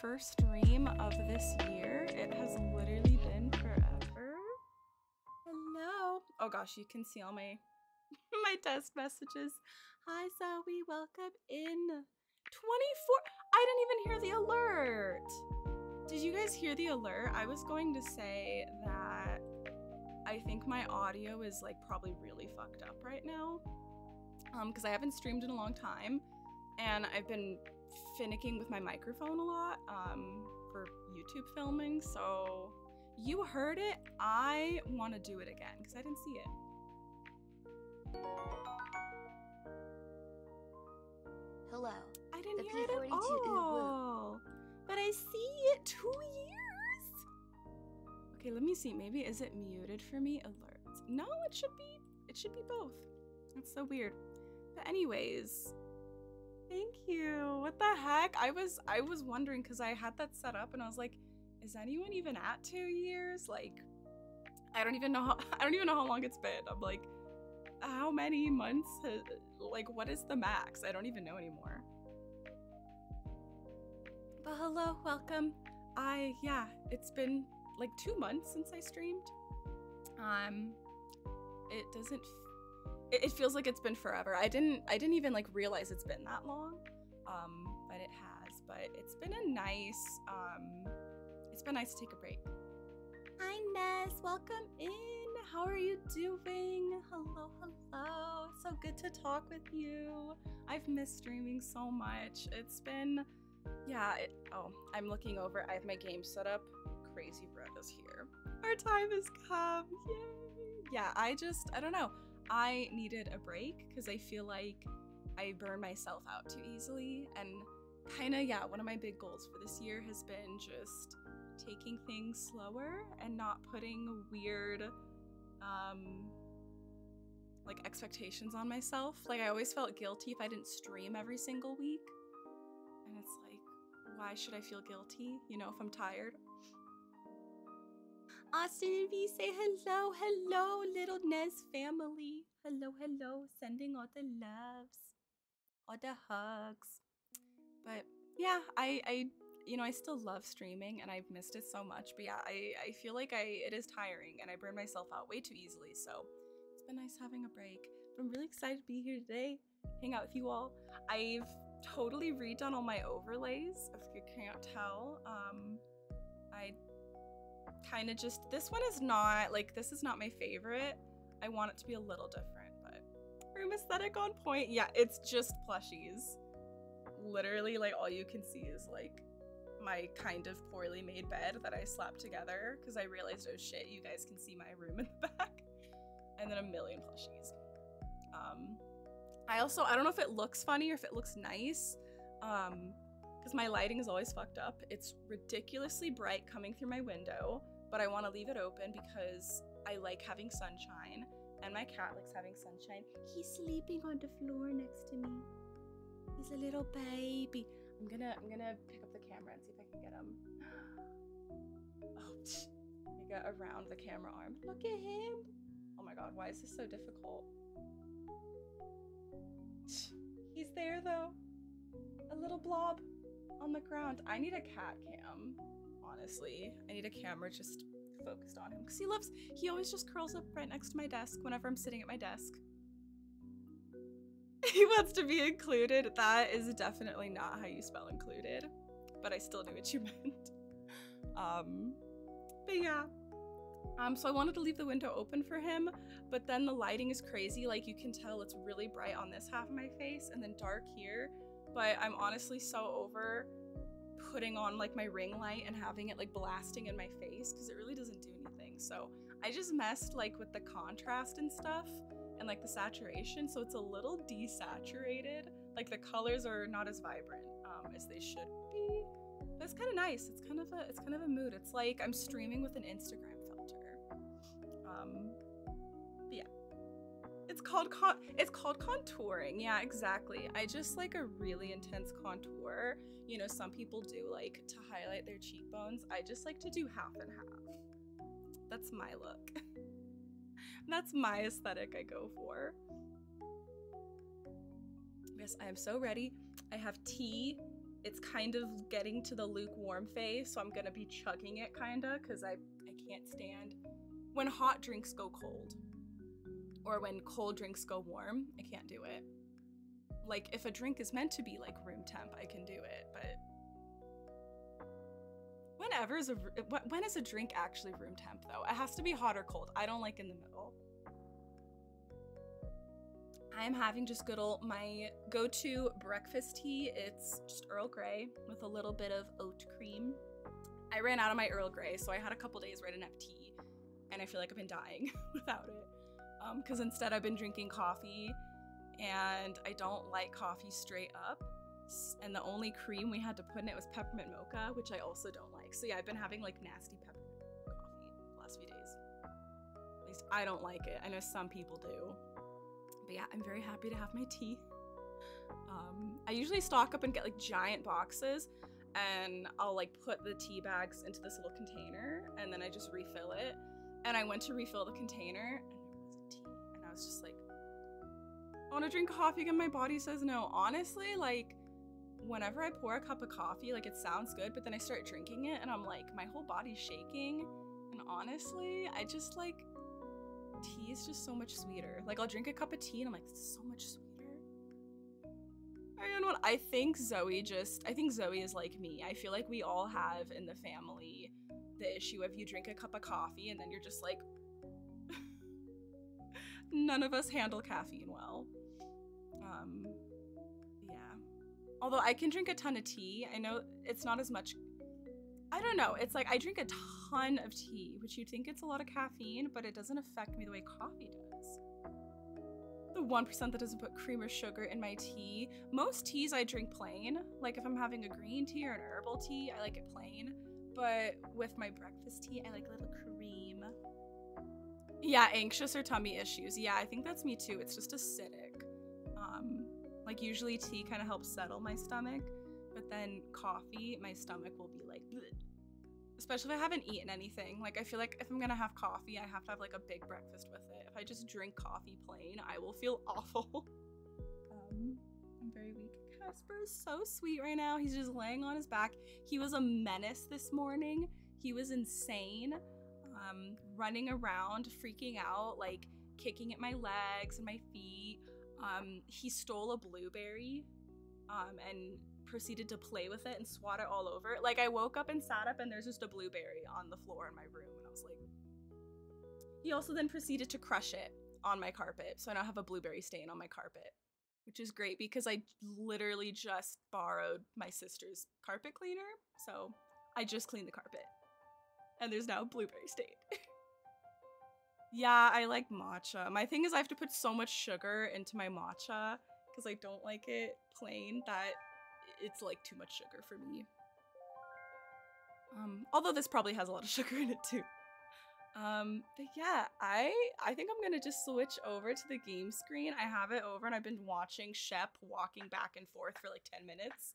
first stream of this year. It has literally been forever. Hello. Oh gosh, you can see all my my test messages. Hi Zoe, welcome in. 24 I didn't even hear the alert. Did you guys hear the alert? I was going to say that I think my audio is like probably really fucked up right now. Um, because I haven't streamed in a long time and I've been finicking with my microphone a lot um, for YouTube filming. So you heard it. I want to do it again because I didn't see it. Hello. I didn't The hear it at P42 is blue. all. But I see it. Two years. Okay, let me see. Maybe is it muted for me? Alerts. No, it should be. It should be both. That's so weird. But anyways, thank you. What the heck? I was I was wondering because I had that set up and I was like, is anyone even at two years? Like, I don't even know how I don't even know how long it's been. I'm like, how many months? ha- Like, what is the max? I don't even know anymore. But hello, welcome. I yeah, it's been like two months since I streamed. Um, it doesn't. It, it feels like it's been forever. I didn't. I didn't even like realize it's been that long. Um, but it has. But it's been a nice. Um, it's been nice to take a break. Hi Ness, welcome in. How are you doing? Hello, hello. So good to talk with you. I've missed streaming so much. It's been, yeah. It, oh, I'm looking over. I have my game set up. Crazy Bread is here. Our time has come. Yay! Yeah, I just, I don't know. I needed a break because I feel like I burn myself out too easily. And kind of, yeah, one of my big goals for this year has been just taking things slower and not putting weird um like expectations on myself. Like I always felt guilty if I didn't stream every single week. And it's like why should I feel guilty, you know, if I'm tired? Austin and V say hello, hello, little Nez family. Hello, hello, sending all the loves, all the hugs. But yeah, I, I, you know, I still love streaming and I've missed it so much. But yeah, I, I feel like I, it is tiring and I burn myself out way too easily. So it's been nice having a break. But I'm really excited to be here today, hang out with you all. I've totally redone all my overlays. If you can't tell, um, I kind of just this one is not like this is not my favorite. I want it to be a little different, but room aesthetic on point. Yeah, it's just plushies. Literally, like all you can see is like my kind of poorly made bed that I slapped together because I realized oh shit, you guys can see my room in the back, and then a million plushies. Um, I also I don't know if it looks funny or if it looks nice. Um, because my lighting is always fucked up. It's ridiculously bright coming through my window, but I want to leave it open because I like having sunshine, and my cat likes having sunshine. He's sleeping on the floor next to me. He's a little baby. I'm gonna I'm gonna pick up the camera and see if I can get him. Oh, get around the camera arm. Look at him. Oh my god, why is this so difficult? He's there though. A little blob on the ground. I need a cat cam, honestly. I need a camera just focused on him because he loves, he always just curls up right next to my desk whenever I'm sitting at my desk. He wants to be included. That is definitely not how you spell included, but I still knew what you meant. Um, but yeah. Um, so I wanted to leave the window open for him, but then the lighting is crazy. Like you can tell it's really bright on this half of my face and then dark here. But I'm honestly so over putting on like my ring light and having it like blasting in my face because it really doesn't do anything. So I just messed like with the contrast and stuff and like the saturation, so it's a little desaturated. Like the colors are not as vibrant um, as they should be. But it's kind of nice. It's kind of a it's kind of a mood. It's like I'm streaming with an Instagram filter. Um, it's called con- it's called contouring. Yeah, exactly. I just like a really intense contour. You know, some people do like to highlight their cheekbones. I just like to do half and half. That's my look. That's my aesthetic I go for. Yes, I am so ready. I have tea it's kind of getting to the lukewarm phase, so I'm gonna be chugging it kinda because I, I can't stand when hot drinks go cold or when cold drinks go warm. I can't do it. Like, if a drink is meant to be like room temp, I can do it, but whenever is a when is a drink actually room temp though? It has to be hot or cold. I don't like in the middle. I'm having just good old my go-to breakfast tea. It's just Earl Grey with a little bit of oat cream. I ran out of my Earl Grey, so I had a couple days where I didn't have tea, and I feel like I've been dying without it. Um, because instead I've been drinking coffee, and I don't like coffee straight up. And the only cream we had to put in it was peppermint mocha, which I also don't like. So yeah, I've been having like nasty peppermint coffee the last few days. At least I don't like it. I know some people do. But yeah, I'm very happy to have my tea. Um, I usually stock up and get like giant boxes and I'll like put the tea bags into this little container and then I just refill it. And I went to refill the container And I was just like, I want to drink coffee again. My body says no. Honestly, like, whenever I pour a cup of coffee, like, it sounds good, but then I start drinking it and I'm like, my whole body's shaking. And honestly, I just like tea is just so much sweeter. Like I'll drink a cup of tea and I'm like, so much sweeter. I what I think Zoe just I think Zoe is like me. I feel like we all have in the family the issue of you drink a cup of coffee and then you're just like none of us handle caffeine well. Um yeah. Although I can drink a ton of tea. I know it's not as much I don't know. It's like I drink a ton of tea, which you'd think it's a lot of caffeine, but it doesn't affect me the way coffee does. The 1% that doesn't put cream or sugar in my tea. Most teas I drink plain. Like if I'm having a green tea or an herbal tea, I like it plain. But with my breakfast tea, I like a little cream. Yeah, anxious or tummy issues. Yeah, I think that's me too. It's just acidic. Um, like usually tea kind of helps settle my stomach but then coffee, my stomach will be like, Bleh. especially if I haven't eaten anything. Like, I feel like if I'm gonna have coffee, I have to have like a big breakfast with it. If I just drink coffee plain, I will feel awful. um, I'm very weak. Casper is so sweet right now. He's just laying on his back. He was a menace this morning. He was insane, um, running around, freaking out, like kicking at my legs and my feet. Um, he stole a blueberry um, and proceeded to play with it and swat it all over. Like I woke up and sat up and there's just a blueberry on the floor in my room and I was like He also then proceeded to crush it on my carpet. So I now have a blueberry stain on my carpet, which is great because I literally just borrowed my sister's carpet cleaner. So I just cleaned the carpet. And there's now blueberry state. yeah, I like matcha. My thing is I have to put so much sugar into my matcha because I don't like it plain that it's like too much sugar for me. Um, although this probably has a lot of sugar in it too. Um, but yeah, I I think I'm gonna just switch over to the game screen. I have it over and I've been watching Shep walking back and forth for like 10 minutes.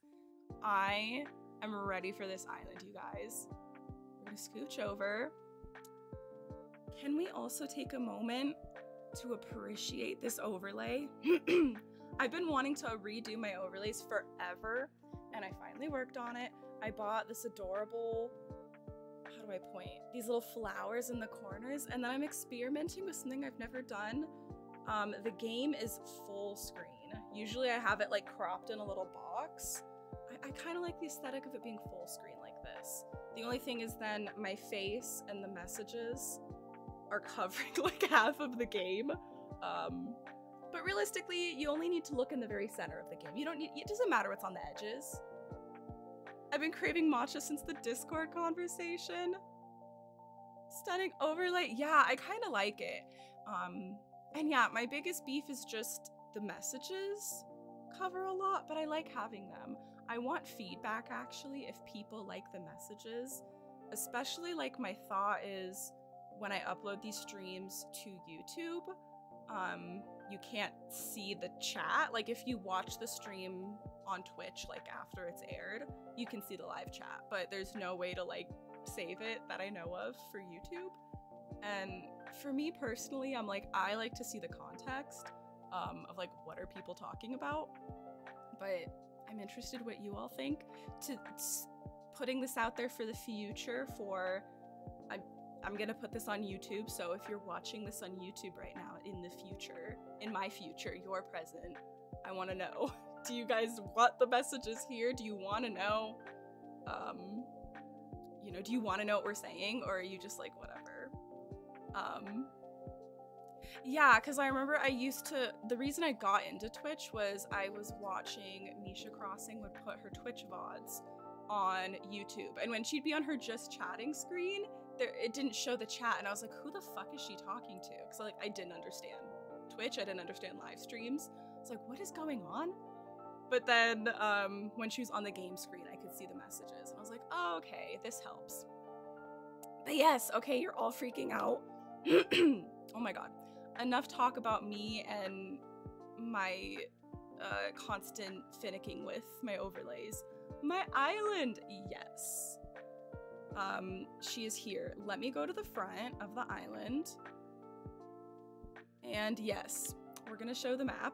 I am ready for this island, you guys. Gonna scooch over. Can we also take a moment to appreciate this overlay? I've been wanting to redo my overlays forever, and I finally worked on it. I bought this adorable, how do I point? These little flowers in the corners, and then I'm experimenting with something I've never done. Um, the game is full screen. Usually I have it like cropped in a little box. I, kind of like the aesthetic of it being full screen like this. The only thing is then my face and the messages are covering like half of the game. Um, but realistically, you only need to look in the very center of the game. You don't need, it doesn't matter what's on the edges. I've been craving matcha since the Discord conversation. Stunning overlay. Yeah, I kind of like it. Um, and yeah, my biggest beef is just the messages cover a lot, but I like having them. I want feedback actually if people like the messages, especially like my thought is when I upload these streams to YouTube, um, you can't see the chat. Like if you watch the stream on Twitch like after it's aired, you can see the live chat, but there's no way to like save it that I know of for YouTube. And for me personally, I'm like I like to see the context um, of like what are people talking about. But I'm interested what you all think. To putting this out there for the future for I'm I'm gonna put this on YouTube, so if you're watching this on YouTube right now in the future, in my future, your present, I wanna know. Do you guys want the messages here? Do you wanna know? Um you know, do you wanna know what we're saying? Or are you just like whatever? Um yeah, because I remember I used to. The reason I got into Twitch was I was watching Misha Crossing would put her Twitch VODs on YouTube. And when she'd be on her just chatting screen, there it didn't show the chat and I was like, who the fuck is she talking to? Cuz like I didn't understand Twitch, I didn't understand live streams. I was like, what is going on? But then um, when she was on the game screen, I could see the messages and I was like, oh, okay, this helps. But yes, okay, you're all freaking out. oh my god. Enough talk about me and my uh, constant finicking with my overlays. My island, yes. Um, she is here. Let me go to the front of the island. And yes, we're gonna show the map.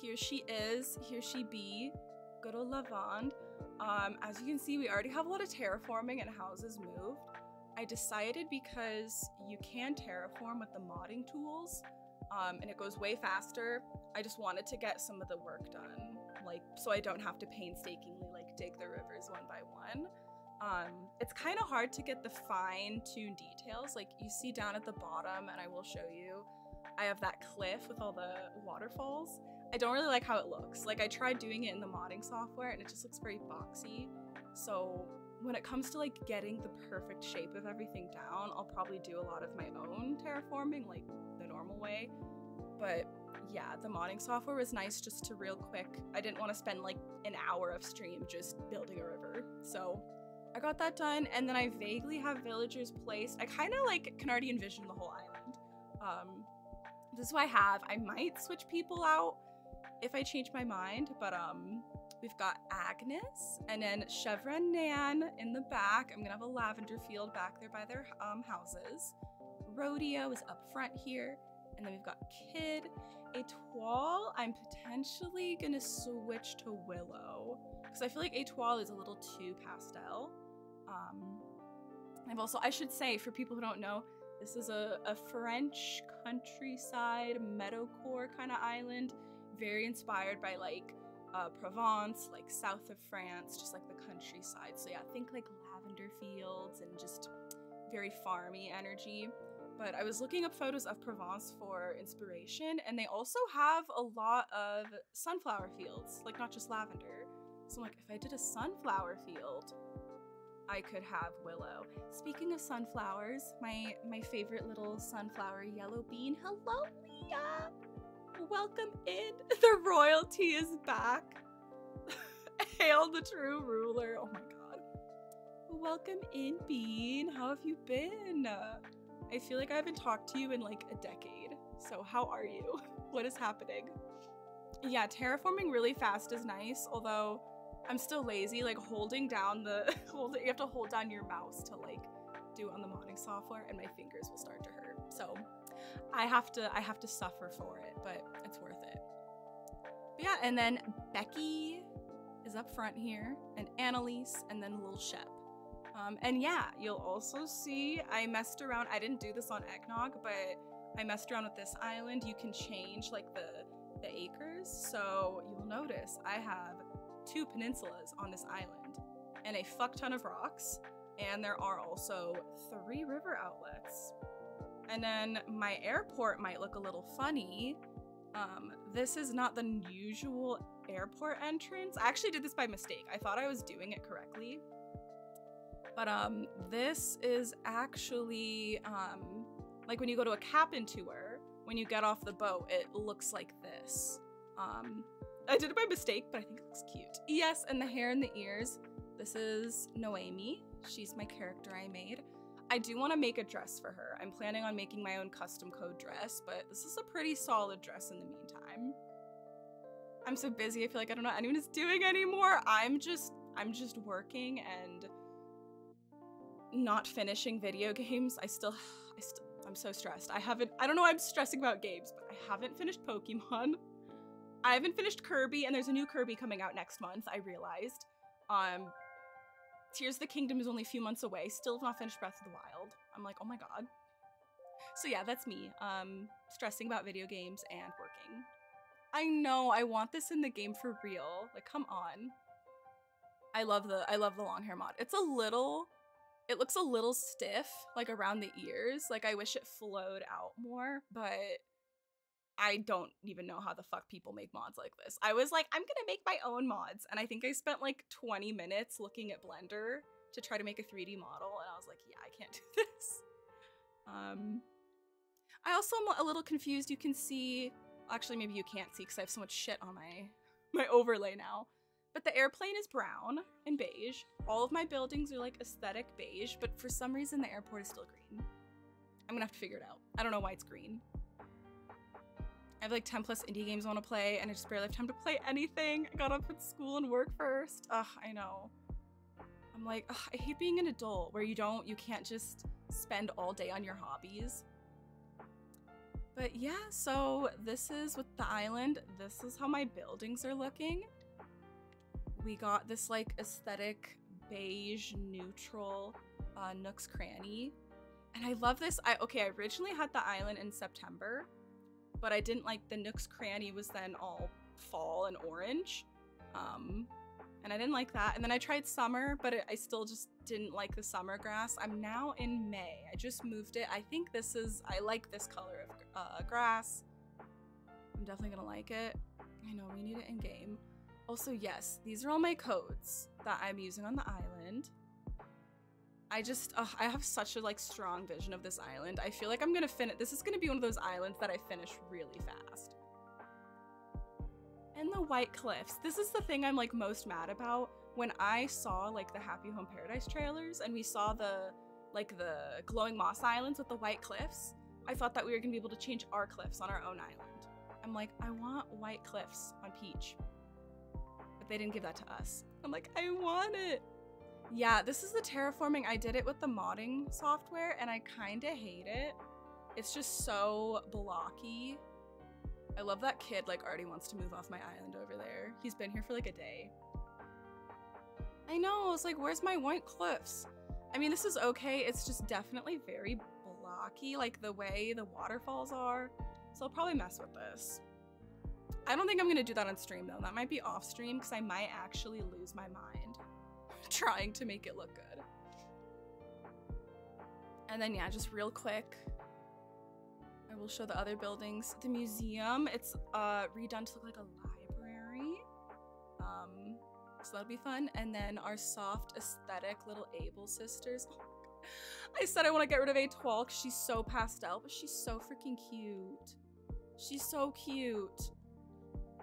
Here she is, here she be. Good old Lavande. Um, as you can see, we already have a lot of terraforming and houses moved. I decided because you can terraform with the modding tools, um, and it goes way faster. I just wanted to get some of the work done, like so I don't have to painstakingly like dig the rivers one by one. Um, it's kind of hard to get the fine-tuned details. Like you see down at the bottom, and I will show you. I have that cliff with all the waterfalls. I don't really like how it looks. Like I tried doing it in the modding software, and it just looks very boxy. So when it comes to like getting the perfect shape of everything down, I'll probably do a lot of my own terraforming, like the normal way. But yeah, the modding software was nice just to real quick. I didn't want to spend like an hour of stream just building a river. So I got that done, and then I vaguely have villagers placed. I kind of like can already envision the whole island. Um, this is what I have. I might switch people out if I change my mind, but um, We've got Agnes and then Chevre and Nan in the back. I'm gonna have a lavender field back there by their um, houses. Rodeo is up front here. And then we've got Kid. Etoile, I'm potentially gonna switch to Willow. Because I feel like Etoile is a little too pastel. Um, I've also, I should say, for people who don't know, this is a, a French countryside, meadowcore kind of island. Very inspired by like uh, Provence, like south of France, just like the countryside. So yeah, think like lavender fields and just very farmy energy. But I was looking up photos of Provence for inspiration, and they also have a lot of sunflower fields, like not just lavender. So I'm like, if I did a sunflower field, I could have willow. Speaking of sunflowers, my my favorite little sunflower yellow bean. Hello, Leah. Welcome in. The royalty is back. Hail the true ruler. Oh my god. Welcome in, Bean. How have you been? I feel like I haven't talked to you in like a decade. So, how are you? What is happening? Yeah, terraforming really fast is nice, although I'm still lazy. Like holding down the hold you have to hold down your mouse to like do on the modding software and my fingers will start to hurt. So I have to I have to suffer for it, but it's worth it. But yeah, and then Becky is up front here, and Annalise, and then Lil Shep. Um, and yeah, you'll also see I messed around. I didn't do this on Eggnog, but I messed around with this island. You can change like the the acres, so you'll notice I have two peninsulas on this island and a fuck ton of rocks, and there are also three river outlets. And then my airport might look a little funny. Um, this is not the usual airport entrance. I actually did this by mistake. I thought I was doing it correctly. But um, this is actually um, like when you go to a Kapp'n tour, when you get off the boat, it looks like this. Um, I did it by mistake, but I think it looks cute. Yes, and the hair and the ears. This is Noemi. She's my character I made. I do want to make a dress for her. I'm planning on making my own custom code dress, but this is a pretty solid dress in the meantime. I'm so busy, I feel like I don't know what anyone is doing anymore. I'm just, I'm just working and not finishing video games. I still, I still, I'm so stressed. I haven't, I don't know I'm stressing about games, but I haven't finished Pokemon. I haven't finished Kirby, and there's a new Kirby coming out next month, I realized. Um, Tears of the Kingdom is only a few months away. Still have not finished Breath of the Wild. I'm like, oh my god. So yeah, that's me. Um, stressing about video games and working. I know, I want this in the game for real. Like, come on. I love the I love the long hair mod. It's a little it looks a little stiff, like around the ears. Like I wish it flowed out more, but I don't even know how the fuck people make mods like this. I was like, I'm gonna make my own mods. And I think I spent like 20 minutes looking at Blender to try to make a 3D model. And I was like, yeah, I can't do this. Um, I also am a little confused. You can see, actually, maybe you can't see because I have so much shit on my, my overlay now. But the airplane is brown and beige. All of my buildings are like aesthetic beige, but for some reason the airport is still green. I'm gonna have to figure it out. I don't know why it's green. I have like 10 plus indie games I want to play, and I just barely have time to play anything. I got up at school and work first. Ugh, I know. I'm like, ugh, I hate being an adult where you don't, you can't just spend all day on your hobbies. But yeah, so this is with the island. This is how my buildings are looking we got this like aesthetic beige neutral uh, Nook's Cranny. And I love this. I okay, I originally had the island in September, but I didn't like the Nook's Cranny was then all fall and orange. Um, and I didn't like that. And then I tried summer, but it, I still just didn't like the summer grass. I'm now in May. I just moved it. I think this is, I like this color of uh, grass. I'm definitely gonna like it. I know we need it in game. Also, yes, these are all my codes that I'm using on the island. I just, uh, I have such a like strong vision of this island. I feel like I'm gonna finish, this is gonna be one of those islands that I finish really fast. And the White Cliffs. This is the thing I'm like most mad about. When I saw like the Happy Home Paradise trailers and we saw the, like the glowing moss islands with the white cliffs, I thought that we were gonna be able to change our cliffs on our own island. I'm like, I want white cliffs on Peach but they didn't give that to us. I'm like, I want it. Yeah, this is the terraforming. I did it with the modding software and I kind of hate it. It's just so blocky. I love that kid like already wants to move off my island over there. He's been here for like a day. I know, it's like, where's my white cliffs? I mean, this is okay. It's just definitely very blocky, like the way the waterfalls are. So I'll probably mess with this. I don't think I'm gonna do that on stream though. That might be off stream because I might actually lose my mind trying to make it look good. And then yeah, just real quick, I will show the other buildings. The museum, it's uh, redone to look like a library. Um, so that'll be fun. And then our soft aesthetic little Able sisters. Oh I said I want to get rid of Etoile because she's so pastel, but she's so freaking cute. She's so cute.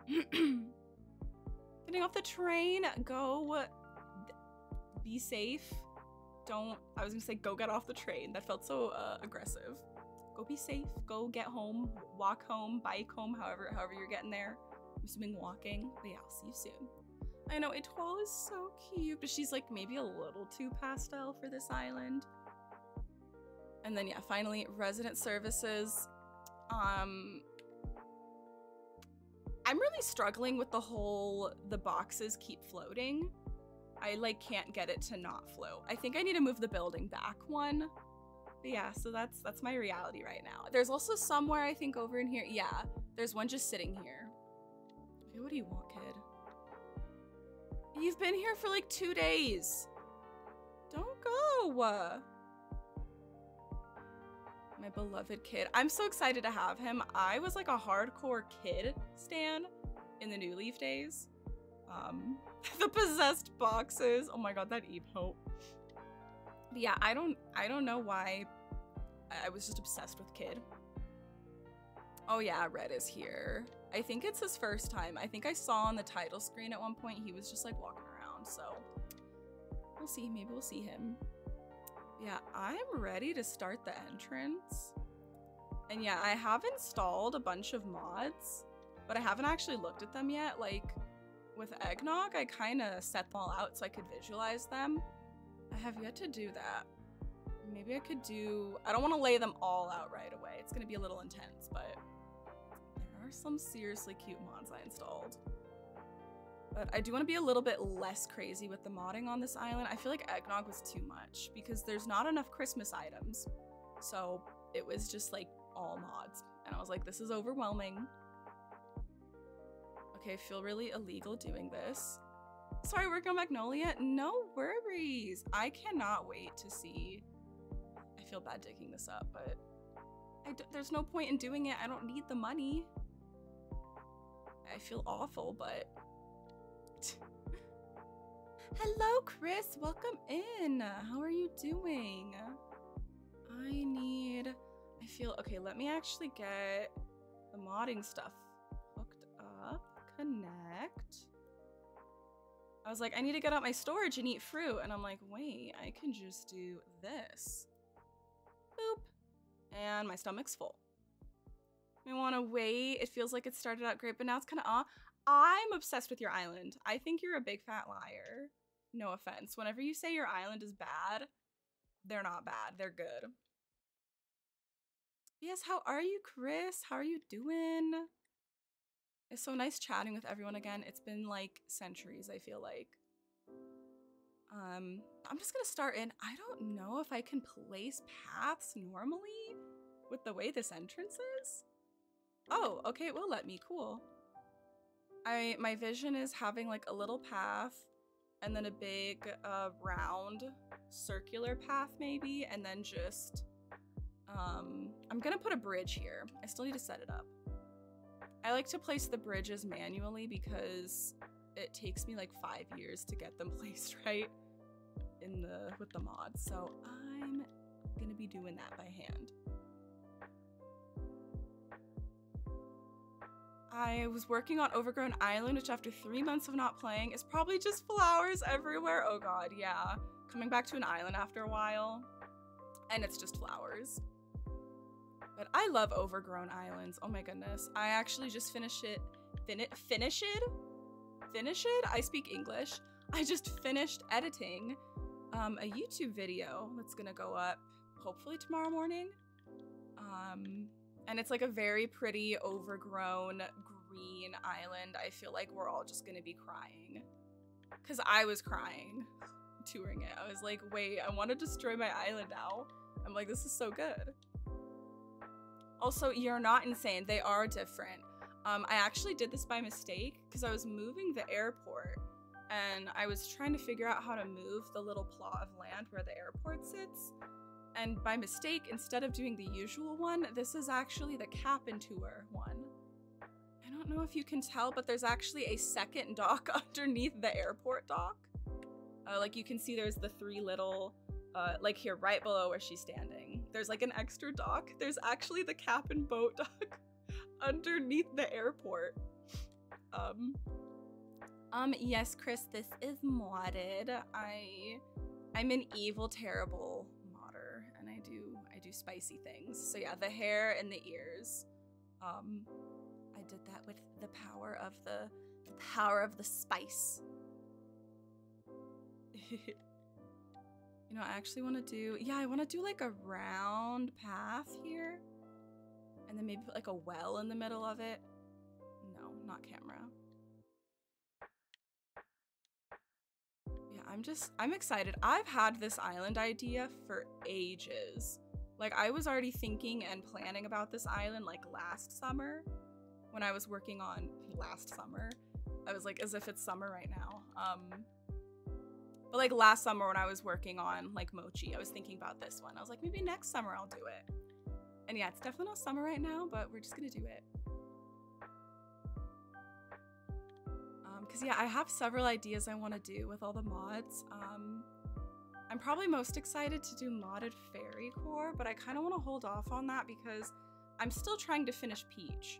Getting off the train, go be safe. Don't, I was gonna say go get off the train. That felt so uh, aggressive. Go be safe, go get home, walk home, bike home, however, however you're getting there. I'm assuming walking, but yeah, I'll see you soon. I know, Etoile is so cute, but she's like maybe a little too pastel for this island. And then yeah, finally, resident services. Um, I'm really struggling with the whole the boxes keep floating. I like can't get it to not float. I think I need to move the building back one. But yeah, so that's that's my reality right now. There's also somewhere I think over in here. Yeah, there's one just sitting here. Okay, what do you want, kid? You've been here for like two days. Don't go my beloved kid. I'm so excited to have him. I was like a hardcore kid stan in the New Leaf days. Um, the possessed boxes. Oh my god, that emote. But yeah, I don't I don't know why I was just obsessed with kid. Oh yeah, Red is here. I think it's his first time. I think I saw on the title screen at one point he was just like walking around, so we'll see. Maybe we'll see him. Yeah, I'm ready to start the entrance. And yeah, I have installed a bunch of mods, but I haven't actually looked at them yet. Like with Eggnog, I kind of set them all out so I could visualize them. I have yet to do that. Maybe I could do, I don't want to lay them all out right away. It's going to be a little intense, but there are some seriously cute mods I installed. But I do want to be a little bit less crazy with the modding on this island. I feel like eggnog was too much because there's not enough Christmas items. So it was just like all mods. And I was like, this is overwhelming. Okay, I feel really illegal doing this. Sorry, working on Magnolia? No worries. I cannot wait to see. I feel bad digging this up, but there's no point in doing it. I don't need the money. I feel awful, but... Hello, Chris. Welcome in. How are you doing? I need... I feel... Okay, let me actually get the modding stuff. Connect. I was like, I need to get out my storage and eat fruit. And I'm like, wait, I can just do this. Boop. And my stomach's full. I want to wait. It feels like it started out great, but now it's kind of ah. I'm obsessed with your island. I think you're a big fat liar. No offense. Whenever you say your island is bad, they're not bad. They're good. Yes, how are you, Chris? How are you doing? It's so nice chatting with everyone again. It's been like centuries, I feel like. Um, I'm just gonna start in. I don't know if I can place paths normally with the way this entrance is. Oh, okay, it will let me. Cool. I my vision is having like a little path and then a big uh, round circular path maybe and then just um I'm gonna put a bridge here. I still need to set it up. I like to place the bridges manually because it takes me like five years to get them placed right in the with the mods. So I'm gonna be doing that by hand. I was working on Overgrown Island, which after three months of not playing is probably just flowers everywhere. Oh god, yeah. Coming back to an island after a while, and it's just flowers. But I love Overgrown Islands. Oh my goodness. I actually just finished it. Fin finish it? Finish it? I speak English. I just finished editing um, a YouTube video that's gonna go up hopefully tomorrow morning. Um, and it's like a very pretty, overgrown, green island. I feel like we're all just gonna be crying. Because I was crying touring it. I was like, wait, I want to destroy my island now. I'm like, this is so good. Also, you're not insane. They are different. Um, I actually did this by mistake because I was moving the airport and I was trying to figure out how to move the little plot of land where the airport sits. And by mistake, instead of doing the usual one, this is actually the Kapp'n tour one. I don't know if you can tell, but there's actually a second dock underneath the airport dock. Uh, like you can see there's the three little uh, like here right below where she's standing. There's like an extra dock. There's actually the Kapp'n boat dock underneath the airport. Um, um, yes, Chris, this is modded. I, I'm an evil, terrible modder, and I do, I do spicy things. So yeah, the hair and the ears. Um, I did that with the power of the, the power of the spice. You know, I actually want to do, yeah, I want to do like a round path here. And then maybe put like a well in the middle of it. No, not camera. Yeah, I'm just, I'm excited. I've had this island idea for ages. Like I was already thinking and planning about this island like last summer when I was working on last summer. I was like, as if it's summer right now. Um, but like last summer when I was working on like Mochi, I was thinking about this one. I was like, maybe next summer I'll do it. And yeah, it's definitely not summer right now, but we're just gonna do it. Um, cause yeah, I have several ideas I wanna do with all the mods. Um, I'm probably most excited to do modded fairy core, but I kind of want to hold off on that because I'm still trying to finish Peach.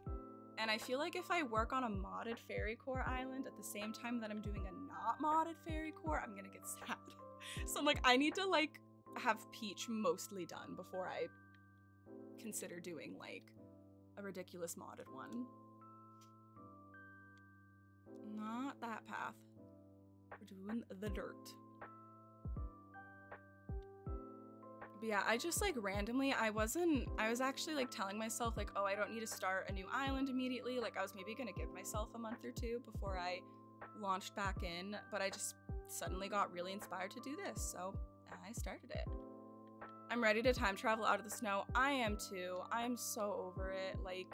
And I feel like if I work on a modded fairy core island at the same time that I'm doing a not modded fairy core, I'm gonna get sad. so I'm like, I need to like have Peach mostly done before I consider doing like a ridiculous modded one. Not that path. We're doing the dirt. But yeah, I just like randomly, I wasn't, I was actually like telling myself, like, oh, I don't need to start a new island immediately. Like, I was maybe gonna give myself a month or two before I launched back in, but I just suddenly got really inspired to do this. So I started it. I'm ready to time travel out of the snow. I am too. I am so over it. Like,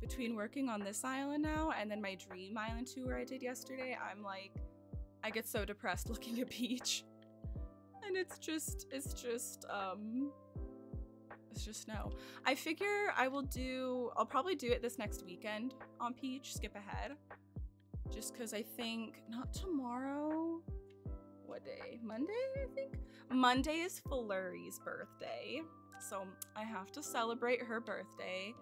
between working on this island now and then my dream island tour I did yesterday, I'm like, I get so depressed looking at Peach and it's just it's just um it's just no. I figure I will do I'll probably do it this next weekend on Peach, skip ahead. Just cuz I think not tomorrow. What day? Monday, I think. Monday is Flurry's birthday. So I have to celebrate her birthday.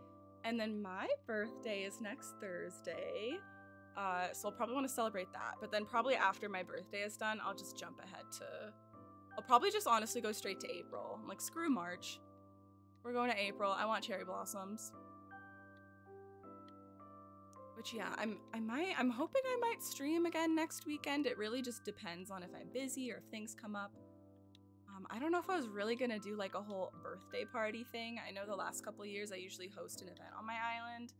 And then my birthday is next Thursday. Uh, so I'll probably want to celebrate that. But then probably after my birthday is done, I'll just jump ahead to I'll probably just honestly go straight to April. I'm like, screw March. We're going to April. I want cherry blossoms. Which yeah, I'm I might I'm hoping I might stream again next weekend. It really just depends on if I'm busy or if things come up. Um, I don't know if I was really gonna do like a whole birthday party thing. I know the last couple years I usually host an event on my island.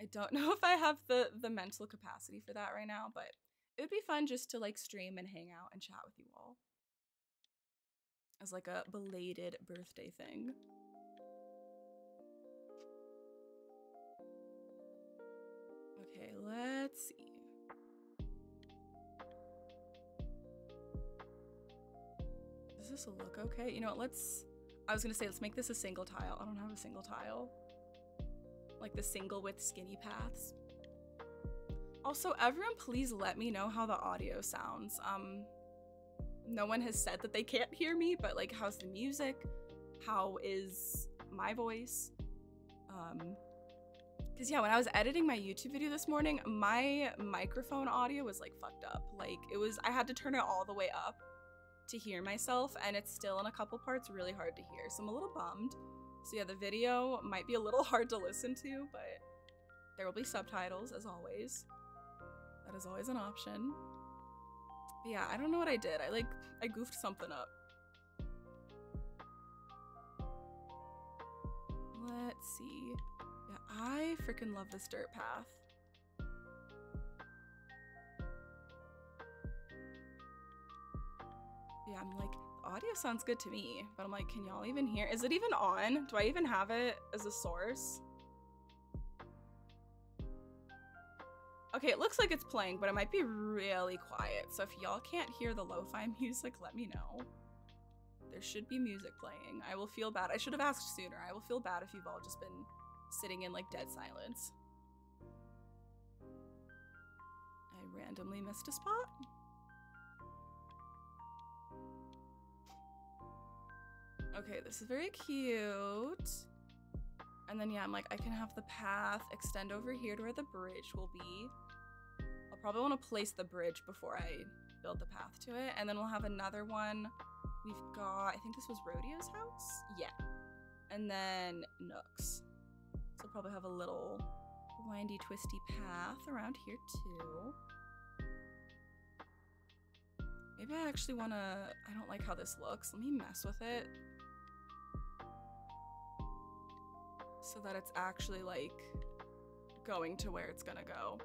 I don't know if I have the the mental capacity for that right now, but it would be fun just to like stream and hang out and chat with you all as like a belated birthday thing. Okay, let's see. Does this look okay? You know what, let's... I was gonna say, let's make this a single tile. I don't have a single tile. Like the single with skinny paths. Also, everyone please let me know how the audio sounds. Um, no one has said that they can't hear me, but like, how's the music? How is my voice? Um, because yeah, when I was editing my YouTube video this morning, my microphone audio was like fucked up. Like, it was, I had to turn it all the way up to hear myself, and it's still in a couple parts really hard to hear. So I'm a little bummed. So yeah, the video might be a little hard to listen to, but there will be subtitles as always. That is always an option. Yeah, I don't know what I did. I like, I goofed something up. Let's see. Yeah, I freaking love this dirt path. Yeah, I'm like, the audio sounds good to me, but I'm like, can y'all even hear? Is it even on? Do I even have it as a source? Okay, it looks like it's playing, but it might be really quiet. So if y'all can't hear the lo-fi music, let me know. There should be music playing. I will feel bad. I should have asked sooner. I will feel bad if you've all just been sitting in like dead silence. I randomly missed a spot. Okay, this is very cute. And then yeah, I'm like, I can have the path extend over here to where the bridge will be. I'll probably want to place the bridge before I build the path to it. And then we'll have another one. We've got, I think this was Rodeo's house? Yeah. And then Nook's. So we'll probably have a little windy, twisty path around here too. Maybe I actually want to, I don't like how this looks. Let me mess with it. So that it's actually like going to where it's gonna go.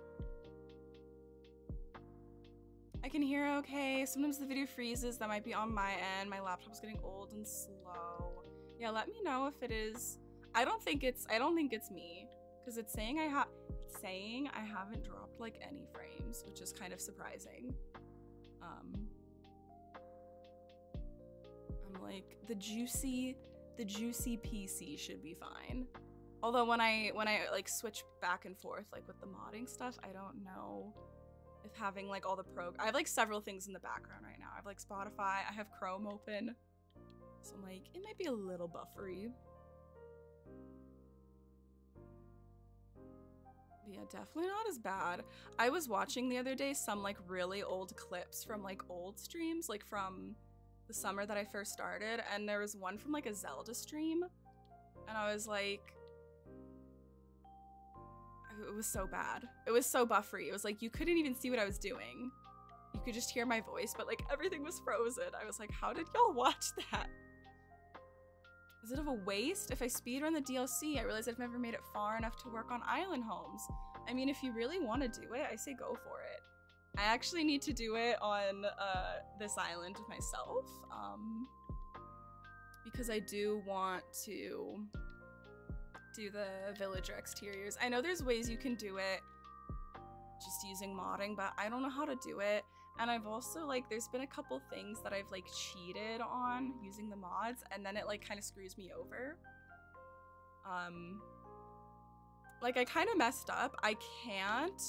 I can hear okay. Sometimes the video freezes. That might be on my end. My laptop's getting old and slow. Yeah, let me know if it is. I don't think it's. I don't think it's me because it's saying I have. Saying I haven't dropped like any frames, which is kind of surprising. Um, I'm like the juicy, the juicy PC should be fine. Although when I when I like switch back and forth like with the modding stuff, I don't know if having like all the pro I have like several things in the background right now. I have like Spotify, I have Chrome open. So I'm like, it might be a little buffery. Yeah, definitely not as bad. I was watching the other day some like really old clips from like old streams, like from the summer that I first started, and there was one from like a Zelda stream. And I was like, it was so bad. It was so buffery. It was like you couldn't even see what I was doing. You could just hear my voice, but like everything was frozen. I was like, how did y'all watch that? Is it of a waste? If I speedrun the DLC, I realize I've never made it far enough to work on island homes. I mean, if you really want to do it, I say go for it. I actually need to do it on uh, this island myself. Um, because I do want to do the villager exteriors. I know there's ways you can do it just using modding, but I don't know how to do it. And I've also like there's been a couple things that I've like cheated on using the mods and then it like kind of screws me over. Um like I kind of messed up. I can't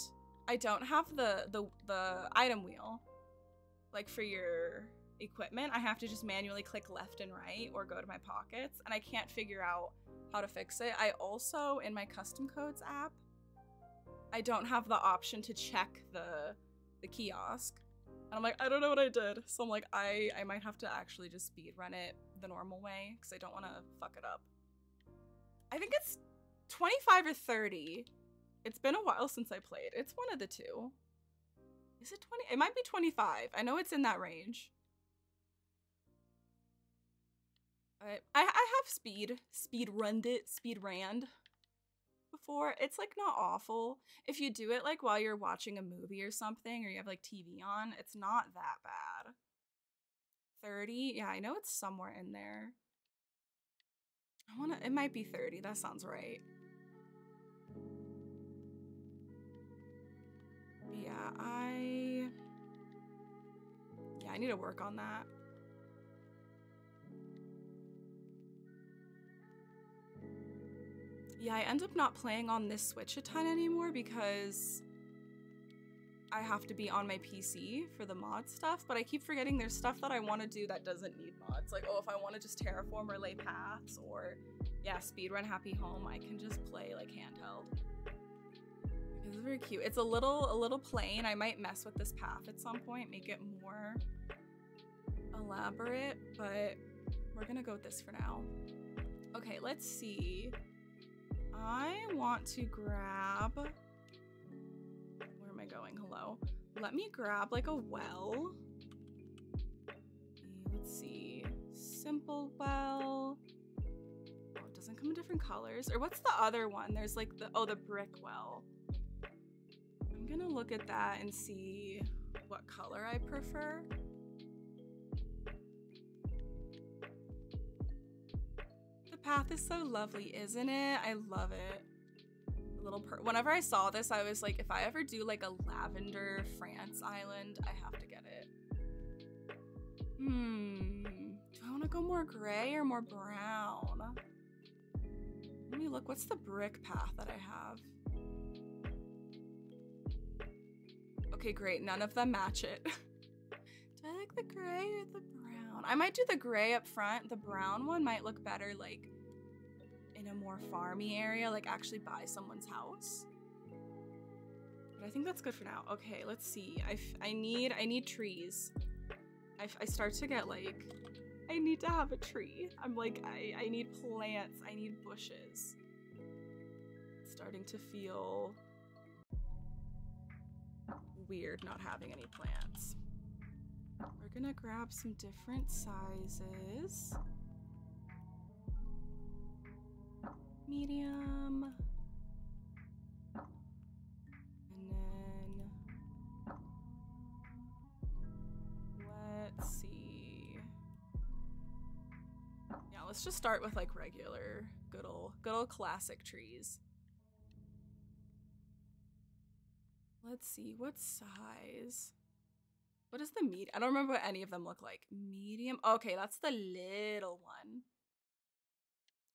I don't have the the the item wheel like for your equipment. I have to just manually click left and right or go to my pockets and I can't figure out how to fix it. I also in my custom codes app I don't have the option to check the the kiosk. And I'm like, I don't know what I did. So I'm like, I, I might have to actually just speed run it the normal way because I don't want to fuck it up. I think it's 25 or 30. It's been a while since I played. It's one of the two. Is it 20? It might be 25. I know it's in that range. I, I, have speed. Speed runned it. Speed rand before. It's like not awful. If you do it like while you're watching a movie or something, or you have like TV on, it's not that bad. 30? Yeah, I know it's somewhere in there. I wanna, it might be 30. That sounds right. yeah, I, yeah, I need to work on that. Yeah, I end up not playing on this Switch a ton anymore because I have to be on my PC for the mod stuff, but I keep forgetting there's stuff that I want to do that doesn't need mods. Like, oh, if I want to just terraform or lay paths or, yeah, speedrun Happy Home, I can just play like handheld. It's very cute. It's a little, a little plain. I might mess with this path at some point, make it more elaborate, but we're gonna go with this for now. Okay, let's see. I want to grab. Where am I going? Hello. Let me grab like a well. Let's see. Simple well. Oh, it doesn't come in different colors. Or what's the other one? There's like the, oh, the brick well. I'm gonna look at that and see what color I prefer. Path is so lovely, isn't it? I love it. A little per whenever I saw this, I was like, if I ever do like a lavender France island, I have to get it. Hmm. Do I want to go more gray or more brown? Let me look. What's the brick path that I have? Okay, great. None of them match it. do I like the gray or the brown? I might do the gray up front. The brown one might look better like in a more farmy area, like actually buy someone's house. But I think that's good for now. Okay, let's see. I, I need I need trees. I, I start to get like, I need to have a tree. I'm like, I, I need plants. I need bushes. It's starting to feel weird not having any plants. We're gonna grab some different sizes. Medium. And then let's see. Yeah, let's just start with like regular, good old, good old classic trees. Let's see, what size? What is the meat? I don't remember what any of them look like. Medium. Okay, that's the little one.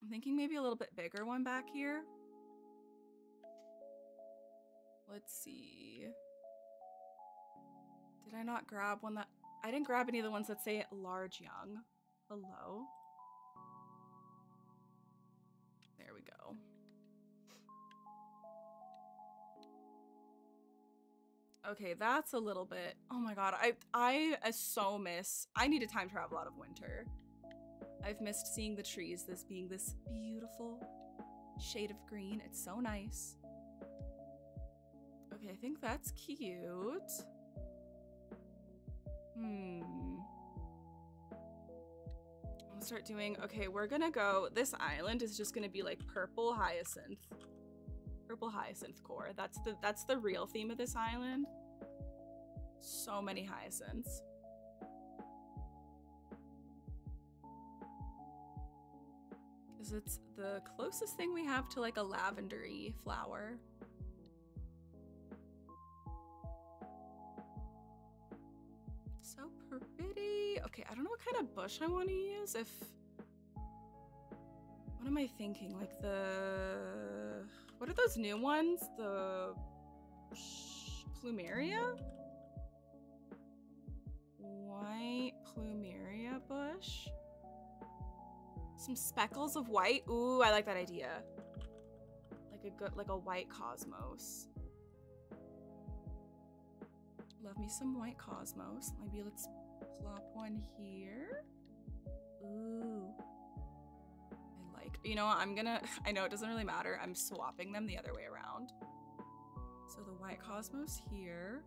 I'm thinking maybe a little bit bigger one back here. Let's see. Did I not grab one that... I didn't grab any of the ones that say large young. Hello? There we go. Okay, that's a little bit... Oh my god, I, I, so miss... I need to time travel out of winter. I've missed seeing the trees, this being this beautiful shade of green. It's so nice. Okay, I think that's cute. Hmm. I'll start doing, okay, we're gonna go, this island is just gonna be like purple hyacinth. Purple hyacinth core. That's the that's the real theme of this island. So many hyacinths. It's the closest thing we have to like a lavendery flower. So pretty. Okay, I don't know what kind of bush I want to use. If what am I thinking? Like the what are those new ones? The plumeria? White plumeria bush. Some speckles of white. Ooh, I like that idea. Like a good, like a white cosmos. Love me some white cosmos. Maybe let's plop one here. Ooh. I like, you know, what, I'm gonna, I know it doesn't really matter. I'm swapping them the other way around. So the white cosmos here.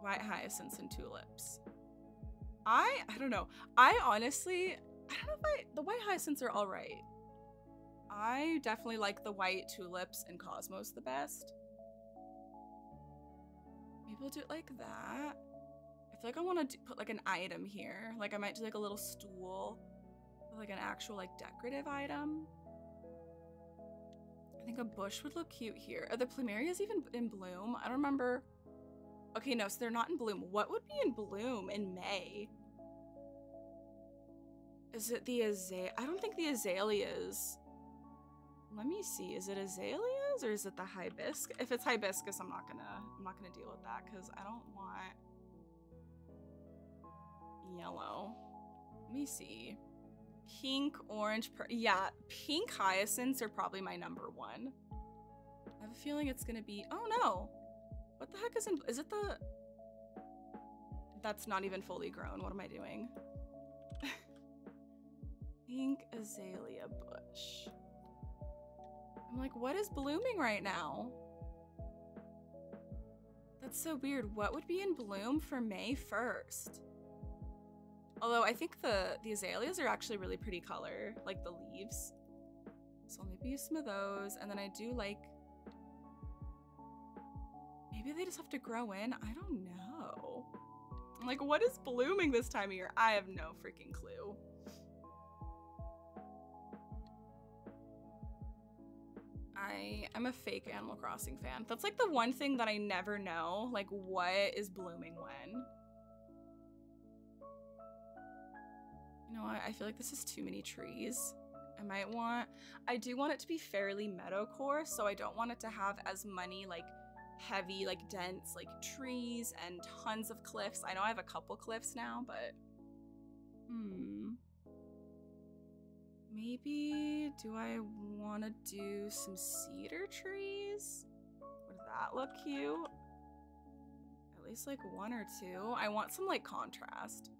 White hyacinths and tulips. I, I don't know. I honestly, I don't know if I, the white hyacinths are all right. I definitely like the white tulips and cosmos the best. Maybe we'll do it like that. I feel like I want to put like an item here. Like I might do like a little stool, like an actual like decorative item. I think a bush would look cute here. Are the plumerias even in bloom? I don't remember. Okay, no, so they're not in bloom. What would be in bloom in May? Is it the azalea? I don't think the azaleas. Let me see. Is it azaleas or is it the hibiscus? If it's hibiscus, I'm not gonna I'm not gonna deal with that because I don't want yellow. Let me see. Pink, orange, yeah, pink hyacinths are probably my number one. I have a feeling it's gonna be. Oh no, what the heck is in? Is it the? That's not even fully grown. What am I doing? Pink azalea bush. I'm like, what is blooming right now? That's so weird. What would be in bloom for May 1st? Although I think the, the azaleas are actually really pretty color, like the leaves. So maybe some of those. And then I do like, maybe they just have to grow in. I don't know. I'm like, what is blooming this time of year? I have no freaking clue. I am a fake Animal Crossing fan. That's like the one thing that I never know, like what is blooming when. You know what? I feel like this is too many trees. I might want, I do want it to be fairly meadowcore, so I don't want it to have as many like heavy, like dense, like trees and tons of cliffs. I know I have a couple cliffs now, but hmm. Maybe do I want to do some cedar trees? Would that look cute? At least like one or two. I want some like contrast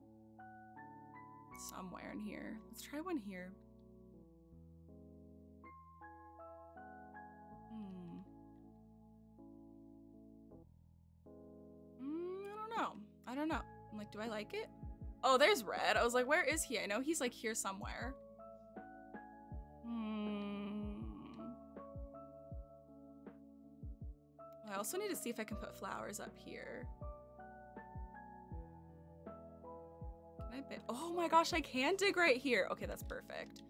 somewhere in here. Let's try one here. Hmm. Mm, I don't know. I don't know. I'm like, do I like it? Oh, there's red. I was like, where is he? I know he's like here somewhere. Hmm. I also need to see if I can put flowers up here. Can I Oh my gosh, I can dig right here. Okay, that's perfect.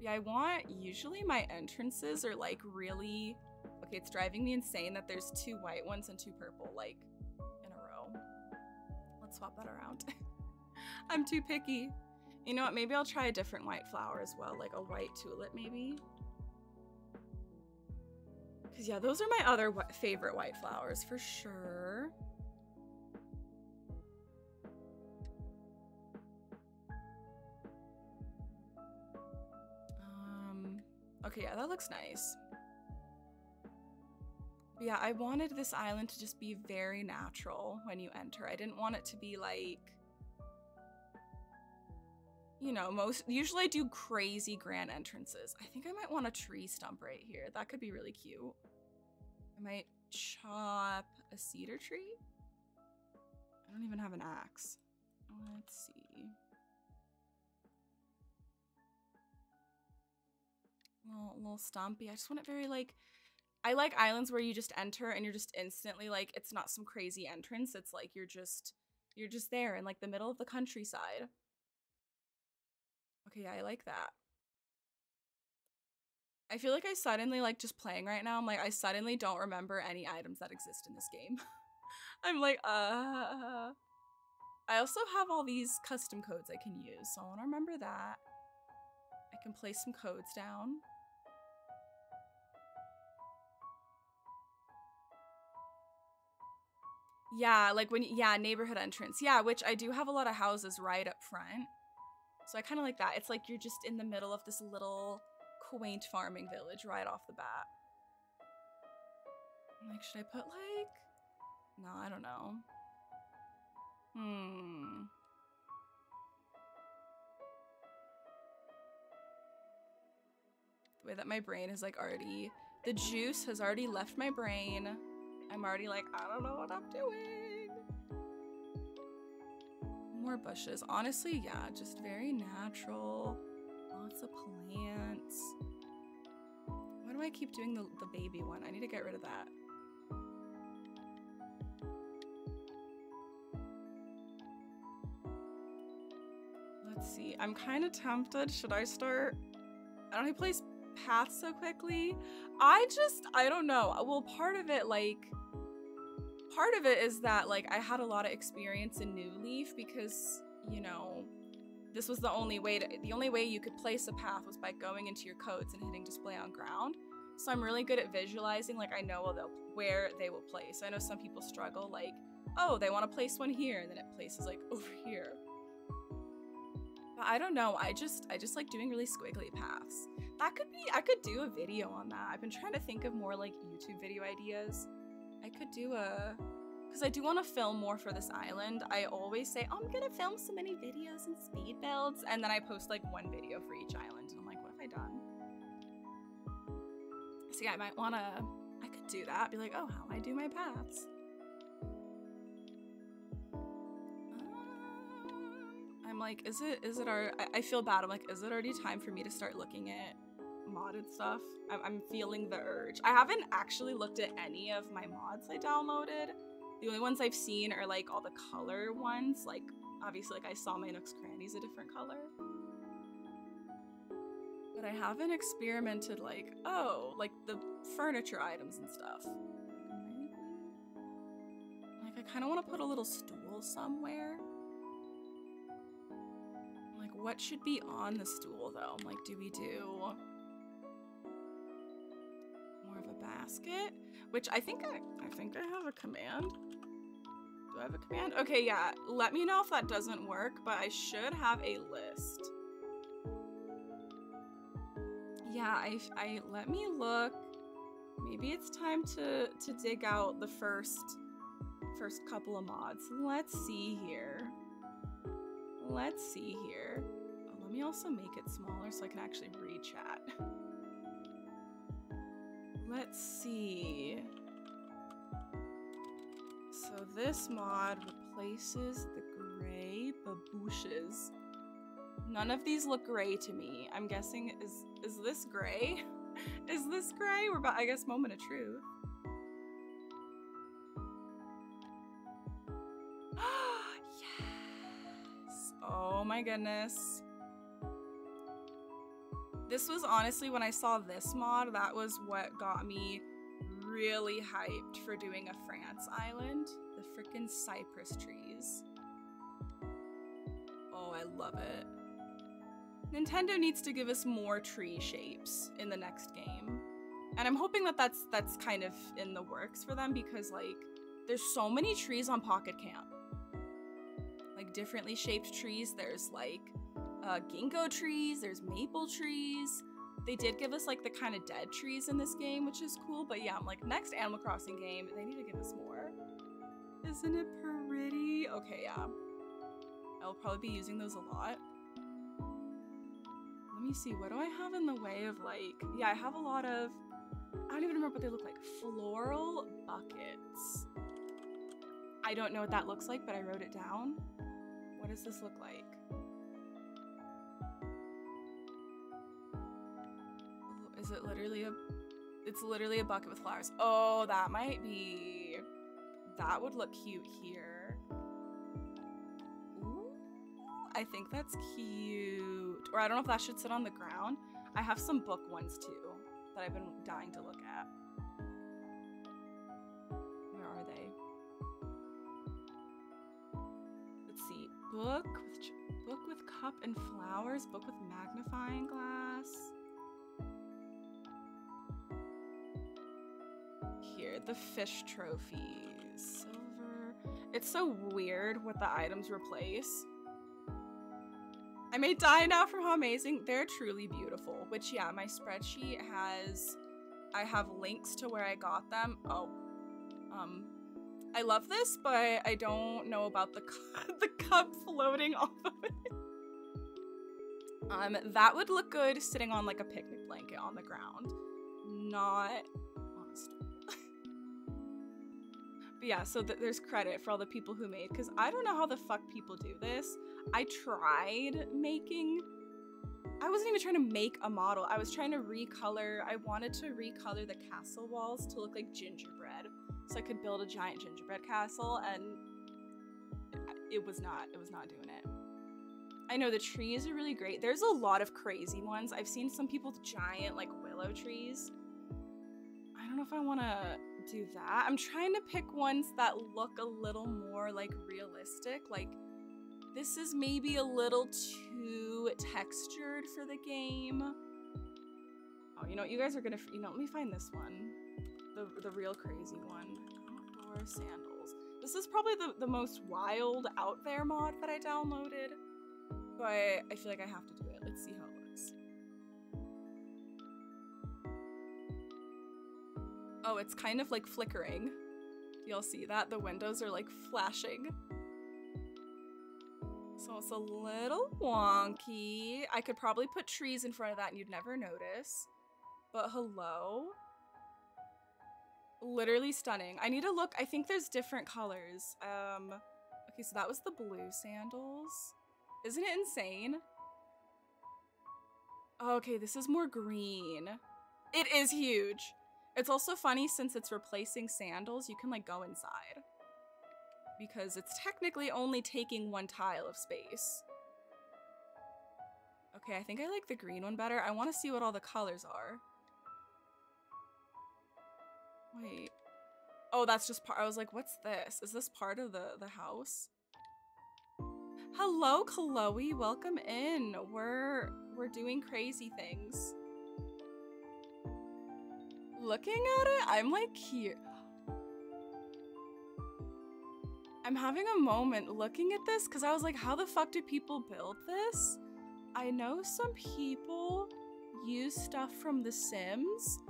Yeah, I want, usually my entrances are like really, okay, it's driving me insane that there's two white ones and two purple, like in a row. Let's swap that around. I'm too picky. You know what, maybe I'll try a different white flower as well, like a white tulip maybe. Because yeah, those are my other favorite white flowers for sure. Um, okay, yeah, that looks nice. Yeah, I wanted this island to just be very natural when you enter. I didn't want it to be like you know, most usually I do crazy grand entrances. I think I might want a tree stump right here. That could be really cute. I might chop a cedar tree. I don't even have an axe. Let's see. Little, little stumpy. I just want it very like. I like islands where you just enter and you're just instantly like it's not some crazy entrance. It's like you're just you're just there in like the middle of the countryside. Okay, I like that. I feel like I suddenly like just playing right now. I'm like I suddenly don't remember any items that exist in this game. I'm like, uh I also have all these custom codes I can use, so I want to remember that. I can place some codes down. Yeah, like when, yeah, neighborhood entrance. Yeah, which I do have a lot of houses right up front. So I kind of like that. It's like you're just in the middle of this little quaint farming village right off the bat. Like, should I put like, no, I don't know. Hmm. The way that my brain is like already, the juice has already left my brain. I'm already like, I don't know what I'm doing. More bushes. Honestly, yeah, just very natural. Lots of plants. Why do I keep doing the, the baby one? I need to get rid of that. Let's see. I'm kind of tempted. Should I start? I don't know. place paths so quickly. I just, I don't know. Well, part of it, like, part of it is that, like, I had a lot of experience in New Leaf because, you know, this was the only way to, the only way you could place a path was by going into your codes and hitting display on ground. So I'm really good at visualizing, like, I know where they will place. I know some people struggle, like, oh, they want to place one here, and then it places, like, over here. But I don't know. I just I just like doing really squiggly paths. That could be I could do a video on that. I've been trying to think of more like YouTube video ideas. I could do a because I do want to film more for this island. I always say, oh, I'm gonna film so many videos and speed builds, and then I post like one video for each island. And I'm like, what have I done? So yeah, I might wanna I could do that. Be like, oh, how I do my paths. Um, I'm like, is it, is it our, I, I, feel bad. I'm like, is it already time for me to start looking at modded stuff? I'm, I'm feeling the urge. I haven't actually looked at any of my mods I downloaded. The only ones I've seen are like all the color ones. Like, obviously, like I saw my Nook's Cranny's a different color. But I haven't experimented like, oh, like the furniture items and stuff. Like, I kind of want to put a little stool somewhere Like what should be on the stool though? I'm like, do we do more of a basket? Which I think I, I think I have a command. Do I have a command? Okay, yeah. Let me know if that doesn't work, but I should have a list. Yeah, I, I let me look. Maybe it's time to to dig out the first first couple of mods. Let's see here. Let's see here oh, Let me also make it smaller so I can actually read chat. Let's see. So this mod replaces the gray babouches. None of these look gray to me. I'm guessing is is this gray? is this gray? We're about I guess moment of truth. yes. Oh my goodness. This was honestly when I saw this mod, that was what got me really hyped for doing a France island. The freaking cypress trees. Oh, I love it. Nintendo needs to give us more tree shapes in the next game. And I'm hoping that that's that's kind of in the works for them because like there's so many trees on Pocket Camp. Like differently shaped trees. There's like uh, ginkgo trees, there's maple trees. They did give us like the kind of dead trees in this game, which is cool. But yeah, I'm like, next Animal Crossing game, they need to give us more. Isn't it pretty? Okay, yeah. I'll probably be using those a lot. Let me see, what do I have in the way of like, yeah, I have a lot of, I don't even remember what they look like. Floral buckets. I don't know what that looks like, but I wrote it down What does this look like? Is it literally a it's literally a bucket with flowers. Oh, that might be that would look cute here. Ooh, I think that's cute. Or I don't know if that should sit on the ground. I have some book ones too that I've been dying to look at. Where are they? Let's see. Book with book with cup and flowers. Book with magnifying glass. Here, the fish trophies. Silver. It's so weird what the items replace. I may die now from how amazing. They're truly beautiful. Which, yeah, my spreadsheet has. I have links to where I got them. Oh, um, I love this, but I don't know about the the cup floating off of it. Um, that would look good sitting on like a picnic blanket on the ground, not stool. Yeah, so th- there's credit for all the people who made because I don't know how the fuck people do this. I tried making. I wasn't even trying to make a model. I was trying to recolor. I wanted to recolor the castle walls to look like gingerbread so I could build a giant gingerbread castle and it was not it was not doing it. I know the trees are really great. There's a lot of crazy ones. I've seen some people with giant like willow trees. I don't know if I want to do that. I'm trying to pick ones that look a little more like realistic. Like this is maybe a little too textured for the game. Oh, you know what? You guys are gonna, you know, let me find this one. The, the real crazy one. Outdoor sandals. This is probably the, the most wild out there mod that I downloaded. But I feel like I have to do it. Let's see how Oh, it's kind of like flickering. Y'all see that? The windows are like flashing. So it's a little wonky. I could probably put trees in front of that and you'd never notice. But hello? Literally stunning. I need to look. I think there's different colors. Um, okay, so that was the blue sandals. Isn't it insane? Okay, this is more green. It is huge. It's also funny since it's replacing sandals, you can like go inside. Because it's technically only taking one tile of space. Okay, I think I like the green one better. I want to see what all the colors are. Wait. Oh, that's just part. I was like, what's this? Is this part of the, the house? Hello, Chloe. Welcome in. We're we're doing crazy things. Looking at it, I'm like here. I'm having a moment looking at this because I was like, how the fuck do people build this? I know some people use stuff from The Sims.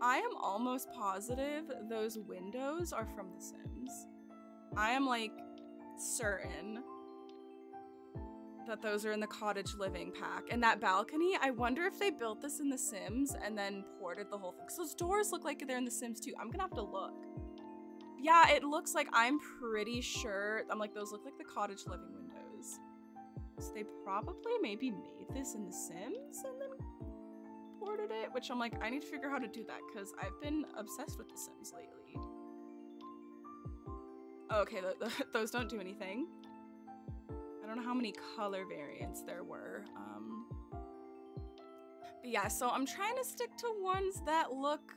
I am almost positive those windows are from The Sims. I am like certain that those are in the cottage living pack. And that balcony, I wonder if they built this in The Sims and then ported the whole thing. Because those doors look like they're in The Sims too. I'm gonna have to look. Yeah, it looks like I'm pretty sure. I'm like, those look like the cottage living windows. So they probably maybe made this in The Sims and then ported it, which I'm like, I need to figure out how to do that because I've been obsessed with The Sims lately. Okay, th th those don't do anything. I don't know how many color variants there were. Um, but yeah, so I'm trying to stick to ones that look.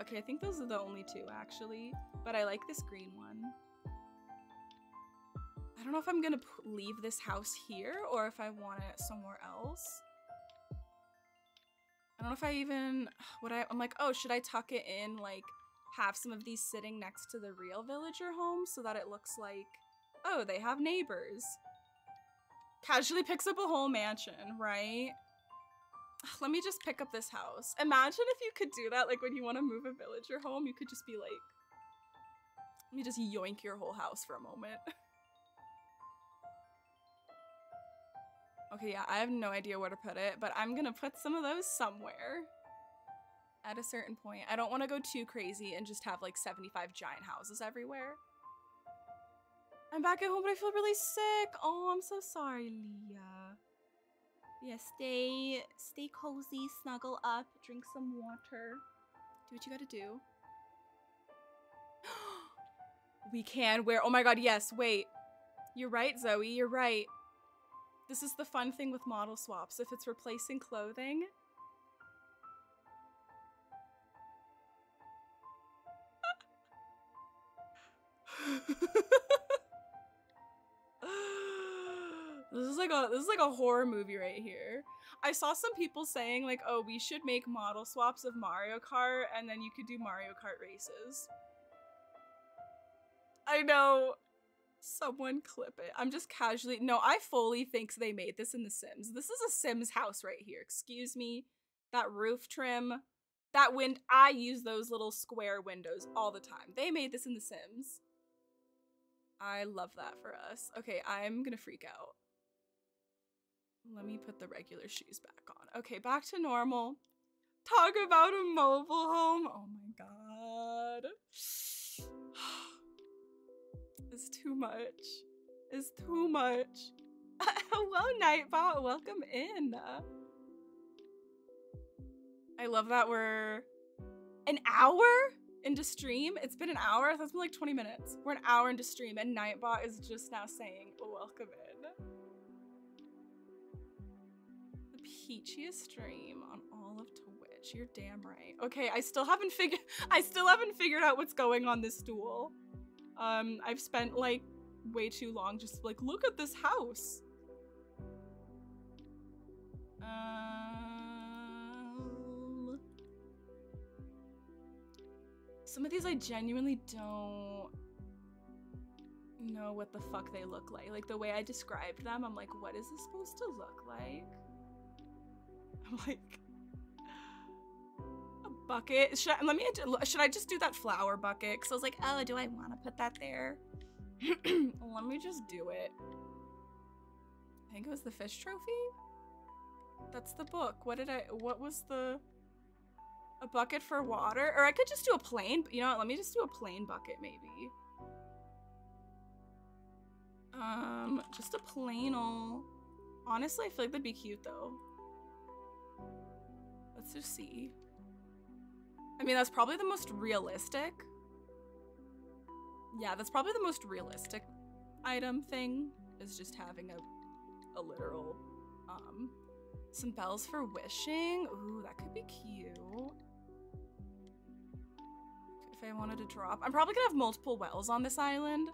Okay, I think those are the only two actually, but I like this green one. I don't know if I'm gonna leave this house here or if I want it somewhere else. I don't know if I even what I I'm like, oh, should I tuck it in like have some of these sitting next to the real villager home so that it looks like oh, they have neighbors. Casually picks up a whole mansion, right? Let me just pick up this house. Imagine if you could do that like when you want to move a villager home, you could just be like let me just yoink your whole house for a moment. Okay, yeah, I have no idea where to put it, but I'm gonna put some of those somewhere at a certain point. I don't want to go too crazy and just have like 75 giant houses everywhere. I'm back at home, but I feel really sick. Oh, I'm so sorry, Leah. Yeah, stay, stay cozy, snuggle up, drink some water. Do what you gotta do. we can wear, oh my god, yes, wait. You're right, Zoe, you're right. This is the fun thing with model swaps. If it's replacing clothing, this is like a this is like a horror movie right here. I saw some people saying like, "Oh, we should make model swaps of Mario Kart and then you could do Mario Kart races." I know. Someone clip it. I'm just casually No, I fully think they made this in The Sims. This is a Sims house right here. Excuse me. That roof trim, that wind I use those little square windows all the time. They made this in The Sims. I love that for us. Okay, I'm gonna freak out. Let me put the regular shoes back on. Okay, back to normal. Talk about a mobile home. Oh my god. It's too much. It's too much. Hello, Nightbot. Welcome in. I love that we're an hour into stream. It's been an hour. That's been like 20 minutes. We're an hour into stream, and Nightbot is just now saying, "Welcome in." Peachiest stream on all of Twitch. You're damn right. Okay, I still haven't figured. I still haven't figured out what's going on this stool. Um, I've spent like way too long just like look at this house. Um, some of these I genuinely don't know what the fuck they look like. Like the way I described them, I'm like, what is this supposed to look like? I'm like, a bucket. Should I, let me. Should I just do that flower bucket? Because I was like, oh, do I want to put that there? let me just do it. I think it was the fish trophy. That's the book. What did I? What was the? A bucket for water, or I could just do a plain. You know what? Let me just do a plain bucket, maybe. Um, just a plain old. Honestly, I feel like that'd be cute though. Let's just see. I mean, that's probably the most realistic. Yeah, that's probably the most realistic item thing is just having a, a literal, um, some bells for wishing. Ooh, that could be cute. If I wanted to drop, I'm probably gonna have multiple wells on this island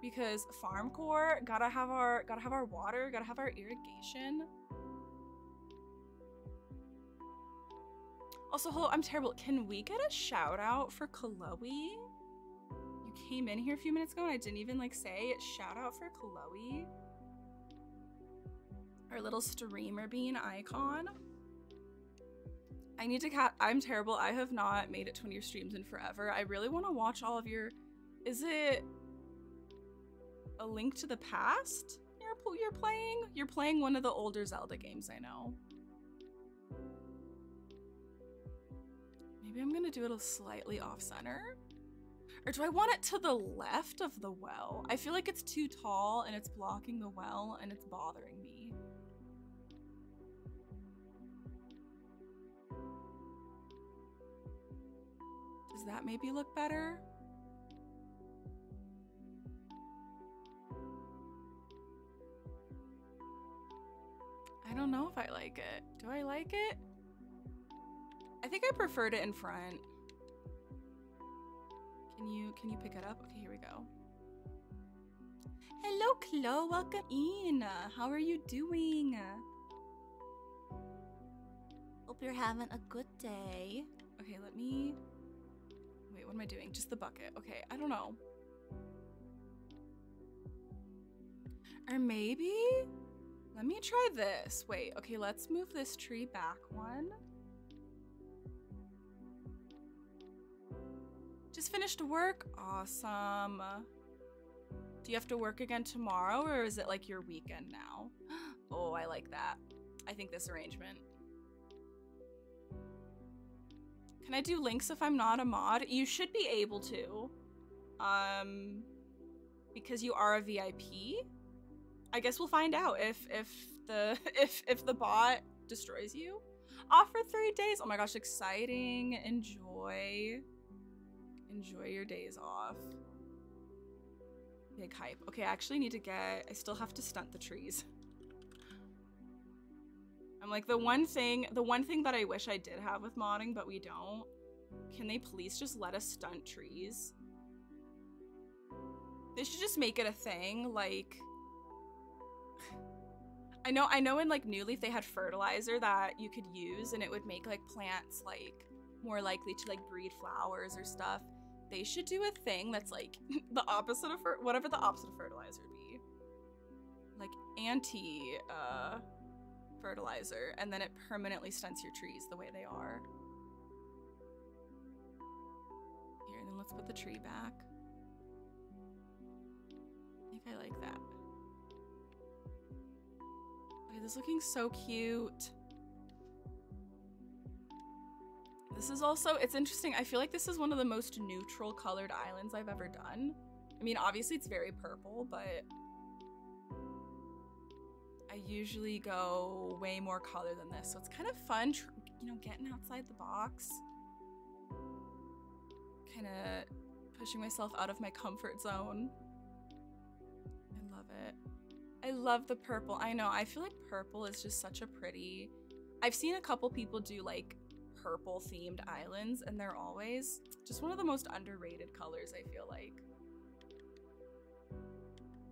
because farm core gotta have our gotta have our water, gotta have our irrigation. Also, hello, I'm terrible. Can we get a shout out for Chloe? You came in here a few minutes ago and I didn't even like say shout out for Chloe. Our little streamer bean icon. I need to cat. I'm terrible. I have not made it 20 streams in forever. I really want to watch all of your. Is it a link to the past? You're you're playing. You're playing one of the older Zelda games. I know. Maybe I'm gonna do it a slightly off center. Or do I want it to the left of the well? I feel like it's too tall and it's blocking the well and it's bothering me. Does that maybe look better? I don't know if I like it. Do I like it? I think I preferred it in front. Can you can you pick it up? Okay, here we go. Hello, Chloe. Welcome in. How are you doing? Hope you're having a good day. Okay, let me. Wait, what am I doing? Just the bucket. Okay, I don't know. Or maybe. Let me try this. Wait, okay, let's move this tree back one. Just finished work? Awesome. Do you have to work again tomorrow or is it like your weekend now? Oh, I like that. I think this arrangement. Can I do links if I'm not a mod? You should be able to. Um, because you are a VIP. I guess we'll find out if if the if if the bot destroys you. Off for three days. Oh my gosh, exciting. Enjoy. Enjoy your days off. Big hype. Okay, I actually need to get I still have to stunt the trees. I'm like the one thing the one thing that I wish I did have with modding, but we don't. Can they please just let us stunt trees? They should just make it a thing, like I know I know in like New Leaf they had fertilizer that you could use and it would make like plants like more likely to like breed flowers or stuff. They should do a thing that's like the opposite of fer- whatever the opposite of fertilizer would be. Like anti uh fertilizer and then it permanently stunts your trees the way they are. Here, and then let's put the tree back. I think I like that. Okay, this is looking so cute. This is also, it's interesting. I feel like this is one of the most neutral colored islands I've ever done. I mean, obviously it's very purple, but I usually go way more color than this. So it's kind of fun, you know, getting outside the box. Kind of pushing myself out of my comfort zone. I love it. I love the purple. I know, I feel like purple is just such a pretty... I've seen a couple people do like purple themed islands and they're always just one of the most underrated colors, I feel like.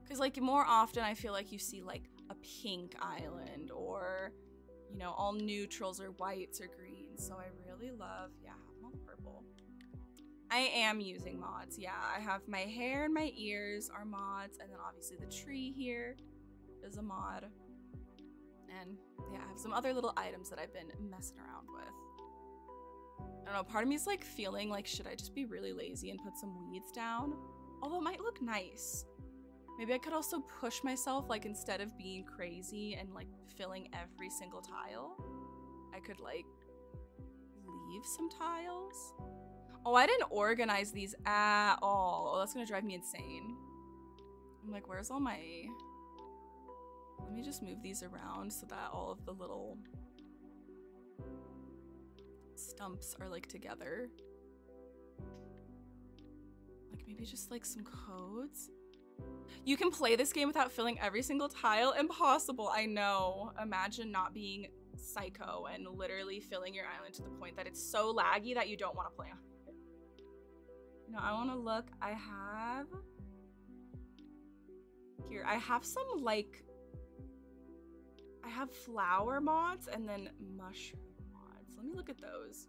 Because like more often I feel like you see like a pink island or, you know, all neutrals or whites or greens. So I really love, yeah, I'm all purple. I am using mods. Yeah, I have my hair and my ears are mods. And then obviously the tree here is a mod. And yeah, I have some other little items that I've been messing around with. I don't know, part of me is like feeling like, should I just be really lazy and put some weeds down? Although it might look nice. Maybe I could also push myself, like instead of being crazy and like filling every single tile, I could like leave some tiles. Oh, I didn't organize these at all. Oh, that's gonna drive me insane. I'm like, where's all my... Let me just move these around so that all of the little stumps are like together. Like maybe just like some codes. You can play this game without filling every single tile. Impossible, I know. Imagine not being psycho and literally filling your island to the point that it's so laggy that you don't want to play. No, I want to look. I have... Here, I have some like... I have flower mods and then mushroom mods. Let me look at those.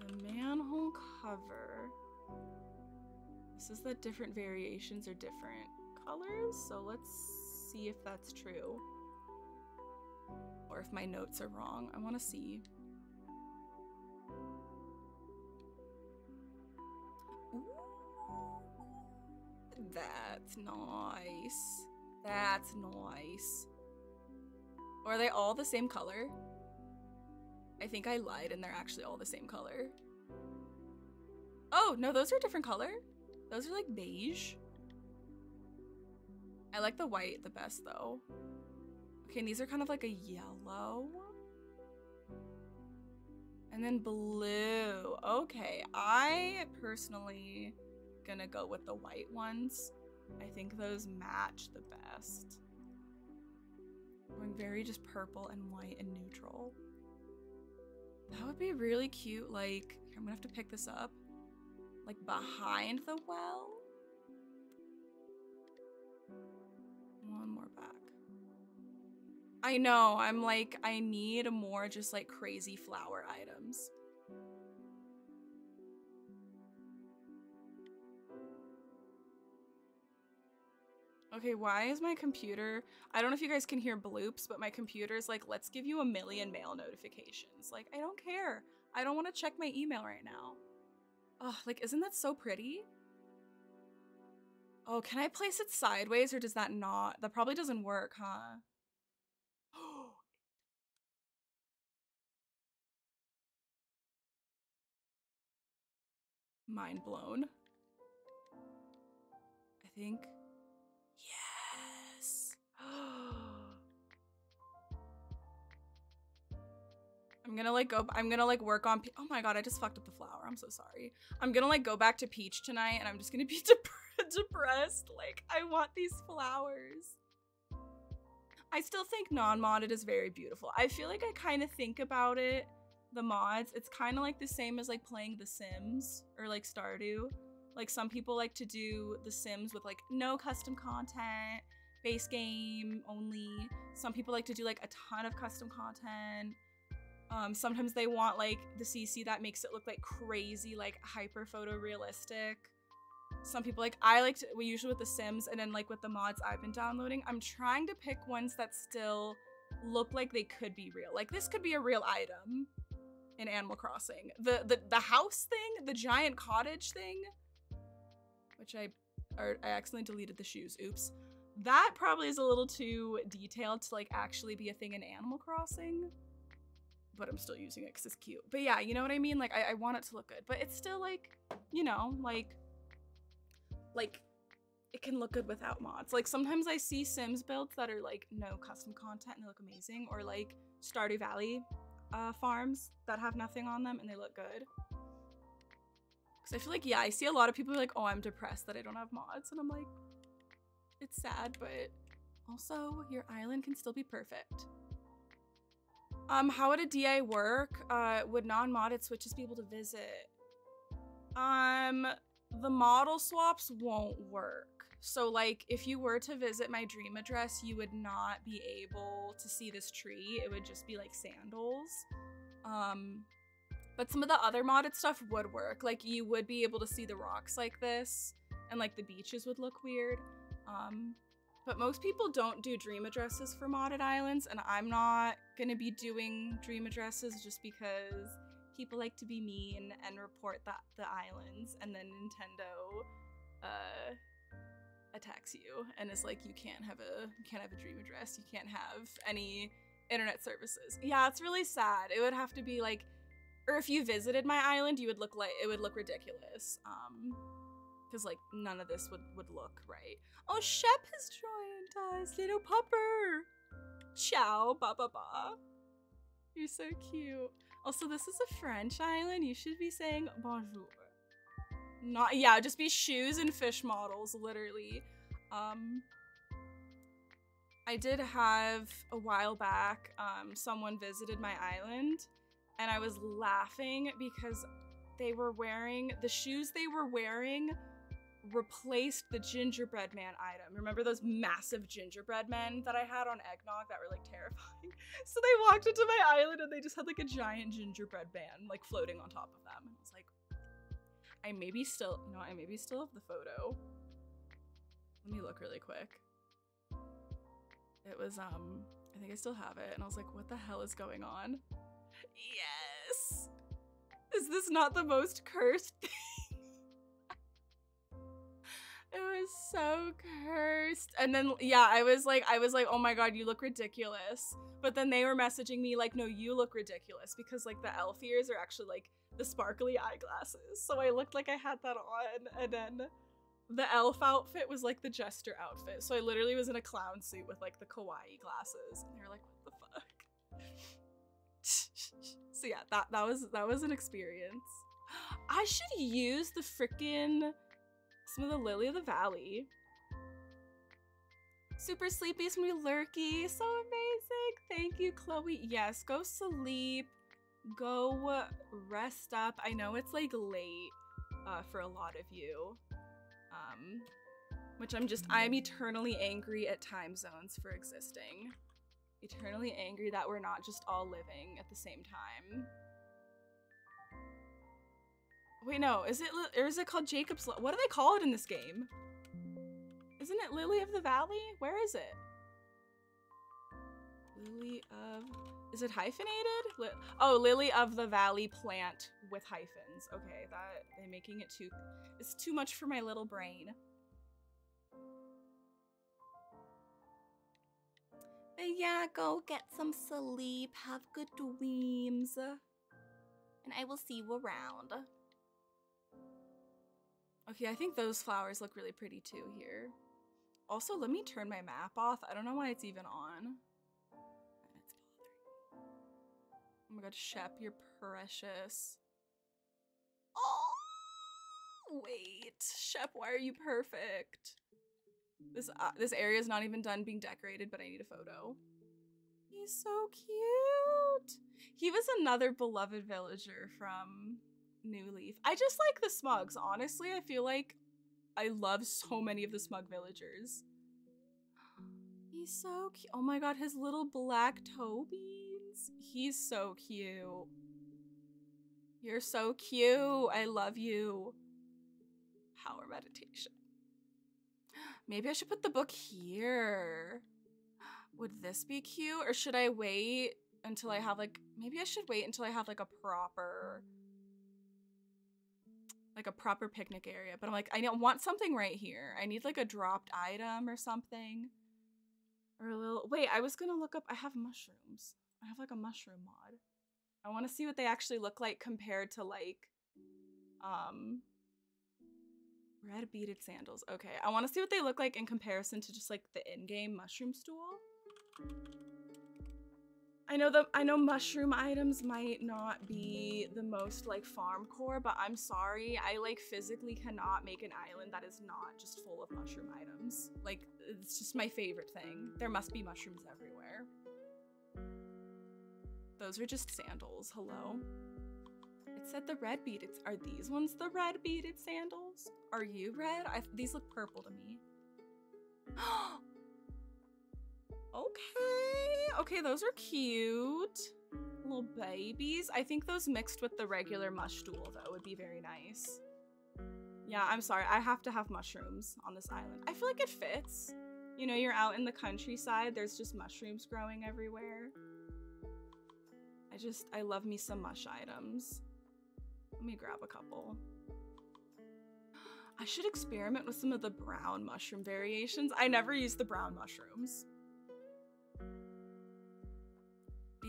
The manhole cover. This is that different variations are different colors, so let's see if that's true. Or if my notes are wrong. I want to see. Ooh. That's nice. That's nice. Or are they all the same color? I think I lied and they're actually all the same color. Oh, no, those are a different color. Those are like beige. I like the white the best though. Okay, and these are kind of like a yellow. And then blue. Okay, I personally gonna go with the white ones. I think those match the best. Going very just purple and white and neutral. That would be really cute. Like, I'm gonna have to pick this up like behind the well. One more back. I know, I'm like, I need more just like crazy flower items. Okay, why is my computer... I don't know if you guys can hear bloops, but my computer is like, let's give you a million mail notifications. Like, I don't care. I don't want to check my email right now. Oh, like, isn't that so pretty? Oh, can I place it sideways or does that not? That probably doesn't work, huh? Mind blown. I think. I'm gonna like go. I'm gonna like work on. Pe- oh my god, I just fucked up the flower. I'm so sorry. I'm gonna like go back to Peach tonight, and I'm just gonna be dep- depressed. Like I want these flowers. I still think non-modded is very beautiful. I feel like I kind of think about it. The mods, it's kind of like the same as like playing The Sims or like Stardew. Like some people like to do The Sims with like no custom content, base game only. Some people like to do like a ton of custom content. Um, sometimes they want like the CC that makes it look like crazy, like hyper photorealistic. Some people like I like to, we usually with the Sims and then like with the mods I've been downloading, I'm trying to pick ones that still look like they could be real. Like this could be a real item in Animal Crossing. The the the house thing, the giant cottage thing, which I or I accidentally deleted the shoes. Oops. That probably is a little too detailed to like actually be a thing in Animal Crossing but I'm still using it because it's cute. But yeah, you know what I mean? Like, I, I want it to look good, but it's still like, you know, like, like, it can look good without mods. Like, sometimes I see Sims builds that are like no custom content and they look amazing, or like Stardew Valley uh, farms that have nothing on them and they look good. Because I feel like, yeah, I see a lot of people like, oh, I'm depressed that I don't have mods. And I'm like, it's sad, but also your island can still be perfect. Um, how would a DI work? Uh, would non-modded switches be able to visit? Um, the model swaps won't work. So like, if you were to visit my dream address, you would not be able to see this tree. It would just be like sandals. Um, but some of the other modded stuff would work. Like you would be able to see the rocks like this and like the beaches would look weird. Um, but most people don't do dream addresses for modded islands, and I'm not gonna be doing dream addresses just because people like to be mean and report the, the islands, and then Nintendo uh, attacks you and is like, you can't have a you can't have a dream address, you can't have any internet services. Yeah, it's really sad. It would have to be like, or if you visited my island, you would look like it would look ridiculous. Um, because like none of this would would look right. Oh, Shep has joined us, little pupper. Ciao, ba ba ba. You're so cute. Also, this is a French island. You should be saying bonjour. Not yeah, just be shoes and fish models, literally. Um, I did have a while back. Um, someone visited my island, and I was laughing because they were wearing the shoes they were wearing replaced the gingerbread man item. Remember those massive gingerbread men that I had on eggnog that were like terrifying? So they walked into my island and they just had like a giant gingerbread man like floating on top of them. And I was like, I maybe still, no, I maybe still have the photo. Let me look really quick. It was, um, I think I still have it. And I was like, what the hell is going on? Yes! Is this not the most cursed thing? It was so cursed. And then yeah, I was like I was like, "Oh my god, you look ridiculous." But then they were messaging me like, "No, you look ridiculous because like the elf ears are actually like the sparkly eyeglasses." So I looked like I had that on and then the elf outfit was like the jester outfit. So I literally was in a clown suit with like the kawaii glasses. And they were like, "What the fuck?" so yeah, that that was that was an experience. I should use the freaking some of the Lily of the Valley. Super sleepy, some lurky. So amazing. Thank you, Chloe. Yes, go sleep. Go rest up. I know it's like late uh, for a lot of you. Um, which I'm just, I'm eternally angry at time zones for existing. Eternally angry that we're not just all living at the same time. Wait, no. Is it or is it called Jacob's? What do they call it in this game? Isn't it Lily of the Valley? Where is it? Lily of. Is it hyphenated? Li oh, Lily of the Valley plant with hyphens. Okay, that they're making it too. It's too much for my little brain. But yeah, go get some sleep. Have good dreams. And I will see you around. Okay, I think those flowers look really pretty too here. Also, let me turn my map off. I don't know why it's even on. It's. Oh my god, Shep, you're precious. Oh, wait, Shep, why are you perfect? This uh, this area is not even done being decorated, but I need a photo. He's so cute. He was another beloved villager from New Leaf. I just like the Smugs. Honestly, I feel like I love so many of the Smug villagers. He's so cute. Oh my god, his little black toe beans. He's so cute. You're so cute. I love you. Power meditation. Maybe I should put the book here. Would this be cute? Or should I wait until I have like, maybe I should wait until I have like a proper, like a proper picnic area. But I'm like, I want something right here. I need like a dropped item or something. Or a little, wait, I was gonna look up, I have mushrooms. I have like a mushroom mod. I want to see what they actually look like compared to like, um, red beaded sandals. Okay, I want to see what they look like in comparison to just like the in-game mushroom stool. I know the I know mushroom items might not be the most like farm core, but I'm sorry, I like physically cannot make an island that is not just full of mushroom items. Like it's just my favorite thing. There must be mushrooms everywhere. Those are just sandals. Hello. It said the red beaded. Are these ones the red beaded sandals? Are you red? I, these look purple to me. Oh, okay. Okay, those are cute. Little babies. I think those mixed with the regular mush stool, though, would be very nice. Yeah, I'm sorry. I have to have mushrooms on this island. I feel like it fits. You know, you're out in the countryside. There's just mushrooms growing everywhere. I just, I love me some mush items. Let me grab a couple. I should experiment with some of the brown mushroom variations. I never use the brown mushrooms.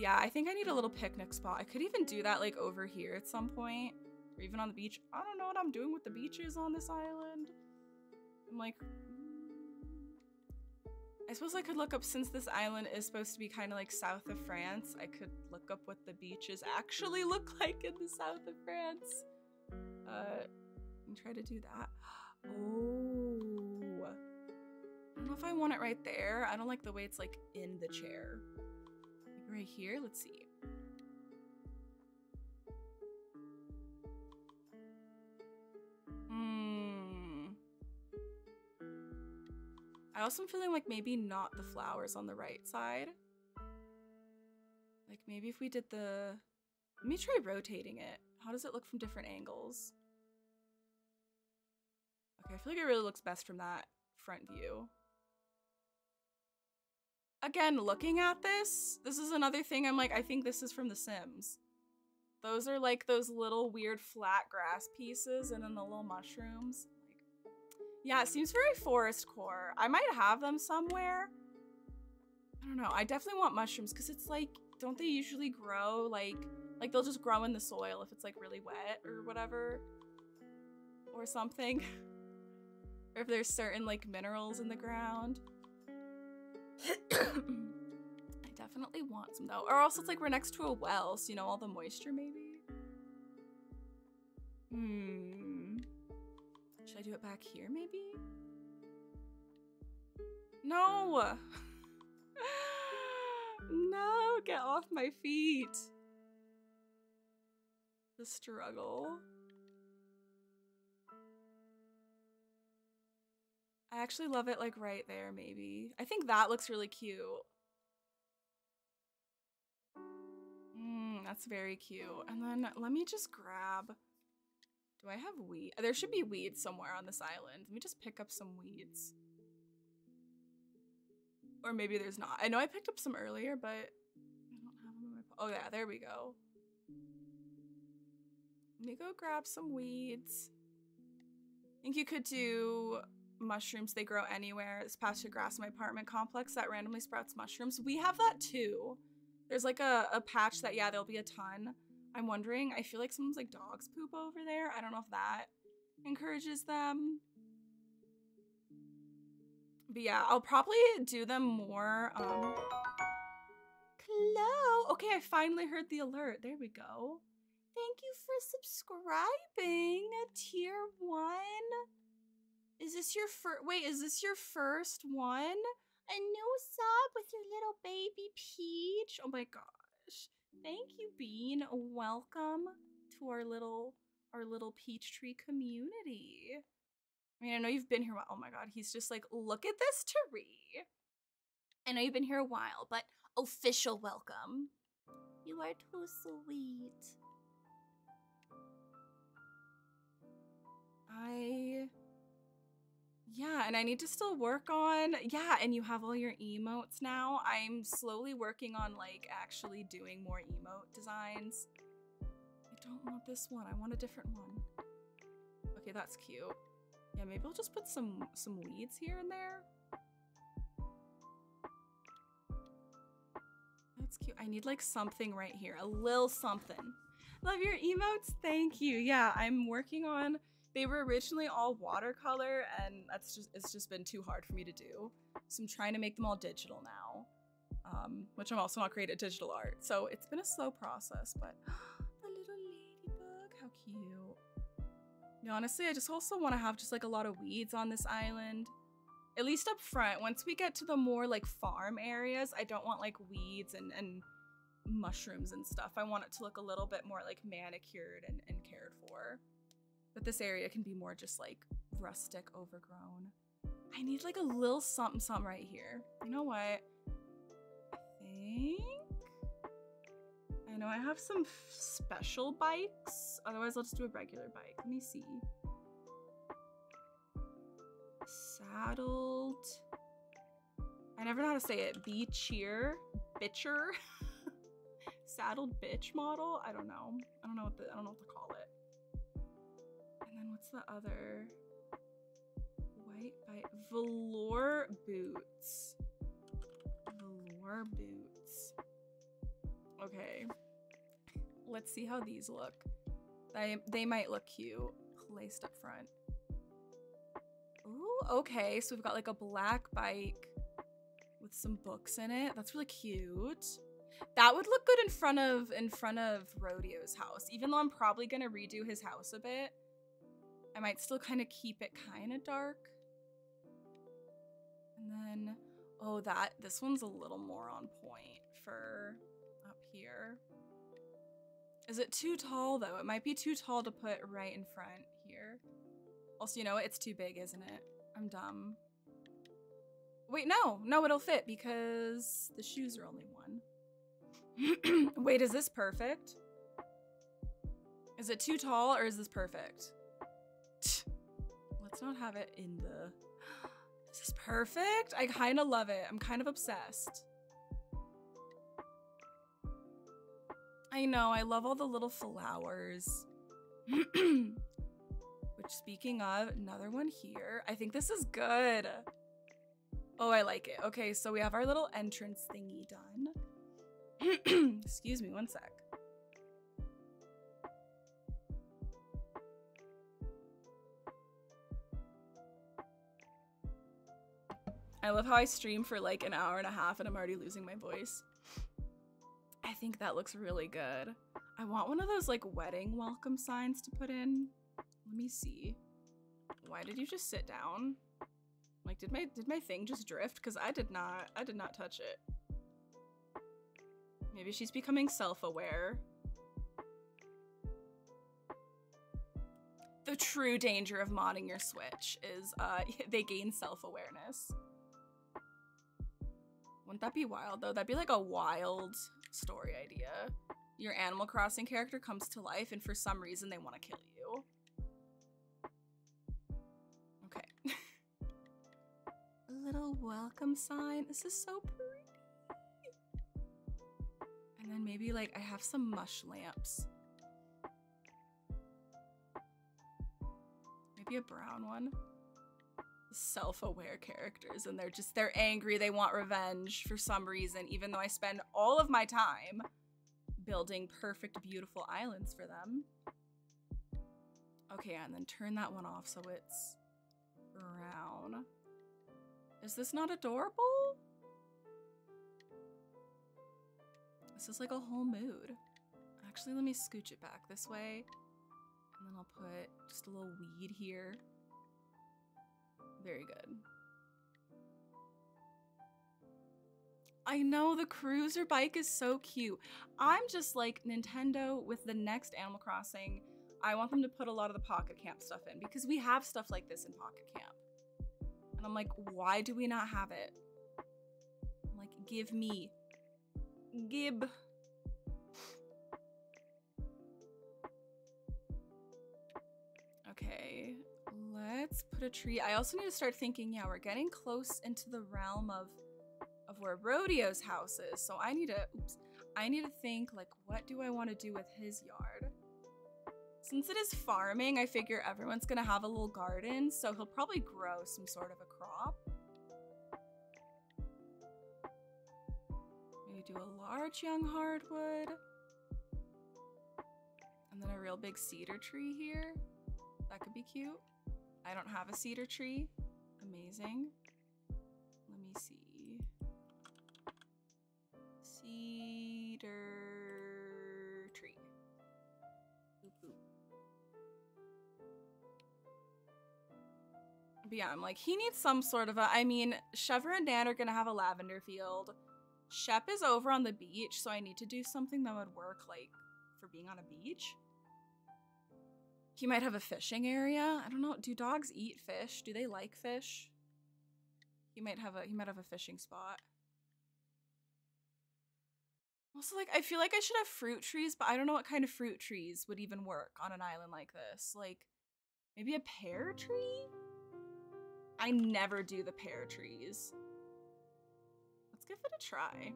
Yeah, I think I need a little picnic spot. I could even do that like over here at some point. Or even on the beach. I don't know what I'm doing with the beaches on this island. I'm like, I suppose I could look up since this island is supposed to be kind of like south of France. I could look up what the beaches actually look like in the south of France. Uh, and try to do that. Oh, I don't know if I want it right there. I don't like the way it's like in the chair. Right here. Let's see. Hmm. I also am feeling like maybe not the flowers on the right side. Like maybe if we did the... Let me try rotating it. How does it look from different angles? Okay, I feel like it really looks best from that front view. Again, looking at this, this is another thing I'm like, I think this is from The Sims. Those are like those little weird flat grass pieces and then the little mushrooms. Yeah, it seems very forest core. I might have them somewhere. I don't know. I definitely want mushrooms because it's like, don't they usually grow like, like they'll just grow in the soil if it's like really wet or whatever or something. or if there's certain like minerals in the ground. I definitely want some though. Or also it's like we're next to a well, so you know all the moisture maybe. Hmm. Should I do it back here maybe? No! no, get off my feet. The struggle. I actually love it like right there maybe. I think that looks really cute. Mm, that's very cute. And then let me just grab do I have weed? There should be weeds somewhere on this island. Let me just pick up some weeds. Or maybe there's not. I know I picked up some earlier, but I don't have them in my Oh yeah, there we go. Let me go grab some weeds. I think you could do mushrooms. They grow anywhere. This pasture grass in my apartment complex that randomly sprouts mushrooms. We have that too. There's like a, a patch that, yeah, there'll be a ton. I'm wondering, I feel like someone's like dogs poop over there. I don't know if that encourages them. But yeah, I'll probably do them more. Um, Hello. Okay, I finally heard the alert. There we go. Thank you for subscribing. Tier one. Is this your first? Wait, is this your first one? A new sub with your little baby Peach. Oh my gosh. Thank you, Bean. Welcome to our little our little Peachtree community. I mean, I know you've been here. A while. Oh my god, he's just like, look at this tree. I know you've been here a while, but official welcome. You are too sweet. I. Yeah, and I need to still work on. Yeah, and you have all your emotes now. I'm slowly working on like actually doing more emote designs. I don't want this one. I want a different one. Okay, that's cute. Yeah, maybe I'll just put some some weeds here and there. That's cute. I need like something right here. A little something. Love your emotes. Thank you. Yeah, I'm working on they were originally all watercolor and that's just it's just been too hard for me to do. So I'm trying to make them all digital now. Um, which I'm also not great at digital art. So it's been a slow process, but the little ladybug, how cute. Honestly, I just also want to have just like a lot of weeds on this island. At least up front. Once we get to the more like farm areas, I don't want like weeds and, and mushrooms and stuff. I want it to look a little bit more like manicured and, and cared for. But this area can be more just like rustic, overgrown. I need like a little something something right here. You know what? I think I know I have some special bikes. Otherwise, just do a regular bike. Let me see. Saddled. I never know how to say it. Be cheer, bitcher, saddled bitch model. I don't know. I don't know what the I don't know what to call it. What's the other? White bite velour boots. Velour boots. Okay. Let's see how these look. They they might look cute placed up front. Ooh, okay. So we've got like a black bike with some books in it. That's really cute. That would look good in front of in front of Rodeo's house. Even though I'm probably gonna redo his house a bit, I might still kind of keep it kind of dark. And then, oh, that this one's a little more on point for up here. Is it too tall though? It might be too tall to put right in front here. Also, you know? It's too big, isn't it? I'm dumb. Wait, no, no, it'll fit because the shoes are only one. Wait, is this perfect? Is it too tall or is this perfect? Not have it in the. This Is perfect? I kind of love it. I'm kind of obsessed. I know, I love all the little flowers. Which, speaking of, another one here. I think this is good. Oh, I like it. Okay, so we have our little entrance thingy done. Excuse me, one sec. I love how I stream for like an hour and a half and I'm already losing my voice. I think that looks really good. I want one of those like wedding welcome signs to put in. Let me see. Why did you just sit down? Like did my did my thing just drift cuz I did not I did not touch it. Maybe she's becoming self-aware. The true danger of modding your Switch is uh they gain self-awareness. Wouldn't that be wild though? That'd be like a wild story idea. Your Animal Crossing character comes to life and for some reason they want to kill you. Okay. a little welcome sign. This is so pretty. And then maybe like I have some mush lamps. Maybe a brown one self-aware characters and they're just they're angry they want revenge for some reason even though i spend all of my time building perfect beautiful islands for them Okay, and then turn that one off so it's brown. Is this not adorable? This is like a whole mood. Actually, let me scooch it back this way. And then I'll put just a little weed here. Very good. I know the cruiser bike is so cute. I'm just like Nintendo with the next Animal Crossing. I want them to put a lot of the Pocket Camp stuff in because we have stuff like this in Pocket Camp. And I'm like, why do we not have it? I'm like, give me. Gib. Okay, let's put a tree. I also need to start thinking, yeah, we're getting close into the realm of of where Rodeo's house is. So I need to oops. I need to think like what do I want to do with his yard? Since it is farming, I figure everyone's gonna have a little garden, so he'll probably grow some sort of a crop. Maybe do a large young hardwood. And then a real big cedar tree here. That could be cute. I don't have a cedar tree. Amazing. Let me see. Cedar tree. But yeah, I'm like, he needs some sort of a. I mean, Chevre and Nan are gonna have a lavender field. Shep is over on the beach, so I need to do something that would work, like, for being on a beach. He might have a fishing area. I don't know. Do dogs eat fish? Do they like fish? He might have a he might have a fishing spot. Also, like, I feel like I should have fruit trees, but I don't know what kind of fruit trees would even work on an island like this. Like, maybe a pear tree? I never do the pear trees. Let's give it a try.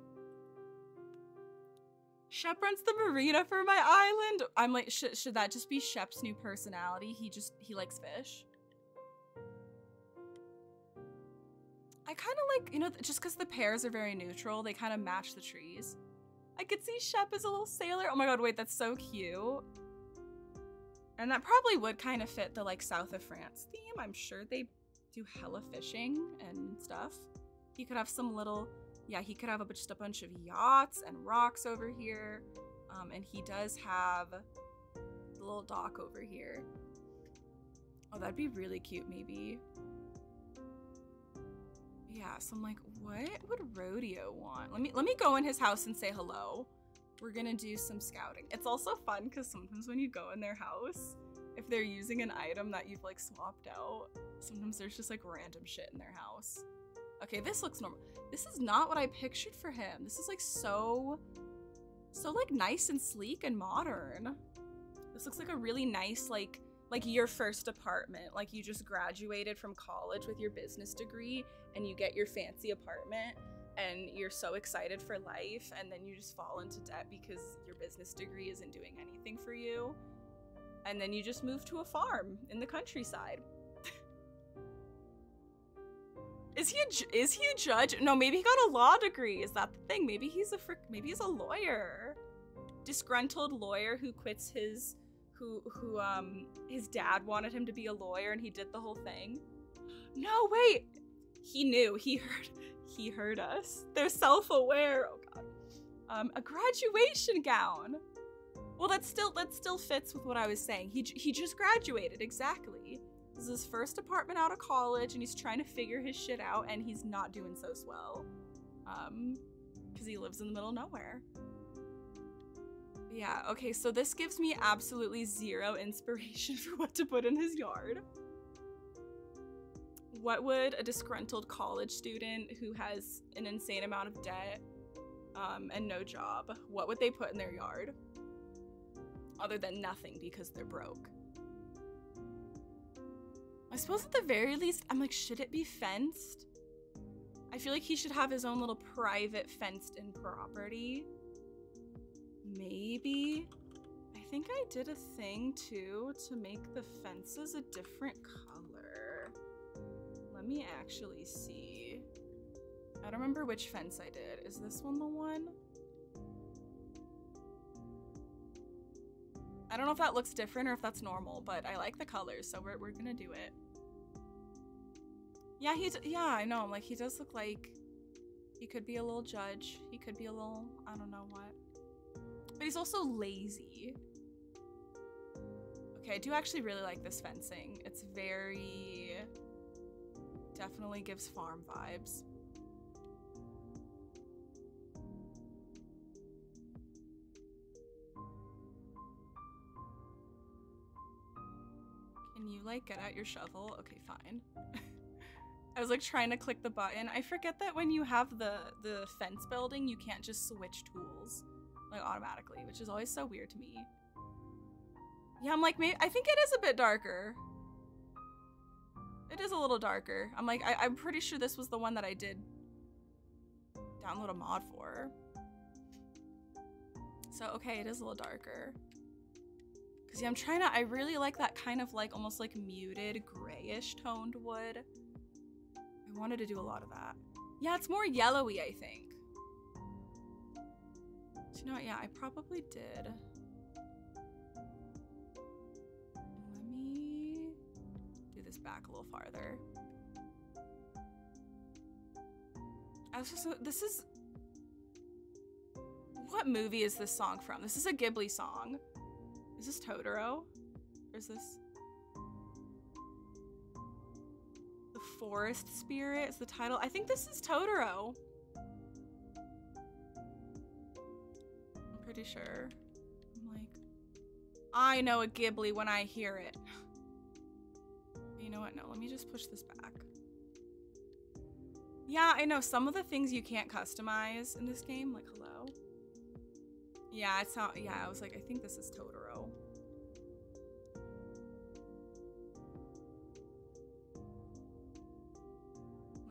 Shep runs the marina for my island. I'm like, sh should that just be Shep's new personality? He just, he likes fish. I kind of like, you know, just because the pears are very neutral, they kind of match the trees. I could see Shep as a little sailor. Oh my god, wait, that's so cute. And that probably would kind of fit the like south of France theme. I'm sure they do hella fishing and stuff. You could have some little, yeah, he could have a, just a bunch of yachts and rocks over here. Um, and he does have the little dock over here. Oh, that'd be really cute, maybe. Yeah, so I'm like, what would Rodeo want? Let me let me go in his house and say hello. We're gonna do some scouting. It's also fun because sometimes when you go in their house, if they're using an item that you've like swapped out, sometimes there's just like random shit in their house. Okay, this looks normal. This is not what I pictured for him. This is like so, so like nice and sleek and modern. This looks like a really nice like like your first apartment. Like you just graduated from college with your business degree and you get your fancy apartment and you're so excited for life and then you just fall into debt because your business degree isn't doing anything for you. And then you just move to a farm in the countryside. Is he a, is he a judge? No, maybe he got a law degree. Is that the thing? Maybe he's a frick, maybe he's a lawyer. Disgruntled lawyer who quits his who who um his dad wanted him to be a lawyer and he did the whole thing. No, wait. He knew. He heard he heard us. They're self-aware. Oh god. Um a graduation gown. Well, that still that still fits with what I was saying. He he just graduated exactly. This is his first apartment out of college and he's trying to figure his shit out and he's not doing so swell. Um cuz he lives in the middle of nowhere. Yeah, okay, so this gives me absolutely zero inspiration for what to put in his yard. What would a disgruntled college student who has an insane amount of debt um, and no job, what would they put in their yard? Other than nothing because they're broke. I suppose at the very least, I'm like, should it be fenced? I feel like he should have his own little private fenced in property maybe. I think I did a thing too to make the fences a different color. Let me actually see. I don't remember which fence I did. Is this one the one? I don't know if that looks different or if that's normal, but I like the colors, so we're, we're gonna do it. Yeah, he, yeah, I know, like, he does look like he could be a little judge. He could be a little, I don't know what. But he's also lazy. Okay, I do actually really like this fencing. It's very, definitely gives farm vibes. Can you like get out your shovel? Okay, fine. I was like trying to click the button. I forget that when you have the the fence building, you can't just switch tools like automatically, which is always so weird to me. Yeah, I'm like, maybe I think it is a bit darker. It is a little darker. I'm like, I, I'm pretty sure this was the one that I did download a mod for. So, okay, it is a little darker. Because, yeah, I'm trying to, I really like that kind of like, almost like muted grayish toned wood. I wanted to do a lot of that. Yeah, it's more yellowy, I think. Do you know what? Yeah, I probably did. Let me do this back a little farther. I was just, this is, what movie is this song from? This is a Ghibli song. Is this Totoro? Or is this? Forest Spirit is the title. I think this is Totoro. I'm pretty sure. I'm like, I know a Ghibli when I hear it. You know what? No, let me just push this back. Yeah, I know some of the things you can't customize in this game, like hello. Yeah, it's not, yeah, I was like, I think this is Totoro.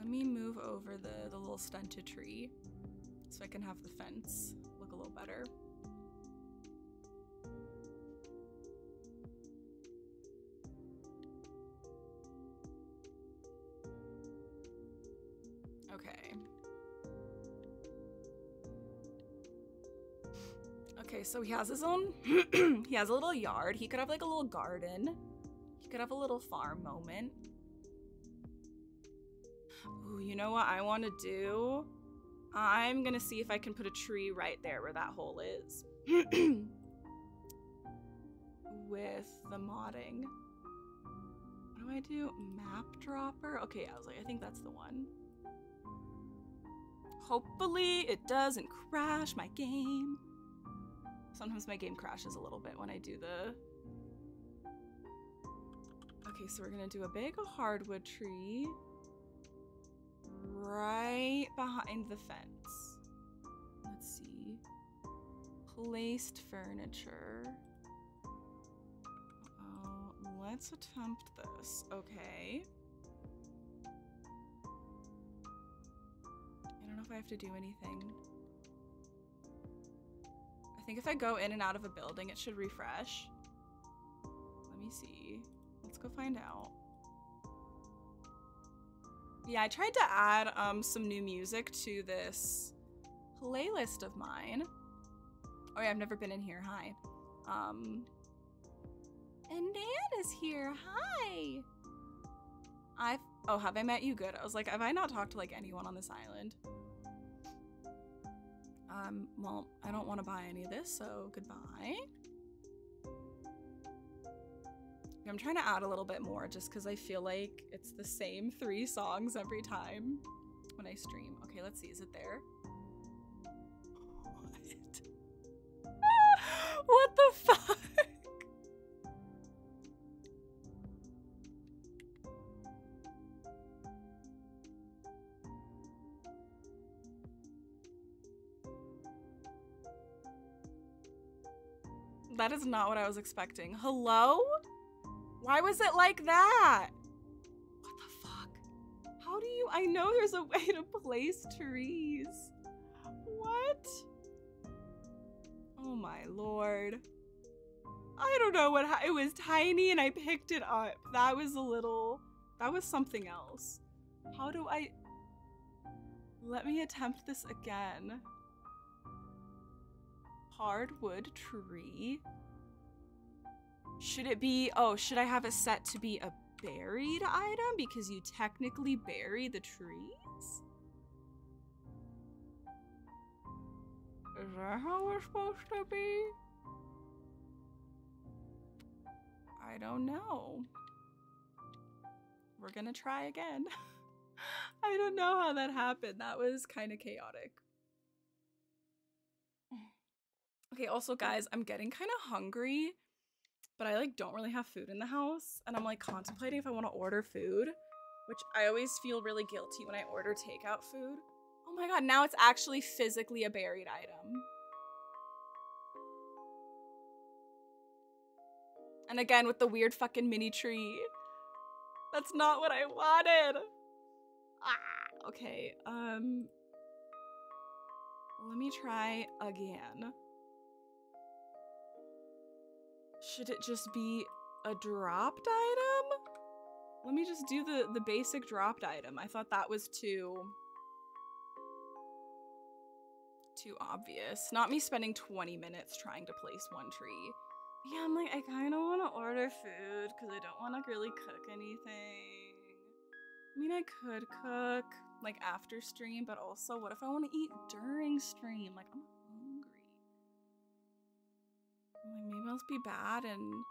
Let me move over the, the little stunted tree so I can have the fence look a little better. Okay. Okay, so he has his own, he has a little yard. He could have like a little garden. He could have a little farm moment. Ooh, you know what I want to do? I'm gonna see if I can put a tree right there where that hole is. With the modding. What do I do? Map dropper? Okay, I was like, I think that's the one. Hopefully it doesn't crash my game. Sometimes my game crashes a little bit when I do the... Okay, so we're gonna do a big hardwood tree right behind the fence. Let's see. Placed furniture. Oh, let's attempt this. Okay. I don't know if I have to do anything. I think if I go in and out of a building, it should refresh. Let me see. Let's go find out. Yeah, I tried to add um, some new music to this playlist of mine. Oh yeah, I've never been in here. Hi. Um, and Dan is here. Hi. I've oh, have I met you? Good. I was like, have I not talked to like anyone on this island? Um, well, I don't want to buy any of this, so goodbye. I'm trying to add a little bit more just because I feel like it's the same three songs every time when I stream. Okay, let's see. Is it there? What? what the fuck? That is not what I was expecting. Hello? Why was it like that? What the fuck? How do you- I know there's a way to place trees. What? Oh my lord. I don't know what- it was tiny and I picked it up. That was a little- that was something else. How do I- let me attempt this again. Hardwood tree. Should it be, oh, should I have it set to be a buried item because you technically bury the trees? Is that how we're supposed to be? I don't know. We're gonna try again. I don't know how that happened. That was kind of chaotic. Mm. Okay, also guys, I'm getting kind of hungry, but I like don't really have food in the house and I'm like contemplating if I want to order food, which I always feel really guilty when I order takeout food. Oh my god, now it's actually physically a buried item. And again with the weird fucking mini tree. That's not what I wanted. Ah, okay, um let me try again. Should it just be a dropped item? Let me just do the, the basic dropped item. I thought that was too... Too obvious. Not me spending 20 minutes trying to place one tree. Yeah, I'm like, I kind of want to order food because I don't want to really cook anything. I mean, I could cook like after stream, but also what if I want to eat during stream? Like, I'm like, maybe I'll be bad and...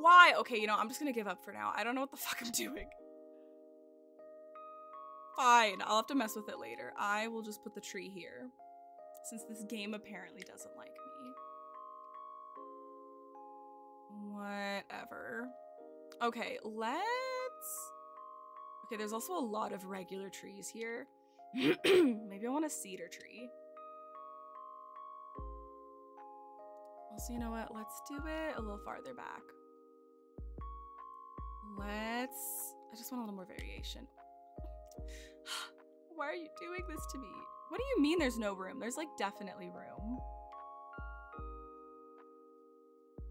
Why? Okay, you know, I'm just gonna give up for now. I don't know what the fuck I'm doing. Fine, I'll have to mess with it later. I will just put the tree here. Since this game apparently doesn't like me. Whatever. Okay, let's... Okay, there's also a lot of regular trees here. Maybe I want a cedar tree. Also, you know what? Let's do it a little farther back. Let's... I just want a little more variation. Why are you doing this to me? What do you mean there's no room? There's like definitely room.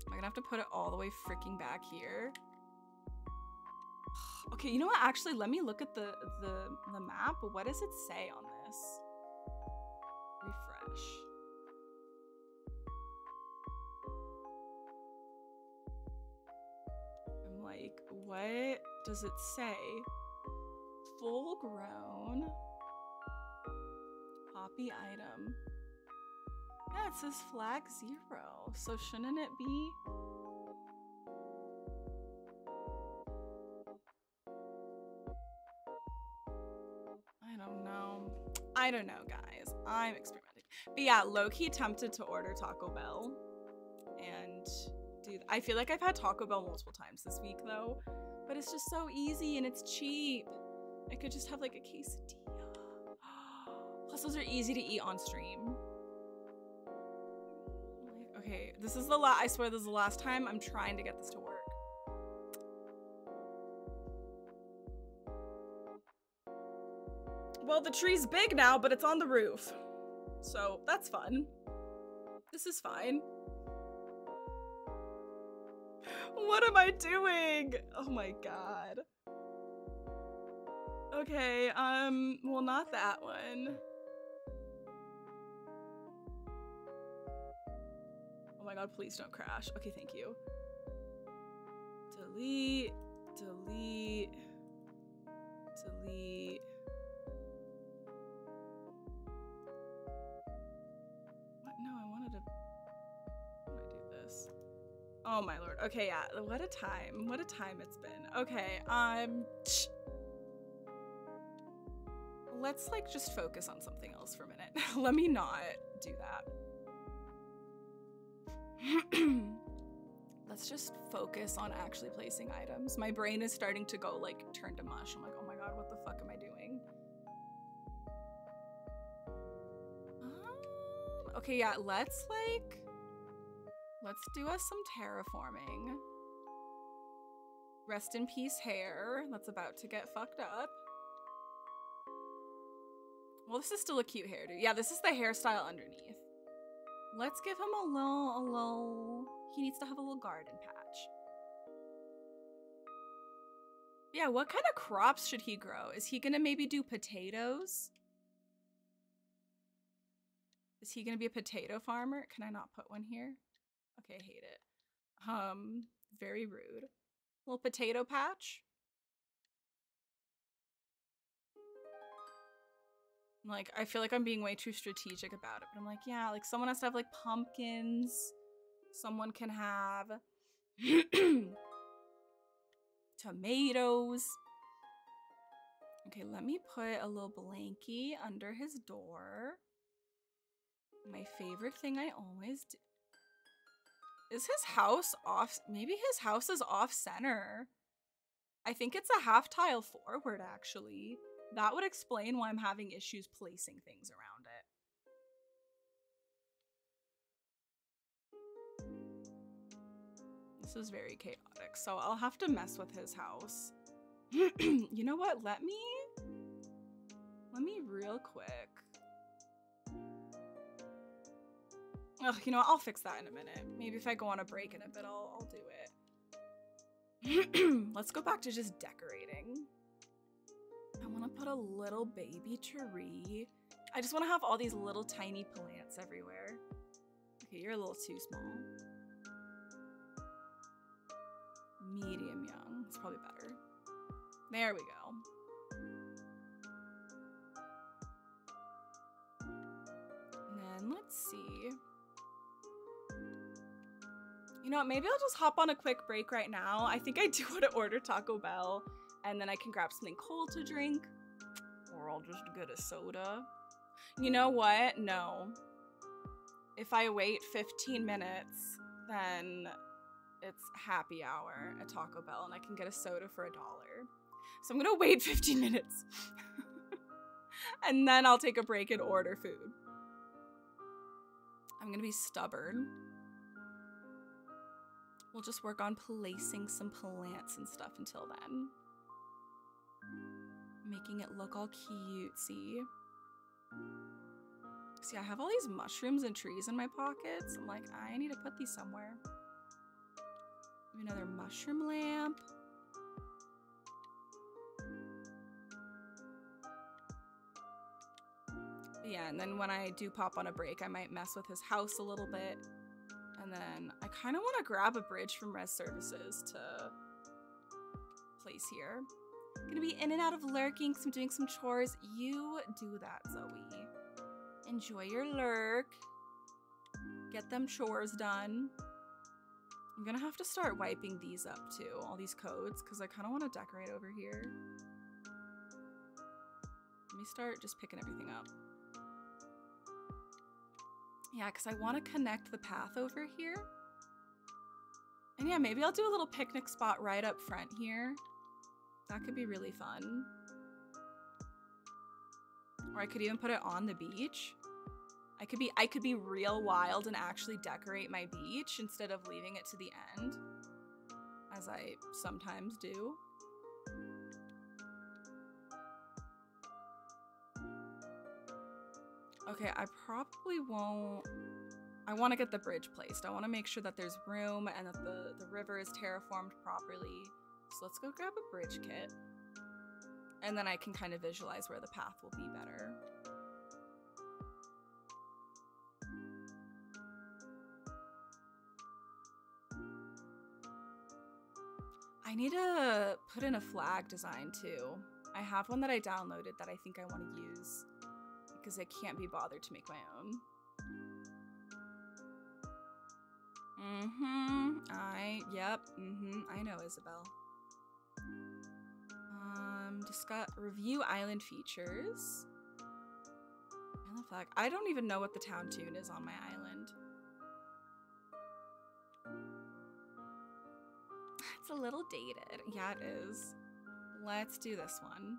I'm gonna have to put it all the way freaking back here. Okay, you know what? Actually, let me look at the, the, the map. What does it say on this? Refresh. What does it say? Full grown poppy item. Yeah, it says flag zero. So shouldn't it be? I don't know. I don't know, guys. I'm experimenting. But yeah, low-key tempted to order Taco Bell. And do I feel like I've had Taco Bell multiple times this week though, but it's just so easy and it's cheap. I could just have like a quesadilla. Plus those are easy to eat on stream. Okay, this is the last, I swear this is the last time I'm trying to get this to work. Well, the tree's big now, but it's on the roof. So that's fun. This is fine. What am I doing? Oh my god. Okay, um, well not that one. Oh my god, please don't crash. Okay, thank you. Delete, delete, delete. Oh my lord. Okay, yeah. What a time. What a time it's been. Okay, um Let's like just focus on something else for a minute. Let me not do that. Let's just focus on actually placing items. My brain is starting to go like turn to mush. I'm like, oh my god, what the fuck am I doing? Um, okay, yeah, let's like Let's do us some terraforming. Rest in peace hair. That's about to get fucked up. Well, this is still a cute hairdo. Yeah, this is the hairstyle underneath. Let's give him a little, a little... He needs to have a little garden patch. Yeah, what kind of crops should he grow? Is he gonna maybe do potatoes? Is he gonna be a potato farmer? Can I not put one here? I hate it. Um, Very rude. Little potato patch. Like, I feel like I'm being way too strategic about it, but I'm like, yeah, like someone has to have like pumpkins. Someone can have tomatoes. Okay, let me put a little blankie under his door. My favorite thing I always do. Is his house off? Maybe his house is off center. I think it's a half tile forward, actually. That would explain why I'm having issues placing things around it. This is very chaotic, so I'll have to mess with his house. you know what? Let me... Let me real quick. Ugh, you know, I'll fix that in a minute. Maybe if I go on a break in a bit, I'll, I'll do it. Let's go back to just decorating. I want to put a little baby tree. I just want to have all these little tiny plants everywhere. Okay, you're a little too small. Medium young. It's probably better. There we go. And then let's see. You know what? Maybe I'll just hop on a quick break right now. I think I do want to order Taco Bell and then I can grab something cold to drink. Or I'll just get a soda. You know what? No. If I wait 15 minutes, then it's happy hour at Taco Bell and I can get a soda for a dollar. So I'm gonna wait 15 minutes. and then I'll take a break and order food. I'm gonna be stubborn. We'll just work on placing some plants and stuff until then. Making it look all cutesy. See, I have all these mushrooms and trees in my pockets. I'm like, I need to put these somewhere. Another mushroom lamp. yeah, and then when I do pop on a break, I might mess with his house a little bit. And then I kind of want to grab a bridge from Res Services to place here. Gonna be in and out of lurking because I'm doing some chores. You do that, Zoe. Enjoy your lurk. Get them chores done. I'm gonna have to start wiping these up too, all these codes, because I kind of want to decorate over here. Let me start just picking everything up. Yeah, because I want to connect the path over here. And yeah, maybe I'll do a little picnic spot right up front here. That could be really fun. Or I could even put it on the beach. I could be I could be real wild and actually decorate my beach instead of leaving it to the end as I sometimes do. Okay, I probably won't I want to get the bridge placed. I want to make sure that there's room and that the, the river is terraformed properly. So let's go grab a bridge kit. And then I can kind of visualize where the path will be better. I need to put in a flag design too. I have one that I downloaded that I think I want to use because I can't be bothered to make my own. Mm-hmm. I, yep, mm-hmm. I know, Isabelle. Um, discuss, review island features. Island flag. I don't even know what the town tune is on my island. It's a little dated. Yeah, it is. Let's do this one.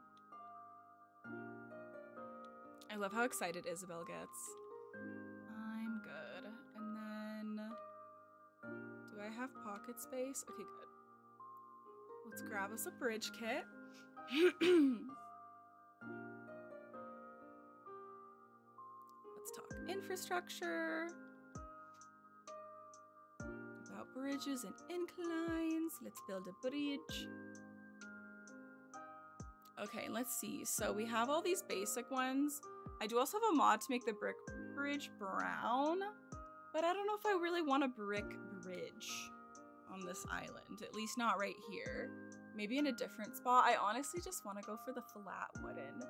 I love how excited Isabelle gets. I'm good. And then, do I have pocket space? Okay, good. Let's grab us a bridge kit. Let's talk infrastructure. About bridges and inclines. Let's build a bridge. Okay, let's see. So we have all these basic ones. I do also have a mod to make the brick bridge brown, but I don't know if I really want a brick bridge. on this island. At least not right here. Maybe in a different spot. I honestly just want to go for the flat wooden.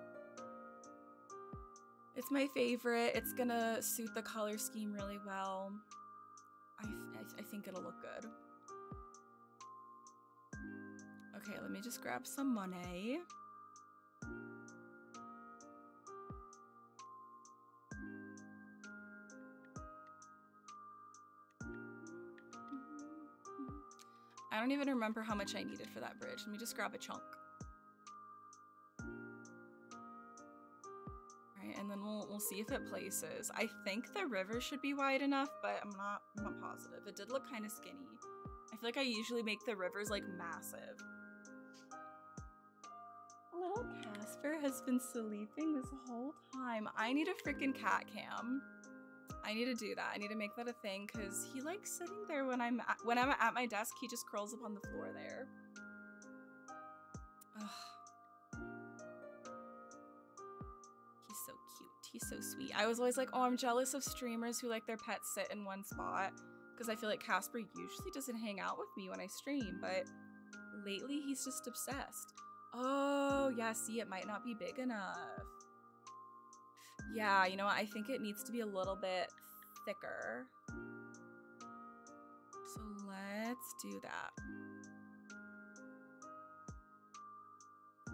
It's my favorite. It's gonna suit the color scheme really well. I, I, I think it'll look good. Okay, let me just grab some money. I don't even remember how much I needed for that bridge. Let me just grab a chunk. Alright, and then we'll we'll see if it places. I think the river should be wide enough, but I'm not I'm not positive. It did look kind of skinny. I feel like I usually make the rivers like massive. Little Casper has been sleeping this whole time. I need a freaking cat cam. I need to do that. I need to make that a thing because he likes sitting there when I'm at, when I'm at my desk. He just curls up on the floor there. Ugh. He's so cute. He's so sweet. I was always like, oh, I'm jealous of streamers who like their pets sit in one spot because I feel like Casper usually doesn't hang out with me when I stream, but lately he's just obsessed. Oh, yeah, see, it might not be big enough. Yeah, you know what? I think it needs to be a little bit thicker. So let's do that.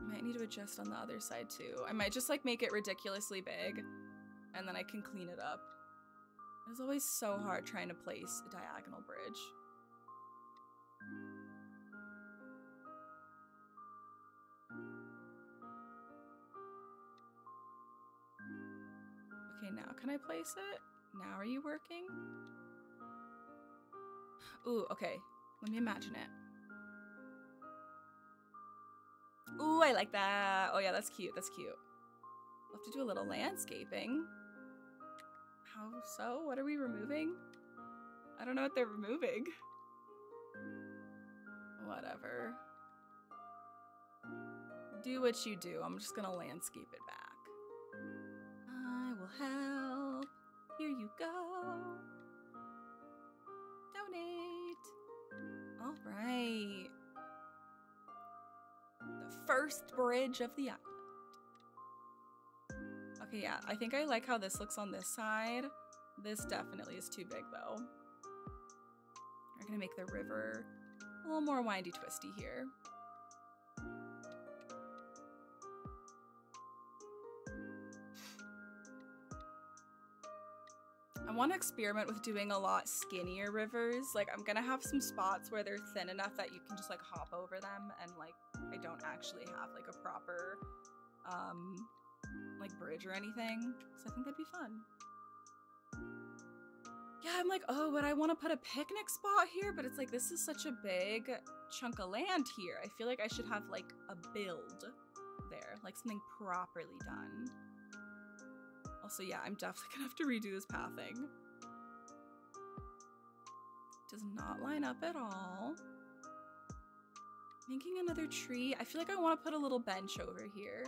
Might need to adjust on the other side too. I might just like make it ridiculously big and then I can clean it up. It's always so hard trying to place a diagonal bridge. Okay, now can I place it? Now are you working? Ooh, okay. Let me imagine it. Ooh, I like that. Oh yeah, that's cute. That's cute. We'll have to do a little landscaping. How so? What are we removing? I don't know what they're removing. Whatever. Do what you do. I'm just gonna landscape it help. Here you go. Donate. All right. The first bridge of the island. Okay, yeah, I think I like how this looks on this side. This definitely is too big though. We're gonna make the river a little more windy twisty here. Want to experiment with doing a lot skinnier rivers. Like I'm gonna have some spots where they're thin enough that you can just like hop over them and like I don't actually have like a proper um like bridge or anything. So I think that'd be fun. Yeah, I'm like, oh, but I want to put a picnic spot here, but it's like this is such a big chunk of land here. I feel like I should have like a build there, like something properly done. Also, yeah, I'm definitely gonna have to redo this pathing. Does not line up at all. Making another tree. I feel like I want to put a little bench over here.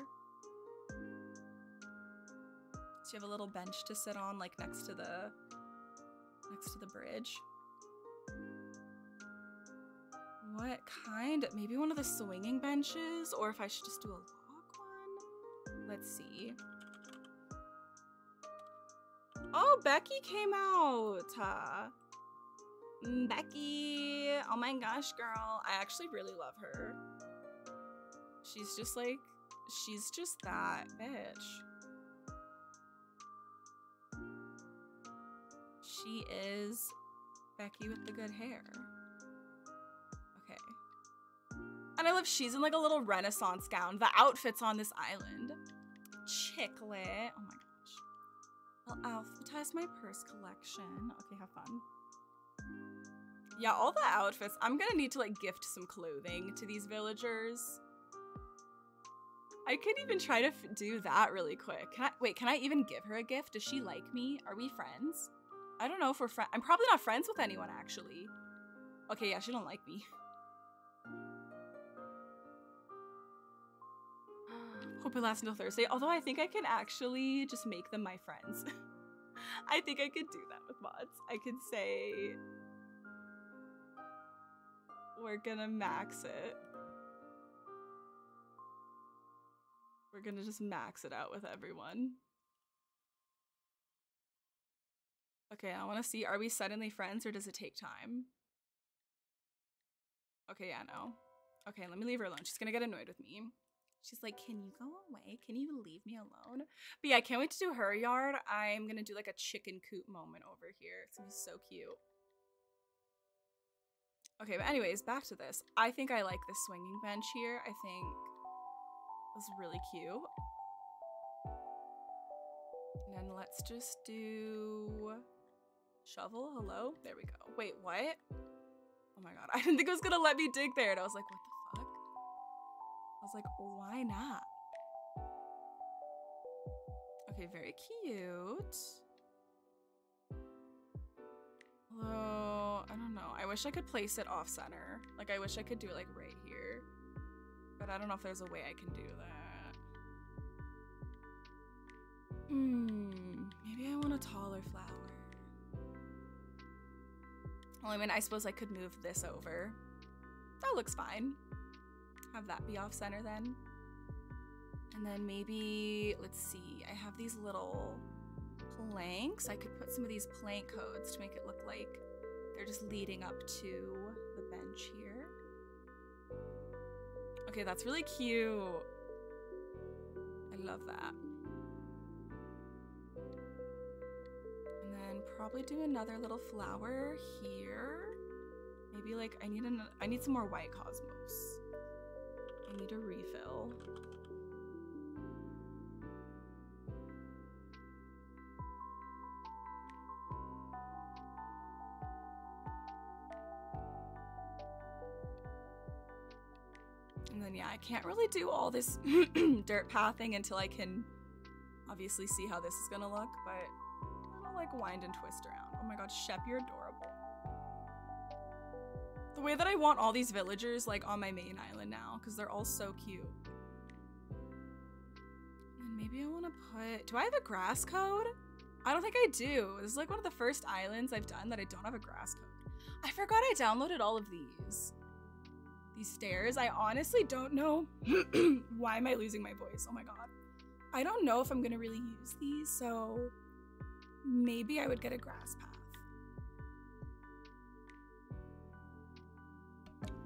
So you have a little bench to sit on, like next to the next to the bridge. What kind? Maybe one of the swinging benches, or if I should just do a log one. Let's see. Oh, Becky came out. Uh, Becky. Oh my gosh, girl. I actually really love her. She's just like, she's just that bitch. She is Becky with the good hair. Okay. And I love she's in like a little renaissance gown. The outfits on this island. Chicklet. Oh my gosh. I'll alphabetize my purse collection. Okay, have fun. Yeah, all the outfits. I'm gonna need to like gift some clothing to these villagers. I could even try to do that really quick. Can I wait? Can I even give her a gift? Does she like me? Are we friends? I don't know if we're friends. I'm probably not friends with anyone, actually. Okay, yeah, she don't like me. Hope it lasts until Thursday. Although I think I can actually just make them my friends. I think I could do that with mods. I could say... we're gonna max it. We're gonna just max it out with everyone. Okay, I want to see. Are we suddenly friends or does it take time? Okay, yeah, no. Okay, let me leave her alone. She's gonna get annoyed with me. She's like, Can you go away? Can you leave me alone? But yeah, I can't wait to do her yard. I'm gonna do like a chicken coop moment over here. It's gonna be so cute. Okay, but anyways, back to this. I think I like this swinging bench here. I think it's really cute. And then let's just do shovel. Hello? There we go. Wait, what? Oh my god, I didn't think it was gonna let me dig there. And I was like, what? I was like, why not? Okay, very cute. Although, I don't know. I wish I could place it off center. Like, I wish I could do it like right here. But I don't know if there's a way I can do that. Hmm, maybe I want a taller flower. Well, I mean, I suppose I could move this over. That looks fine. Have that be off center then. And then maybe, let's see, I have these little planks. I could put some of these plank codes to make it look like they're just leading up to the bench here. Okay, that's really cute. I love that. And then probably do another little flower here. Maybe like I need an I need some more white cosmos. I need a refill. And then yeah, I can't really do all this dirt pathing until I can obviously see how this is gonna look, but I'll like wind and twist around. Oh my god, Shep, you're adorable. The way that I want all these villagers like on my main island now, because they're all so cute. And maybe I want to put, do I have a grass code? I don't think I do. This is like one of the first islands I've done that I don't have a grass code. I forgot I downloaded all of these. These stairs. I honestly don't know. Why am I losing my voice? Oh my god. I don't know if I'm gonna really use these, so maybe I would get a grass path.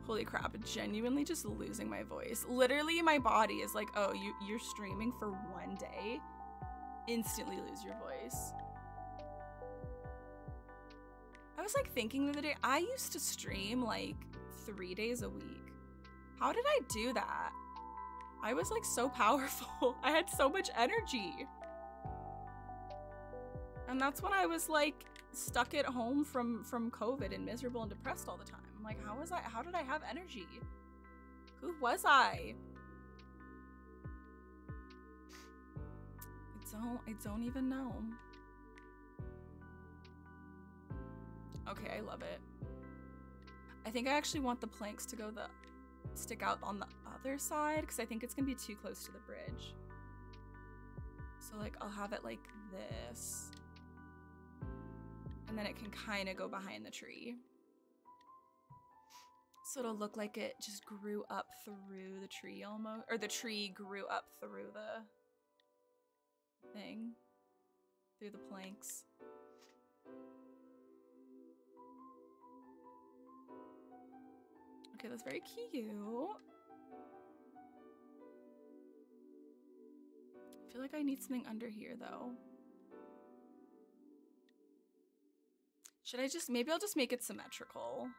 Holy crap, genuinely just losing my voice. Literally my body is like, oh, you, you're streaming for one day? Instantly lose your voice. I was like thinking the other day, I used to stream like three days a week. How did I do that? I was like so powerful. I had so much energy. And that's when I was like stuck at home from from COVID and miserable and depressed all the time. I'm like, how was I how did I have energy? Who was I? I don't I don't even know. Okay, I love it. I think I actually want the planks to go the stick out on the other side because I think it's gonna be too close to the bridge. So like I'll have it like this. And then it can kind of go behind the tree. So it'll look like it just grew up through the tree almost, or the tree grew up through the thing, through the planks. Okay, that's very cute. I feel like I need something under here though. Should I just, maybe I'll just make it symmetrical.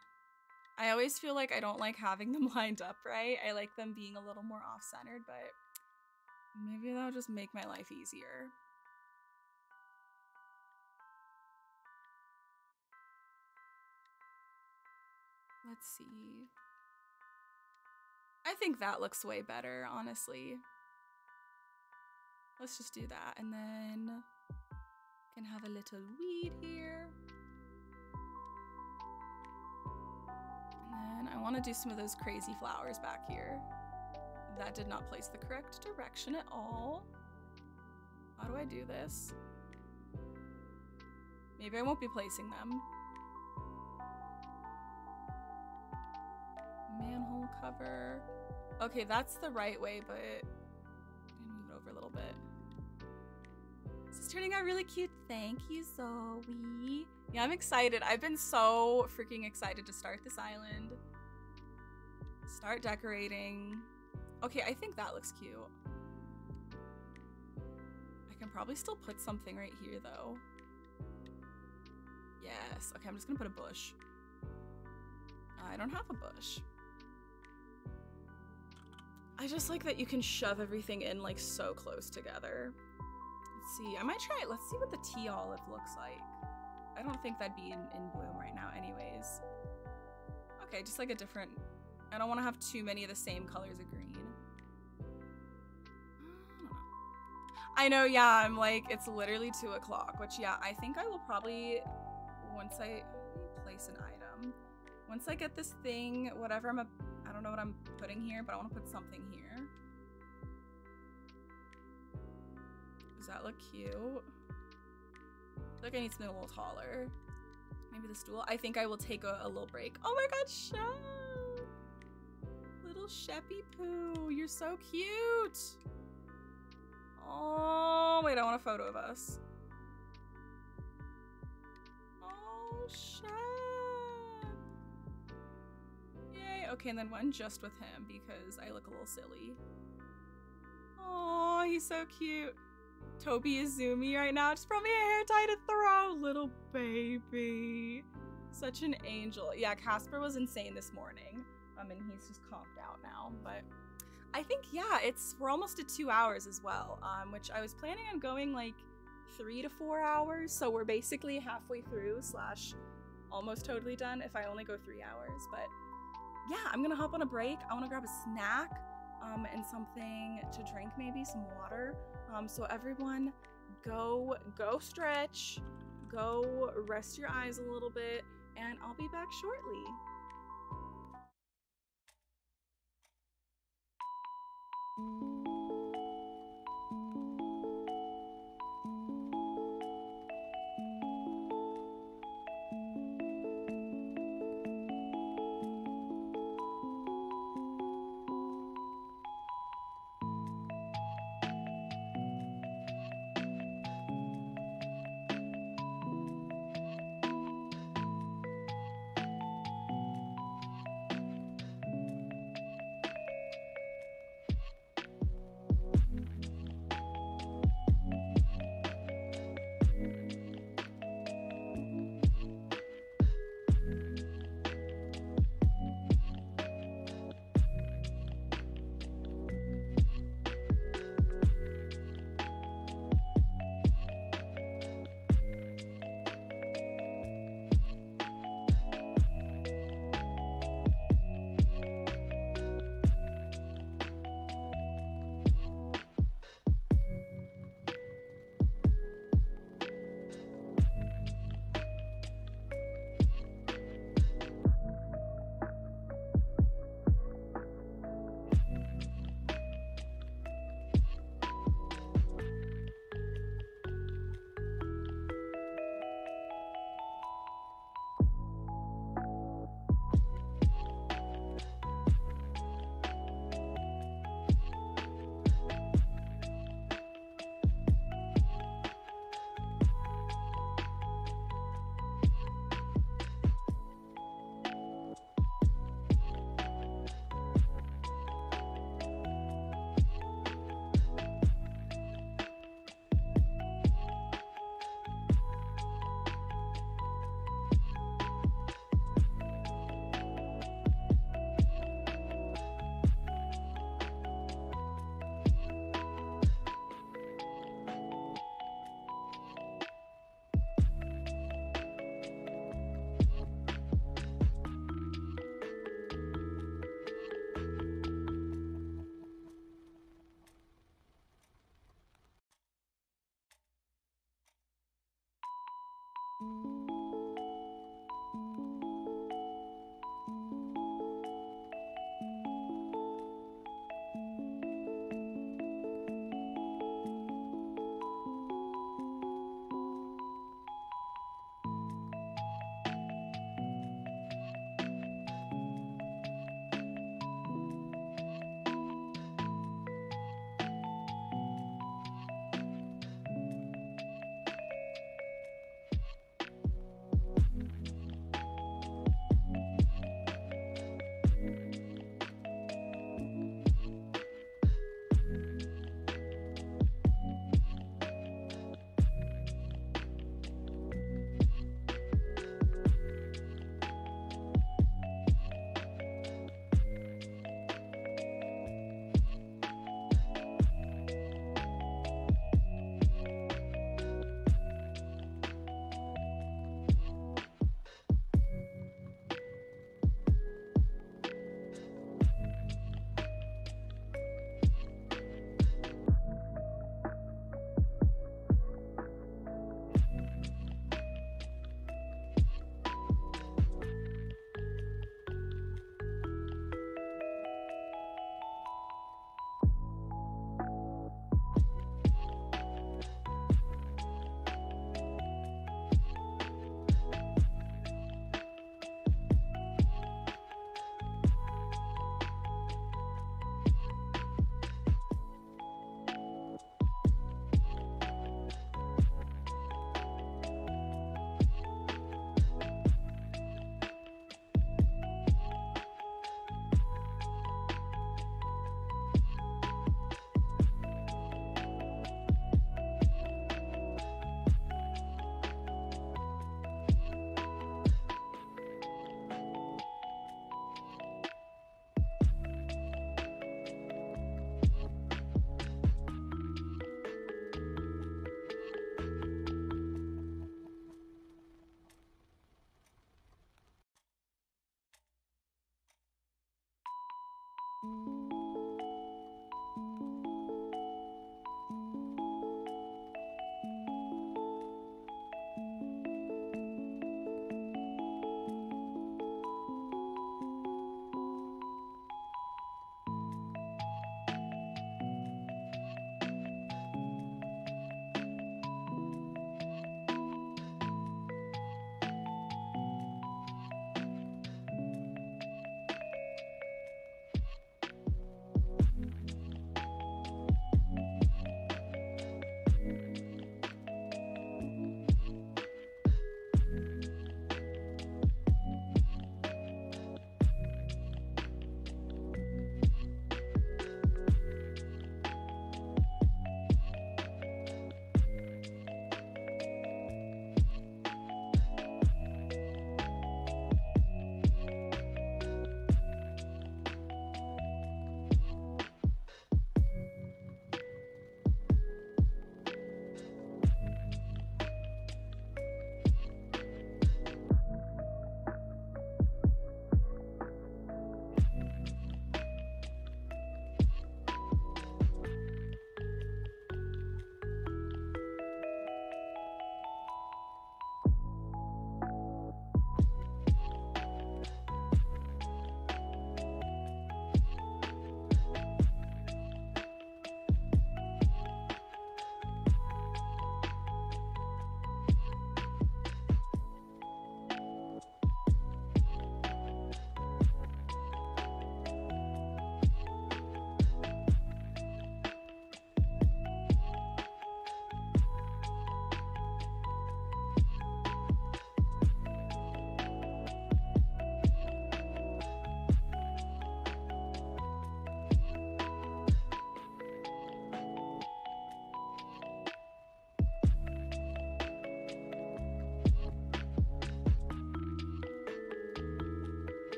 I always feel like I don't like having them lined up right. I like them being a little more off-centered, but maybe that'll just make my life easier. Let's see. I think that looks way better, honestly. Let's just do that. And then can have a little weed here. And I want to do some of those crazy flowers back here. That did not place the correct direction at all. How do I do this? Maybe I won't be placing them. Manhole cover. Okay, that's the right way, but is turning out really cute. Thank you, Zoe. Yeah, I'm excited. I've been so freaking excited to start this island. Start decorating. Okay, I think that looks cute. I can probably still put something right here though. Yes. Okay, I'm just gonna put a bush. I don't have a bush. I just like that you can shove everything in like so close together. Let's see. I might try it. Let's see what the tea olive looks like. I don't think that'd be in, in bloom right now anyways. Okay, just like a different... I don't want to have too many of the same colors of green. I know, yeah, I'm like, it's literally 2 o'clock, which, yeah, I think I will probably, once I place an item, once I get this thing, whatever I'm, a, I don't know what I'm putting here, but I want to put something here. Does that look cute? Like I need something a little taller. Maybe the stool. I think I will take a, a little break. Oh my god, Shep! Little Sheppy Poo, you're so cute! Oh, wait, I want a photo of us. Oh, Shep! Yay, okay, and then one just with him because I look a little silly. Oh, he's so cute. Toby is zoomy right now. Just me a hair tie to throw. Little baby. Such an angel. Yeah, Casper was insane this morning. Um, and he's just calmed out now. But I think, yeah, it's we're almost at two hours as well. Um, which I was planning on going like three to four hours. So we're basically halfway through slash almost totally done if I only go three hours. But yeah, I'm gonna hop on a break. I wanna grab a snack um, and something to drink, maybe some water. Um, so everyone, go go stretch, go rest your eyes a little bit, and I'll be back shortly. Mm -hmm.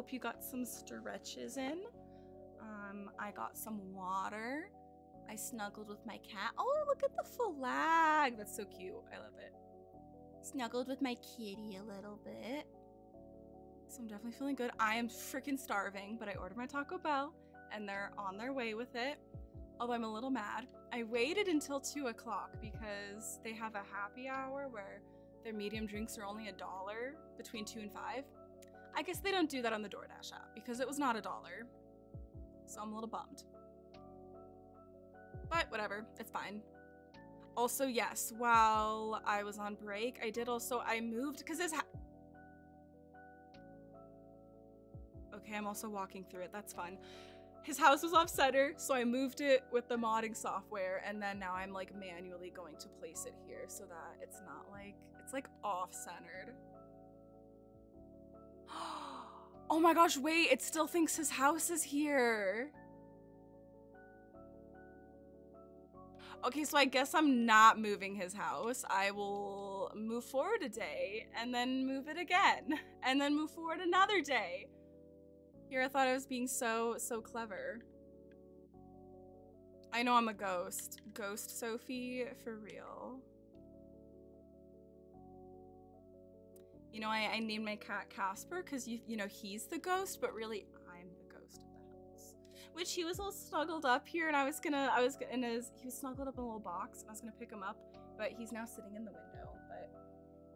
Hope you got some stretches in. Um, I got some water. I snuggled with my cat. Oh, look at the flag. That's so cute. I love it. Snuggled with my kitty a little bit. So I'm definitely feeling good. I am freaking starving, but I ordered my Taco Bell and they're on their way with it. Although I'm a little mad. I waited until 2 o'clock because they have a happy hour where their medium drinks are only a dollar between 2 and 5. I guess they don't do that on the DoorDash app because it was not a dollar. So I'm a little bummed. But whatever, it's fine. Also, yes, while I was on break, I did also, I moved because this. okay, I'm also walking through it. That's fun. his house was off center, so I moved it with the modding software, and then now I'm like manually going to place it here so that it's not like it's like off centered. Oh my gosh, wait, it still thinks his house is here. Okay, so I guess I'm not moving his house. I will move forward a day and then move it again and then move forward another day. Here, I thought I was being so, so clever. I know I'm a ghost. Ghost Sophie, for real. You know, I, I named my cat Casper because, you, you know, he's the ghost, but really I'm the ghost of the house. which he was all snuggled up here and I was gonna I was in his he was snuggled up in a little box and I was gonna pick him up but he's now sitting in the window. But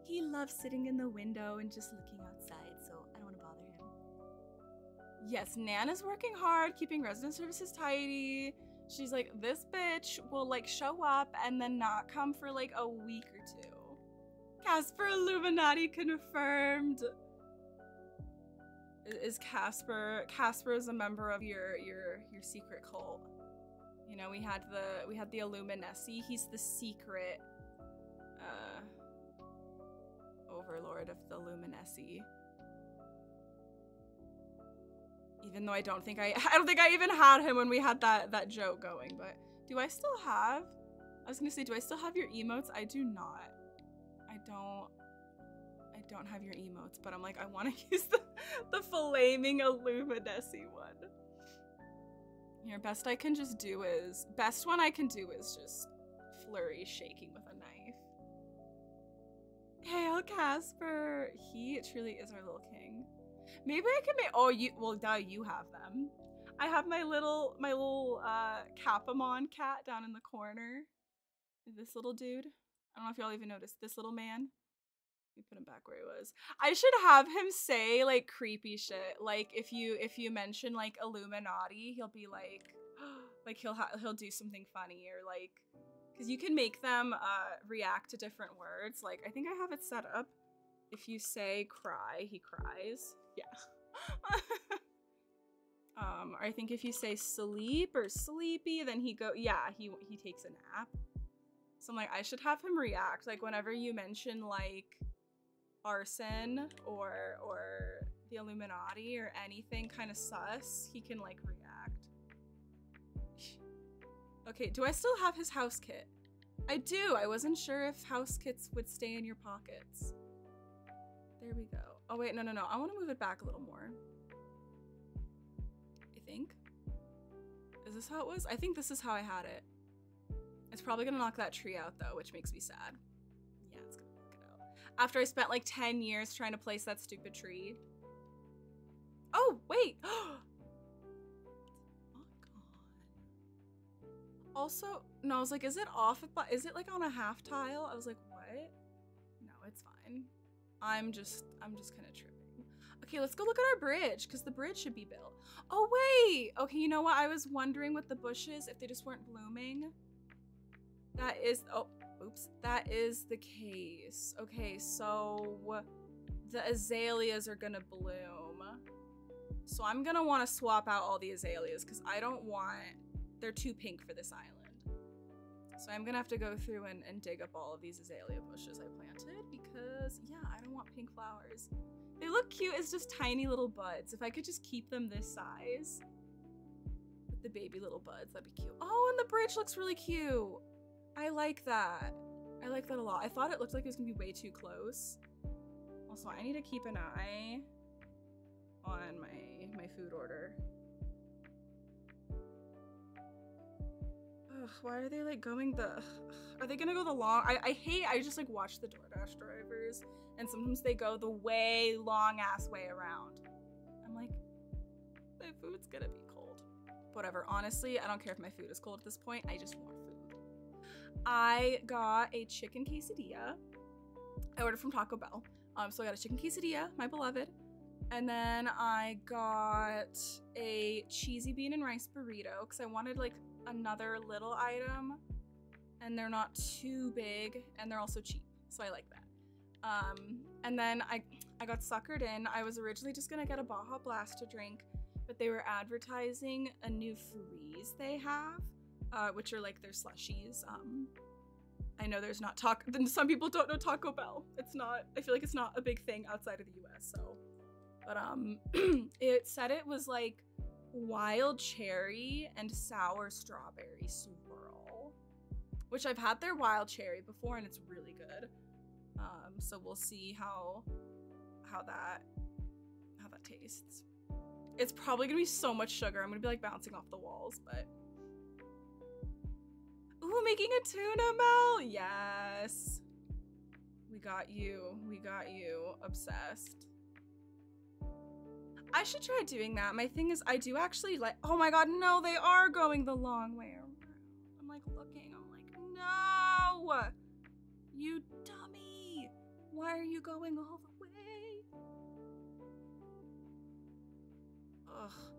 he loves sitting in the window and just looking outside so I don't want to bother him. Yes Nan is working hard keeping resident services tidy. She's like this bitch will like show up and then not come for like a week or two Casper Illuminati confirmed is Casper. Casper is a member of your your your secret cult. You know, we had the we had the Illuminessi. He's the secret uh overlord of the Luminessi. Even though I don't think I I don't think I even had him when we had that that joke going, but do I still have I was gonna say, do I still have your emotes? I do not. I don't I don't have your emotes, but I'm like, I want to use the, the flaming Illuminesci one. Your best I can just do is, best one I can do is just flurry shaking with a knife. Hail Casper! He truly is our little king. Maybe I can make, oh, you, well, duh, you have them. I have my little, my little, uh, Capamon cat down in the corner. This little dude. I don't know if y'all even noticed this little man. We put him back where he was. I should have him say like creepy shit. Like if you if you mention like Illuminati, he'll be like, like he'll he'll do something funny or like, because you can make them uh react to different words. Like I think I have it set up. If you say cry, he cries. Yeah. um, I think if you say sleep or sleepy, then he go. Yeah, he he takes a nap. So I'm like, I should have him react. Like whenever you mention like arson or or the Illuminati or anything kind of sus, he can like react. Okay, do I still have his house kit? I do. I wasn't sure if house kits would stay in your pockets. There we go. Oh wait, no, no, no. I want to move it back a little more. I think. Is this how it was? I think this is how I had it. It's probably gonna knock that tree out though, which makes me sad Yeah, after I spent like 10 years trying to place that stupid tree. Oh, wait. Also, no, I was like, is it off? Is it like on a half tile? I was like, what? No, it's fine. I'm just, I'm just kind of tripping. Okay, let's go look at our bridge because the bridge should be built. Oh, wait. Okay, you know what? I was wondering with the bushes if they just weren't blooming. That is, oh, Oops, that is the case. Okay, so the azaleas are gonna bloom. So I'm gonna want to swap out all the azaleas because I don't want, they're too pink for this island. So I'm gonna have to go through and, and dig up all of these azalea bushes I planted because yeah, I don't want pink flowers. They look cute as just tiny little buds. If I could just keep them this size with the baby little buds, that'd be cute. Oh, and the bridge looks really cute. I like that. I like that a lot. I thought it looked like it was gonna be way too close. Also, I need to keep an eye on my my food order. Ugh, why are they like going the ugh, are they gonna go the long I, I hate I just like watch the DoorDash drivers and sometimes they go the way long ass way around. I'm like, my food's gonna be cold. Whatever, honestly, I don't care if my food is cold at this point, I just want food. I got a chicken quesadilla. I ordered from Taco Bell. Um, so I got a chicken quesadilla, my beloved. And then I got a cheesy bean and rice burrito because I wanted like another little item. And they're not too big and they're also cheap. So I like that. Um, and then I, I got suckered in. I was originally just gonna get a Baja Blast to drink but they were advertising a new freeze they have, uh, which are like their slushies. Um, I know there's not talk. Some people don't know Taco Bell. It's not. I feel like it's not a big thing outside of the U.S. So, but um, it said it was like wild cherry and sour strawberry swirl, which I've had their wild cherry before and it's really good. Um, so we'll see how how that how that tastes. It's probably gonna be so much sugar. I'm gonna be like bouncing off the walls, but ooh, making a tuna melt. Yes, we got you. We got you. Obsessed. I should try doing that. My thing is, I do actually like. Oh my god, no, they are going the long way around. I'm like looking. I'm like, no, you dummy. Why are you going all the way? Ugh.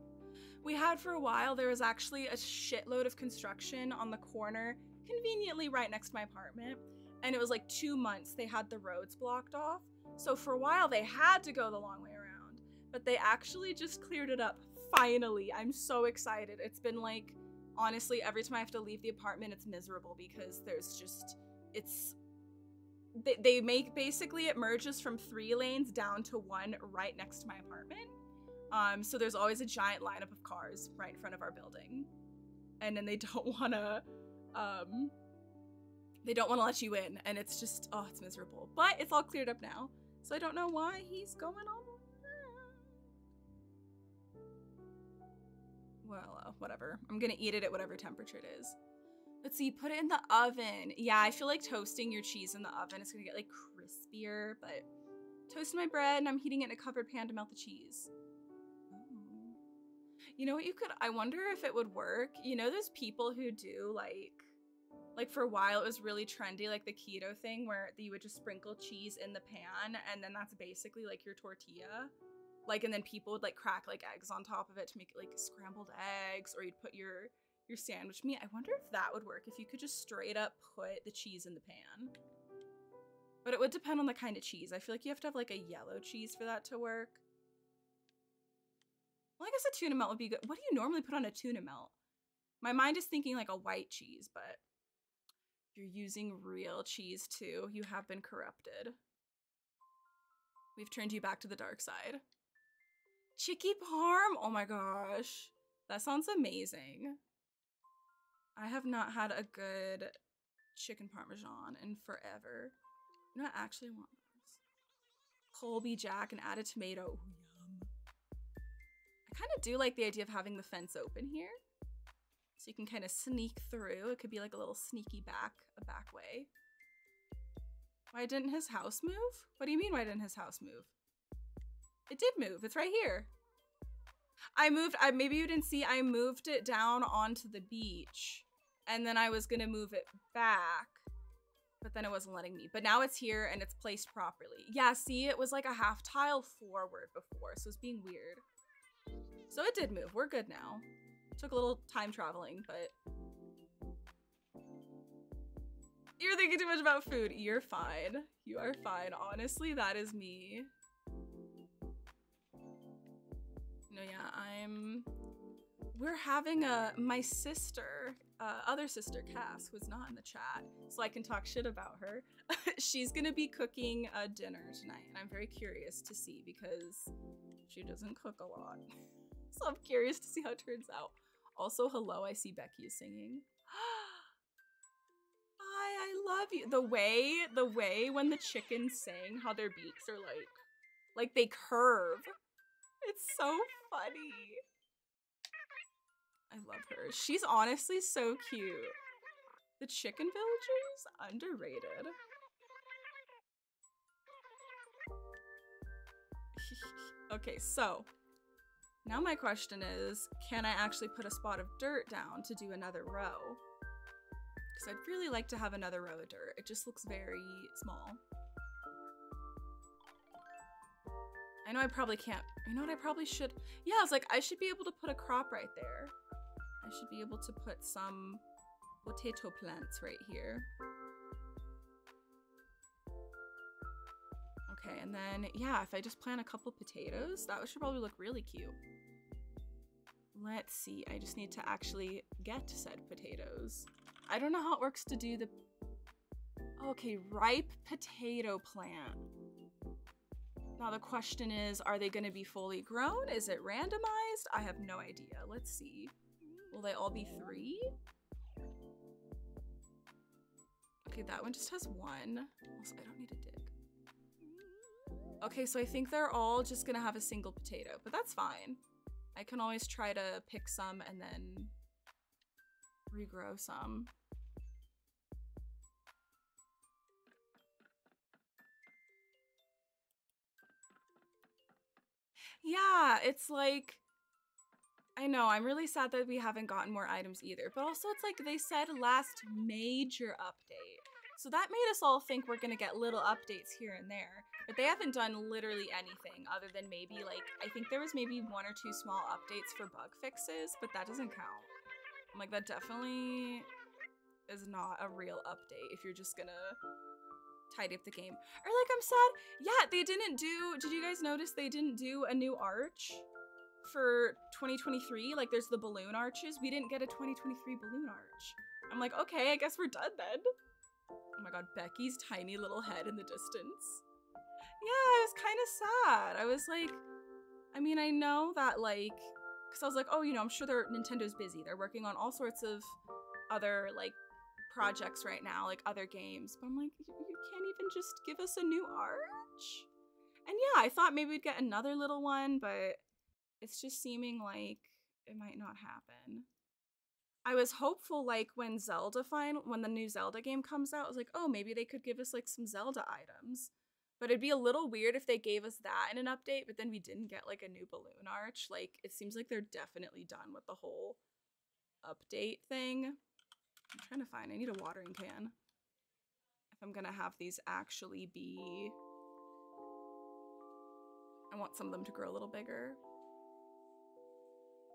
We had for a while, there was actually a shitload of construction on the corner, conveniently right next to my apartment. And it was like two months they had the roads blocked off. So for a while, they had to go the long way around. But they actually just cleared it up. Finally. I'm so excited. It's been like, honestly, every time I have to leave the apartment, it's miserable because there's just, it's they, they make basically it merges from three lanes down to one right next to my apartment. Um, so there's always a giant lineup of cars right in front of our building, and then they don't want to, um, they don't want to let you in, and it's just oh, it's miserable. But it's all cleared up now, so I don't know why he's going on. Well, uh, whatever. I'm gonna eat it at whatever temperature it is. Let's see, put it in the oven. Yeah, I feel like toasting your cheese in the oven is gonna get like crispier, but toasting my bread and I'm heating it in a covered pan to melt the cheese. You know what you could, I wonder if it would work. You know those people who do like, like for a while it was really trendy, like the keto thing where you would just sprinkle cheese in the pan and then that's basically like your tortilla. Like, and then people would like crack like eggs on top of it to make like scrambled eggs or you'd put your your sandwich meat. I wonder if that would work if you could just straight up put the cheese in the pan. But it would depend on the kind of cheese. I feel like you have to have like a yellow cheese for that to work. Well, I guess a tuna melt would be good. What do you normally put on a tuna melt? My mind is thinking like a white cheese, but you're using real cheese too. You have been corrupted. We've turned you back to the dark side. Chicky parm? Oh my gosh. That sounds amazing. I have not had a good chicken parmesan in forever. You know, I actually want this. Colby Jack and add a tomato. Kind of do like the idea of having the fence open here. So you can kind of sneak through. It could be like a little sneaky back, a back way. Why didn't his house move? What do you mean why didn't his house move? It did move. It's right here. I moved, I maybe you didn't see, I moved it down onto the beach and then I was gonna move it back, but then it wasn't letting me. But now it's here and it's placed properly. Yeah, see, it was like a half tile forward before, so it's being weird. So it did move. We're good now. Took a little time traveling, but you're thinking too much about food. You're fine. You are fine. Honestly, that is me. No, yeah, I'm we're having a my sister uh, other sister cass who's not in the chat so i can talk shit about her she's gonna be cooking a dinner tonight and i'm very curious to see because she doesn't cook a lot. So i'm curious to see how it turns out. Also hello i see becky is singing. Hi i love you. The way the way when the chickens sing how their beaks are like like they curve. It's so funny I love her. She's honestly so cute. The chicken villagers? Underrated. okay, so now my question is, can I actually put a spot of dirt down to do another row? Because I'd really like to have another row of dirt. It just looks very small. I know I probably can't. You know what I probably should? Yeah, I was like, I should be able to put a crop right there. I should be able to put some potato plants right here. Okay, and then, yeah, if I just plant a couple potatoes, that should probably look really cute. let's see. I just need to actually get said potatoes. I don't know how it works to do the... Okay, ripe potato plant. Now the question is, are they going to be fully grown? Is it randomized? I have no idea. Let's see. Will they all be three? Okay, that one just has one. Also, I don't need to dig. Okay, so I think they're all just gonna have a single potato, but that's fine. I can always try to pick some and then regrow some. Yeah, it's like I know, I'm really sad that we haven't gotten more items either, but also it's like they said last major update. So that made us all think we're gonna get little updates here and there, but they haven't done literally anything other than maybe like, I think there was maybe one or two small updates for bug fixes, but that doesn't count. I'm like, that definitely is not a real update if you're just gonna tidy up the game. Or like, I'm sad, yeah, they didn't do, did you guys notice they didn't do a new arch? For 2023. Like there's the balloon arches. We didn't get a 2023 balloon arch. I'm like, okay, I guess we're done then. Oh my god, Becky's tiny little head in the distance. Yeah, I was kind of sad. I was like, I mean, I know that like, because I was like, oh, you know, I'm sure they're Nintendo's busy. They're working on all sorts of other like projects right now, like other games. But I'm like, you can't even just give us a new arch? And yeah, I thought maybe we'd get another little one, but it's just seeming like it might not happen. I was hopeful like when Zelda final when the new Zelda game comes out, I was like, oh, maybe they could give us like some Zelda items. But it'd be a little weird if they gave us that in an update, but then we didn't get like a new balloon arch. Like it seems like they're definitely done with the whole update thing. I'm trying to find I need a watering can. If I'm gonna have these actually be I want some of them to grow a little bigger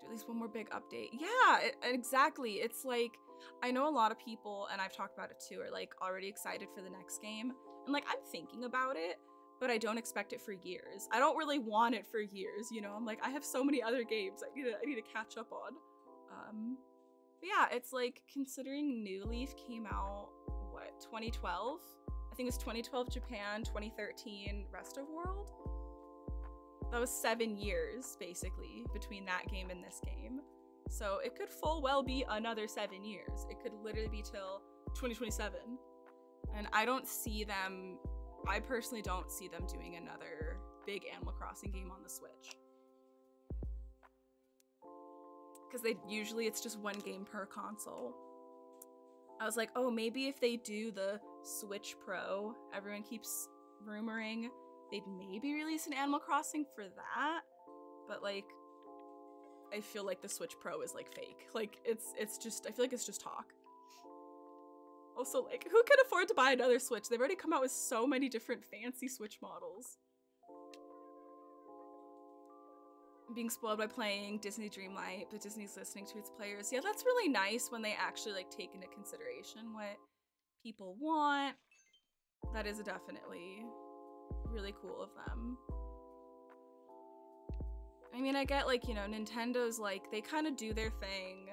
do at least one more big update. Yeah, it, exactly. It's like I know a lot of people, and I've talked about it too, are like already excited for the next game. And like I'm thinking about it, but I don't expect it for years. I don't really want it for years, you know. I'm like I have so many other games I need to I need to catch up on. Um, but yeah, it's like considering New Leaf came out what 2012. I think it was 2012 Japan, 2013 rest of world. That was seven years, basically, between that game and this game. So it could full well be another seven years. It could literally be till 2027. And I don't see them, I personally don't see them doing another big Animal Crossing game on the Switch. Because they usually it's just one game per console. I was like, oh, maybe if they do the Switch Pro, everyone keeps rumoring they'd maybe release an Animal Crossing for that, but like I feel like the Switch Pro is like fake. Like it's it's just I feel like it's just talk. Also, like who can afford to buy another Switch? They've already come out with so many different fancy Switch models. being spoiled by playing Disney Dreamlight, but Disney's listening to its players. Yeah, that's really nice when they actually like take into consideration what people want. That is definitely really cool of them. I mean, I get like, you know, Nintendo's like, they kind of do their thing,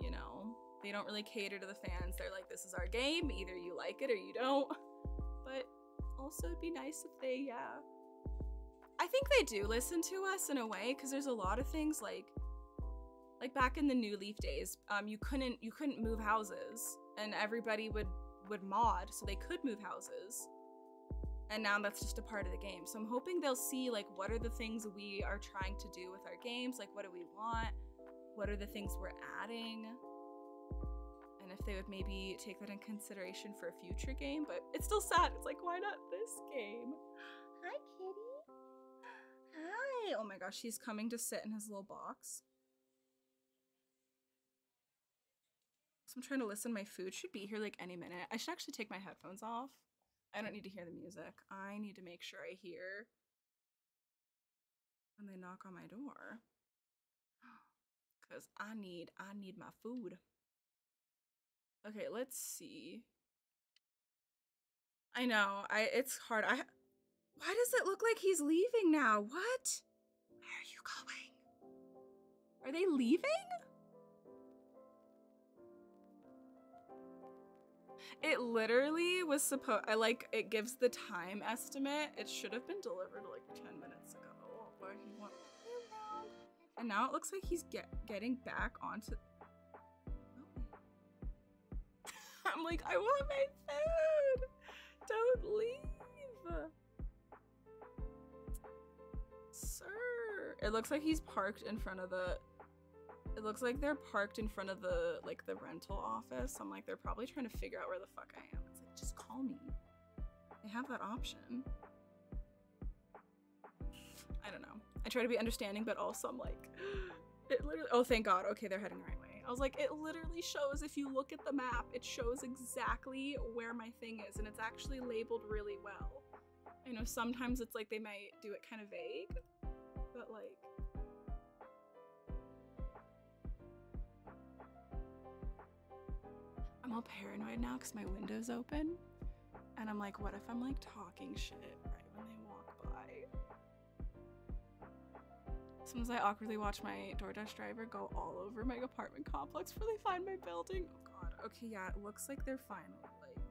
you know. They don't really cater to the fans. They're like, this is our game. Either you like it or you don't. But also, it'd be nice if they, yeah. I think they do listen to us in a way because there's a lot of things like, like back in the New Leaf days, um, you couldn't you couldn't move houses, and everybody would would mod so they could move houses and now that's just a part of the game. So I'm hoping they'll see like what are the things we are trying to do with our games, like what do we want, what are the things we're adding, and if they would maybe take that in consideration for a future game. But it's still sad. It's like why not this game? Hi, kitty. Hi. Oh my gosh, he's coming to sit in his little box. So I'm trying to listen. My food should be here like any minute. I should actually take my headphones off. I don't need to hear the music. I need to make sure I hear when they knock on my door. Cause I need I need my food. Okay, let's see. I know. I it's hard. I Why does it look like he's leaving now? What? Where are you going? Are they leaving? It literally was supposed. I like it gives the time estimate. It should have been delivered like ten minutes ago, but he went and now it looks like he's get getting back onto. I'm like, I want my food. Don't leave, sir. It looks like he's parked in front of the it looks like they're parked in front of the like the rental office. I'm like, they're probably trying to figure out where the fuck I am. It's like, just call me. They have that option. I don't know. I try to be understanding, but also I'm like, it literally. Oh, thank God. Okay, they're heading the right way. I was like, it literally shows. If you look at the map, it shows exactly where my thing is, and it's actually labeled really well. I know sometimes it's like they might do it kind of vague, but like I'm all paranoid now because my window's open. And I'm like, what if I'm like talking shit right when they walk by? Sometimes I awkwardly watch my DoorDash driver go all over my apartment complex before they find my building. Oh god. Okay, yeah, it looks like they're finally like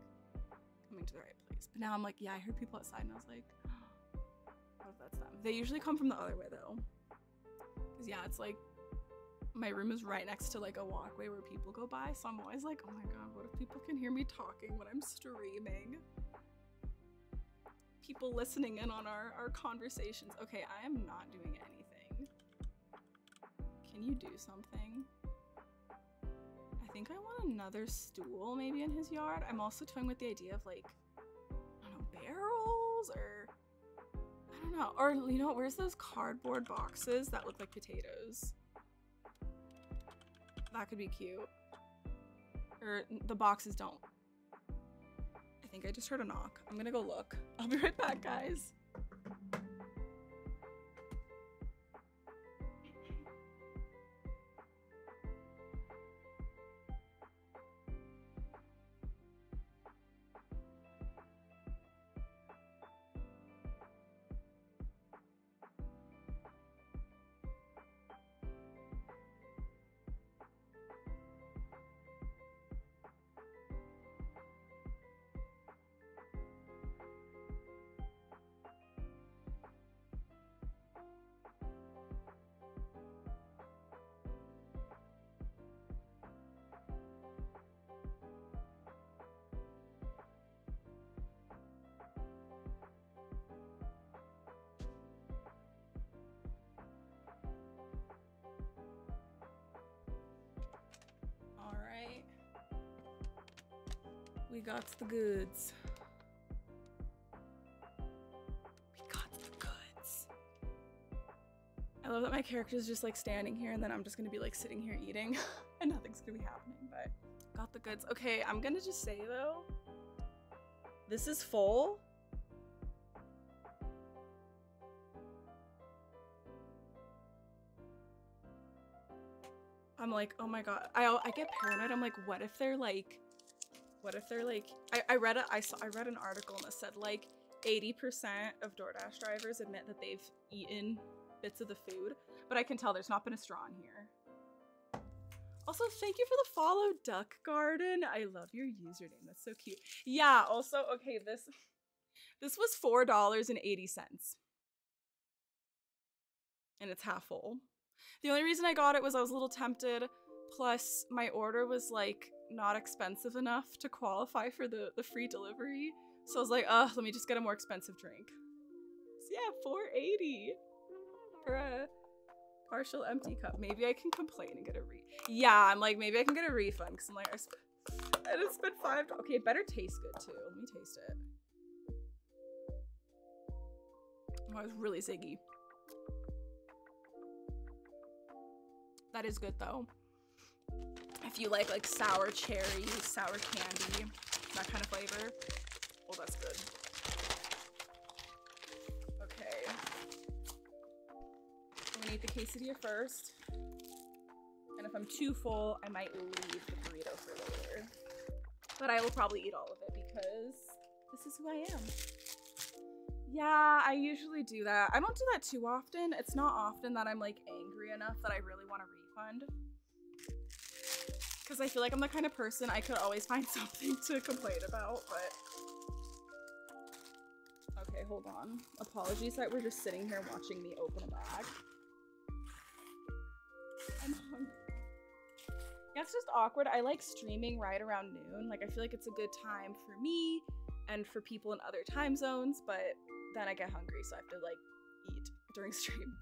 coming to the right place. But now I'm like, yeah, I heard people outside and I was like, if that's them? They usually come from the other way though. Cause yeah, it's like my room is right next to like a walkway where people go by, so I'm always like, oh my god, what if people can hear me talking when I'm streaming? People listening in on our, our conversations. Okay, I am not doing anything. Can you do something? I think I want another stool maybe in his yard. I'm also toying with the idea of like, I don't know, barrels or I don't know. Or you know, where's those cardboard boxes that look like potatoes? That could be cute. Or the boxes don't. I think I just heard a knock. I'm gonna go look. I'll be right back, guys. We got the goods. We got the goods. I love that my character is just like standing here and then I'm just gonna be like sitting here eating and nothing's gonna be happening, but got the goods. Okay, I'm gonna just say though, this is full. I'm like, oh my god. I I get paranoid. I'm like, what if they're like, what if they're like? I I read a I saw I read an article and it said like 80% of DoorDash drivers admit that they've eaten bits of the food, but I can tell there's not been a straw in here. Also, thank you for the follow, Duck Garden. I love your username. That's so cute. Yeah. Also, okay, this this was four dollars and eighty cents, and it's half full. The only reason I got it was I was a little tempted. Plus, my order was like not expensive enough to qualify for the, the free delivery. So I was like, ugh, let me just get a more expensive drink. So yeah, 480 for a partial empty cup. Maybe I can complain and get a re. Yeah, I'm like, maybe I can get a refund because I'm like, I, sp- I just spent five. Okay, it better taste good too. Let me taste it. Oh, it was really ziggy. That is good though. If you like like sour cherry, sour candy, that kind of flavor. Oh, that's good. Okay. I'm gonna eat the quesadilla first. And if I'm too full, I might leave the burrito for later. But I will probably eat all of it because this is who I am. Yeah, I usually do that. I don't do that too often. It's not often that I'm like angry enough that I really want a refund. Because I feel like I'm the kind of person I could always find something to complain about, but. Okay, hold on. Apologies that we're just sitting here watching me open a bag. I'm hungry. It's just awkward. I like streaming right around noon. Like, I feel like it's a good time for me and for people in other time zones, but then I get hungry, so I have to like eat during stream.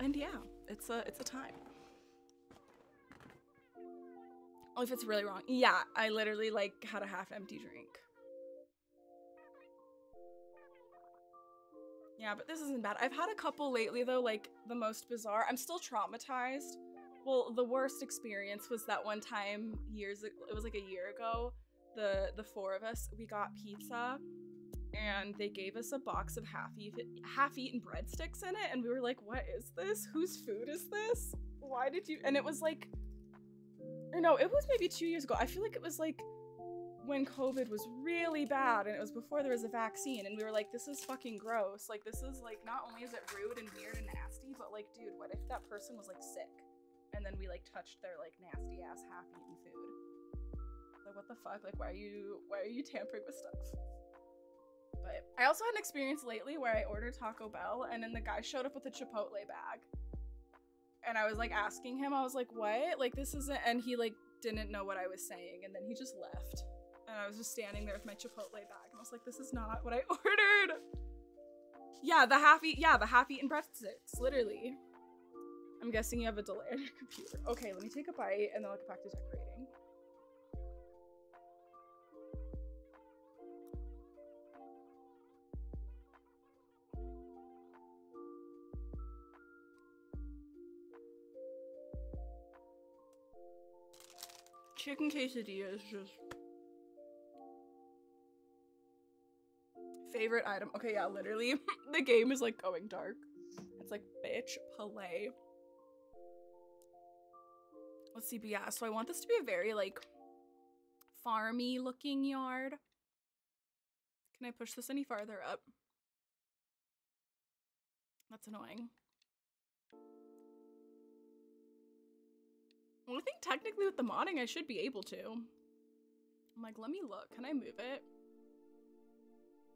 And yeah, it's a it's a time. Oh, if it's really wrong. Yeah, I literally like had a half empty drink. Yeah, but this isn't bad. I've had a couple lately though, like the most bizarre. I'm still traumatized. Well, the worst experience was that one time years it was like a year ago. The the four of us, we got pizza and they gave us a box of half eaten half eaten breadsticks in it and we were like, "What is this? Whose food is this? Why did you?" And it was like or no, it was maybe 2 years ago. I feel like it was like when COVID was really bad and it was before there was a vaccine and we were like, this is fucking gross. Like this is like not only is it rude and weird and nasty, but like, dude, what if that person was like sick? And then we like touched their like nasty ass half-eaten food. Like what the fuck? Like why are you why are you tampering with stuff? But I also had an experience lately where I ordered Taco Bell and then the guy showed up with a Chipotle bag. And I was like asking him, I was like, what? Like this isn't and he like didn't know what I was saying and then he just left and I was just standing there with my Chipotle bag, and I was like, "This is not what I ordered." Yeah, the half eat, yeah, the half-eaten breadsticks, literally. I'm guessing you have a delay on your computer. Okay, let me take a bite, and then I'll get back to decorating. Chicken quesadilla is just favorite item. Okay, yeah, literally, the game is like going dark. It's like bitch play. Let's see, but yeah, so I want this to be a very like farmy looking yard. Can I push this any farther up? That's annoying. Well, I think technically with the modding, I should be able to. I'm like, let me look. Can I move it?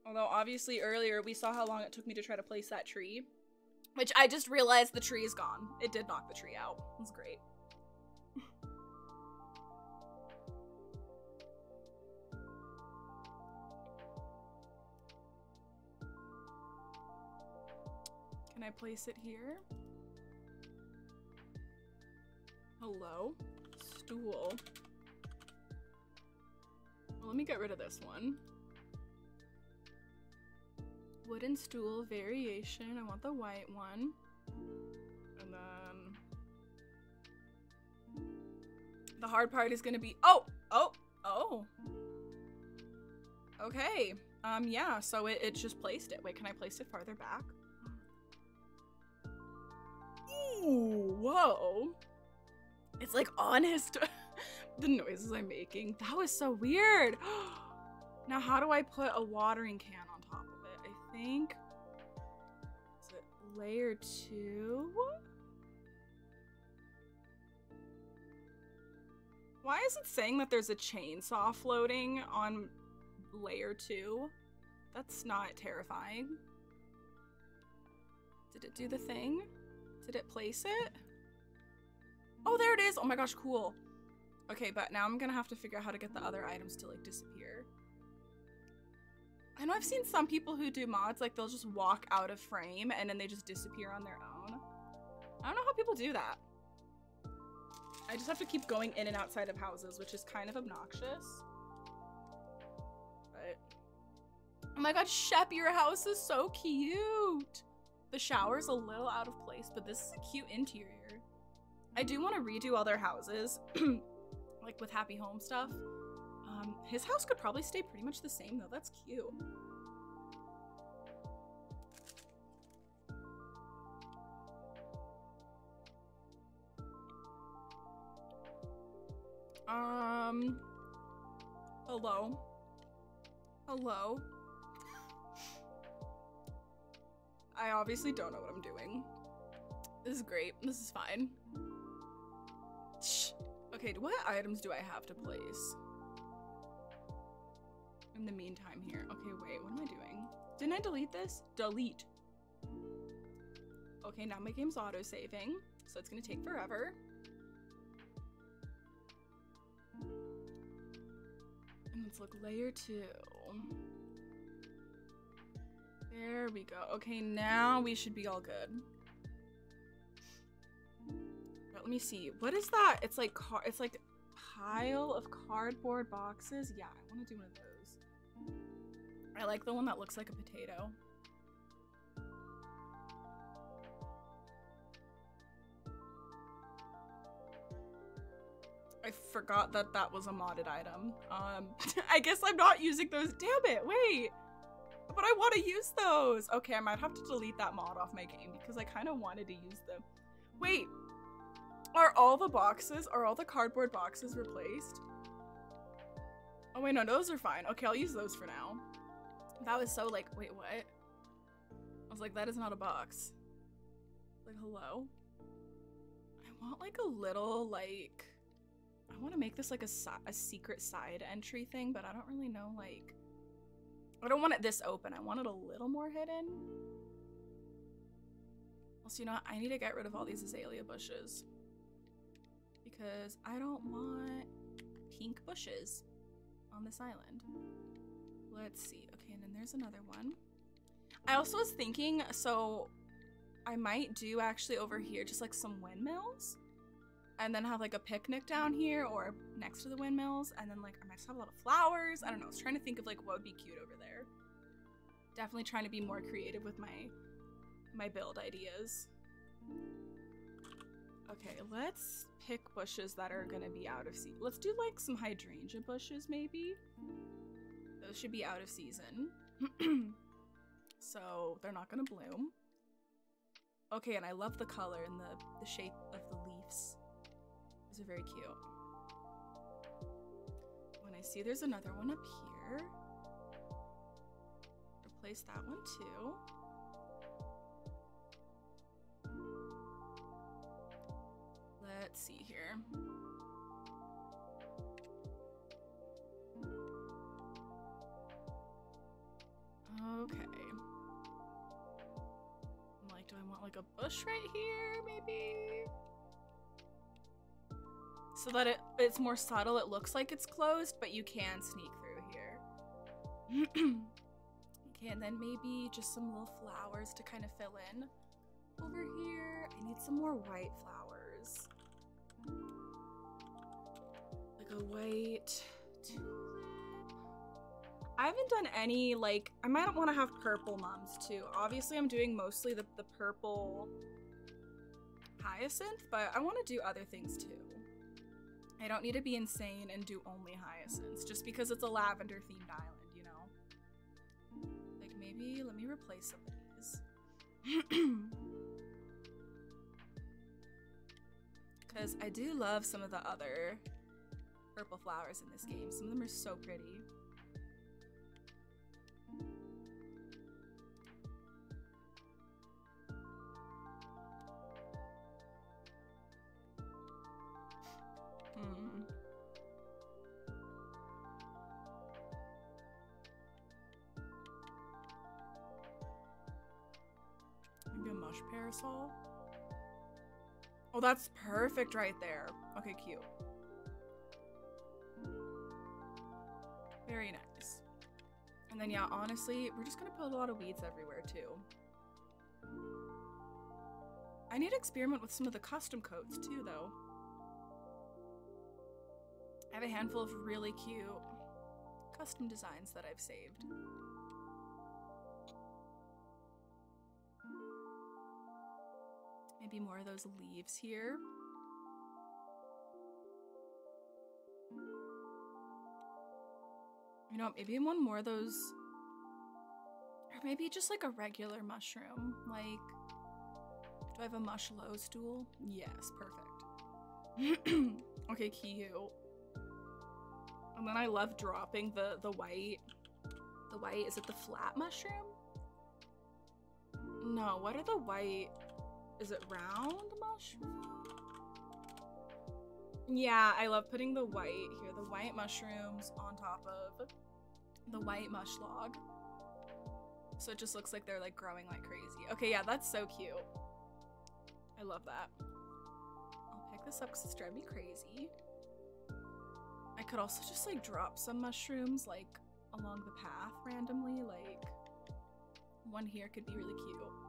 Although obviously earlier we saw how long it took me to try to place that tree. Which I just realized the tree is gone. It did knock the tree out. It was great. Can I place it here? Hello? Stool. Well, let me get rid of this one. Wooden stool variation. I want the white one. And then the hard part is gonna be oh oh oh okay um yeah so it, it just placed it wait can i place it farther back Ooh, whoa it's like honest the noises i'm making that was so weird now how do i put a watering can on top of it i think is it layer two Why is it saying that there's a chainsaw floating on layer two? That's not terrifying. Did it do the thing? Did it place it? Oh, there it is. Oh my gosh, cool. Okay, but now I'm gonna have to figure out how to get the other items to like disappear. I know I've seen some people who do mods, like they'll just walk out of frame and then they just disappear on their own. I don't know how people do that. I just have to keep going in and outside of houses, which is kind of obnoxious. But oh my god, Shep, your house is so cute. The shower's a little out of place, but this is a cute interior. I do want to redo all their houses, like with Happy Home stuff. Um, his house could probably stay pretty much the same though. That's cute. Um, hello. Hello? I obviously don't know what I'm doing. This is great. This is fine. Okay, what items do I have to place? In the meantime here. Okay, wait, what am I doing? Didn't I delete this? Delete. Okay, now my game's auto-saving, so it's gonna take forever. And let's look layer two. There we go. Okay, now we should be all good. Let me see. What is that? It's like car it's like pile of cardboard boxes. Yeah, I want to do one of those. I like the one that looks like a potato. I forgot that that was a modded item. Um, I guess I'm not using those. Damn it, wait. But I want to use those. Okay, I might have to delete that mod off my game because I kind of wanted to use them. Wait, are all the boxes, are all the cardboard boxes replaced? Oh wait, no, those are fine. Okay, I'll use those for now. That was so like, wait, what? I was like, that is not a box. Like, hello? I want like a little like I want to make this like a, a secret side entry thing, but I don't really know, like... I don't want it this open. I want it a little more hidden. Also, you know what? I need to get rid of all these azalea bushes. Because I don't want pink bushes on this island. Let's see. Okay, and then there's another one. I also was thinking, so I might do actually over here just like some windmills and then have like a picnic down here or next to the windmills and then like I might just have a lot of flowers. I don't know. I was trying to think of like what would be cute over there. Definitely trying to be more creative with my my build ideas. Okay, let's pick bushes that are gonna be out of season. Let's do like some hydrangea bushes maybe. Those should be out of season. so they're not gonna bloom. Okay, and I love the color and the, the shape of the leaves. These are very cute. When I see there's another one up here, replace that one too. Let's see here. Okay. Like, do I want like a bush right here, maybe? So that it, it's more subtle, it looks like it's closed, but you can sneak through here. okay, and then maybe just some little flowers to kind of fill in. Over here, I need some more white flowers. Like a white. I haven't done any, like, I might want to have purple mums too. Obviously, I'm doing mostly the, the purple hyacinth, but I want to do other things too. I don't need to be insane and do only hyacinths just because it's a lavender themed island, you know? Like, maybe let me replace some of these. Because I do love some of the other purple flowers in this game. Some of them are so pretty. Hmm. Maybe a mush parasol? Oh, that's perfect right there. Okay, cute. Very nice. And then, yeah, honestly, we're just gonna put a lot of weeds everywhere, too. I need to experiment with some of the custom coats, too, though. I have a handful of really cute custom designs that I've saved. Maybe more of those leaves here. You know, maybe one more of those, or maybe just like a regular mushroom. Like, do I have a mush low stool? Yes, perfect. okay, cute. And then I love dropping the, the white, The white, is it the flat mushroom? No, what are the white? Is it round mushroom? Yeah, I love putting the white here, the white mushrooms on top of the white mush log. So it just looks like they're like growing like crazy. Okay, yeah, that's so cute. I love that. I'll pick this up because it's driving me crazy. I could also just like drop some mushrooms like along the path randomly. Like one here could be really cute.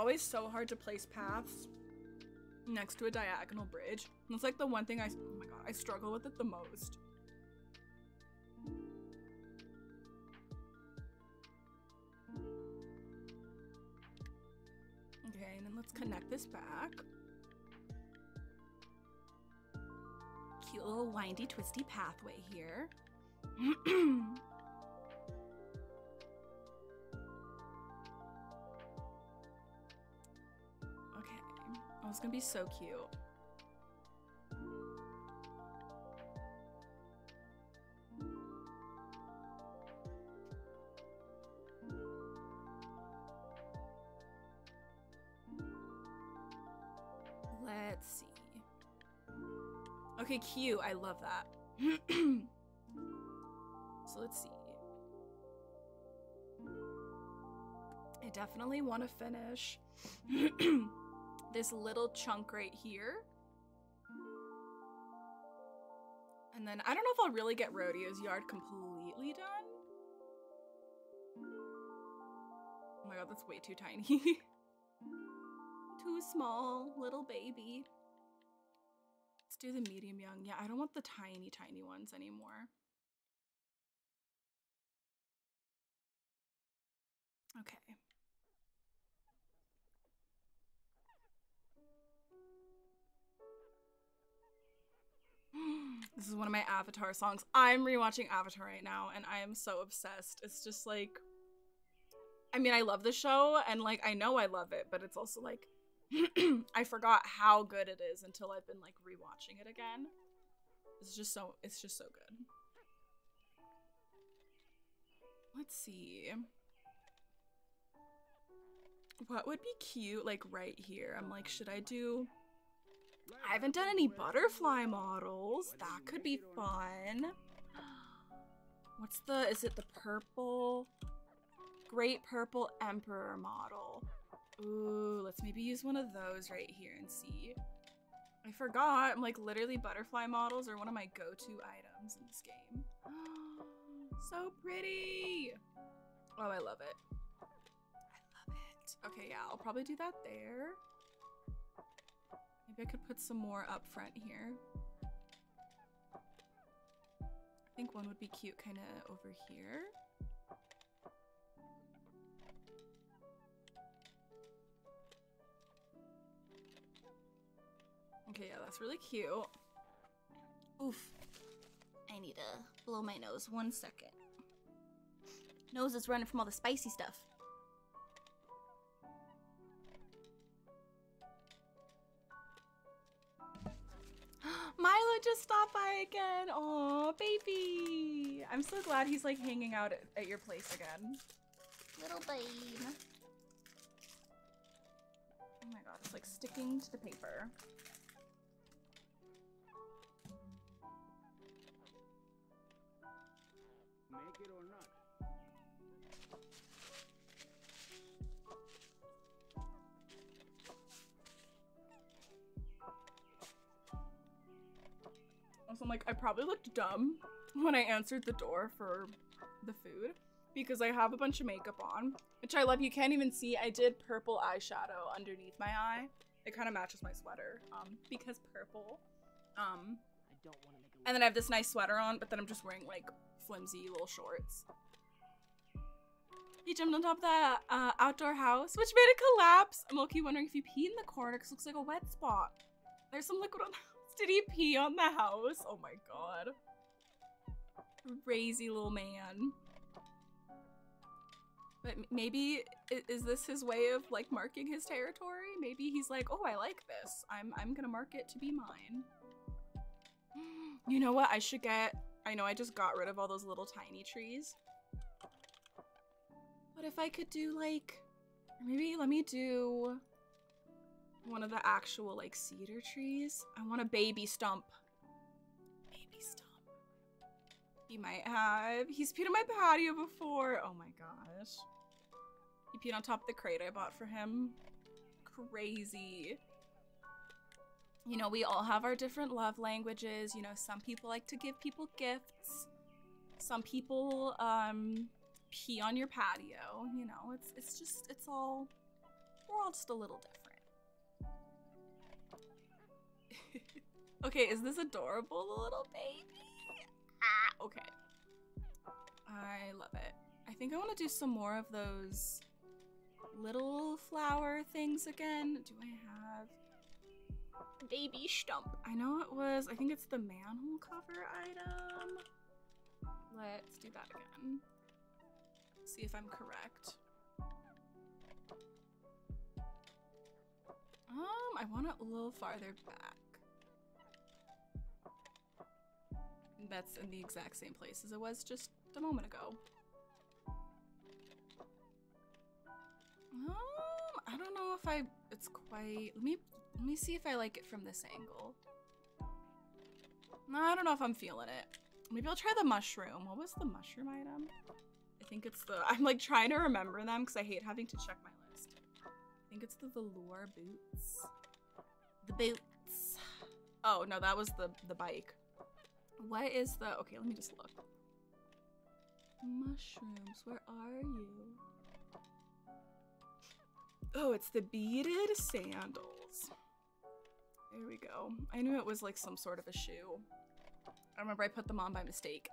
Always so hard to place paths next to a diagonal bridge. That's like the one thing I, oh my god, I struggle with it the most. Okay, and then let's connect this back. Cute little windy, twisty pathway here. it's gonna be so cute. Let's see. Okay, cute. I love that. so let's see. I definitely want to finish this little chunk right here. And then I don't know if I'll really get Rodeo's yard completely done. Oh my god, that's way too tiny. too small, little baby. Let's do the medium young. Yeah, I don't want the tiny, tiny ones anymore. this is one of my Avatar songs. I'm rewatching Avatar right now and I am so obsessed. It's just like I mean, I love the show and like I know I love it, but it's also like I forgot how good it is until I've been like rewatching it again. It's just so it's just so good. Let's see. What would be cute like right here? I'm like, should I do I haven't done any butterfly models. That could be fun. What's the, is it the purple? Great Purple Emperor model. Ooh, let's maybe use one of those right here and see. I forgot, I'm like literally butterfly models are one of my go-to items in this game. so pretty. Oh, I love it. I love it. Okay, yeah, I'll probably do that there. I could put some more up front here. I think one would be cute kind of over here. Okay, yeah, that's really cute. Oof. I need to blow my nose. One second. Nose is running from all the spicy stuff. Milo just stopped by again. Oh, baby. I'm so glad he's like hanging out at, at your place again. Little Bean. Oh my god, it's like sticking to the paper. I'm like, I probably looked dumb when I answered the door for the food because I have a bunch of makeup on, which I love. You can't even see. I did purple eyeshadow underneath my eye. It kind of matches my sweater um, because purple. Um, and then I have this nice sweater on, but then I'm just wearing like flimsy little shorts. He jumped on top of the uh, outdoor house, which made it collapse. I'm low-key wondering if he peed in the corner because it looks like a wet spot. There's some liquid on the. Did he pee on the house? Oh my god. Crazy little man. But maybe is this his way of like marking his territory? Maybe he's like, "Oh, I like this. I'm I'm going to mark it to be mine." You know what? I should get I know I just got rid of all those little tiny trees. But if I could do like maybe let me do one of the actual like cedar trees. I want a baby stump. Baby stump. He might have. He's peed on my patio before. Oh my gosh. He peed on top of the crate I bought for him. Crazy. You know, we all have our different love languages. You know, some people like to give people gifts. Some people um pee on your patio. You know, it's it's just it's all we're all just a little different. okay, is this adorable, the little baby? Ah, okay. I love it. I think I want to do some more of those little flower things again. Do I have baby stump? I know it was, I think it's the manhole cover item. Let's do that again. See if I'm correct. Um, I want it a little farther back. That's in the exact same place as it was just a moment ago. Um, I don't know if I it's quite let me let me see if I like it from this angle. No, I don't know if I'm feeling it. Maybe I'll try the mushroom. What was the mushroom item? I think it's the I'm like trying to remember them because I hate having to check my think it's the velour boots. The boots. Oh no, that was the the bike. What is the okay, let me just look. Mushrooms, where are you? Oh, it's the beaded sandals. There we go. I knew it was like some sort of a shoe. I remember I put them on by mistake.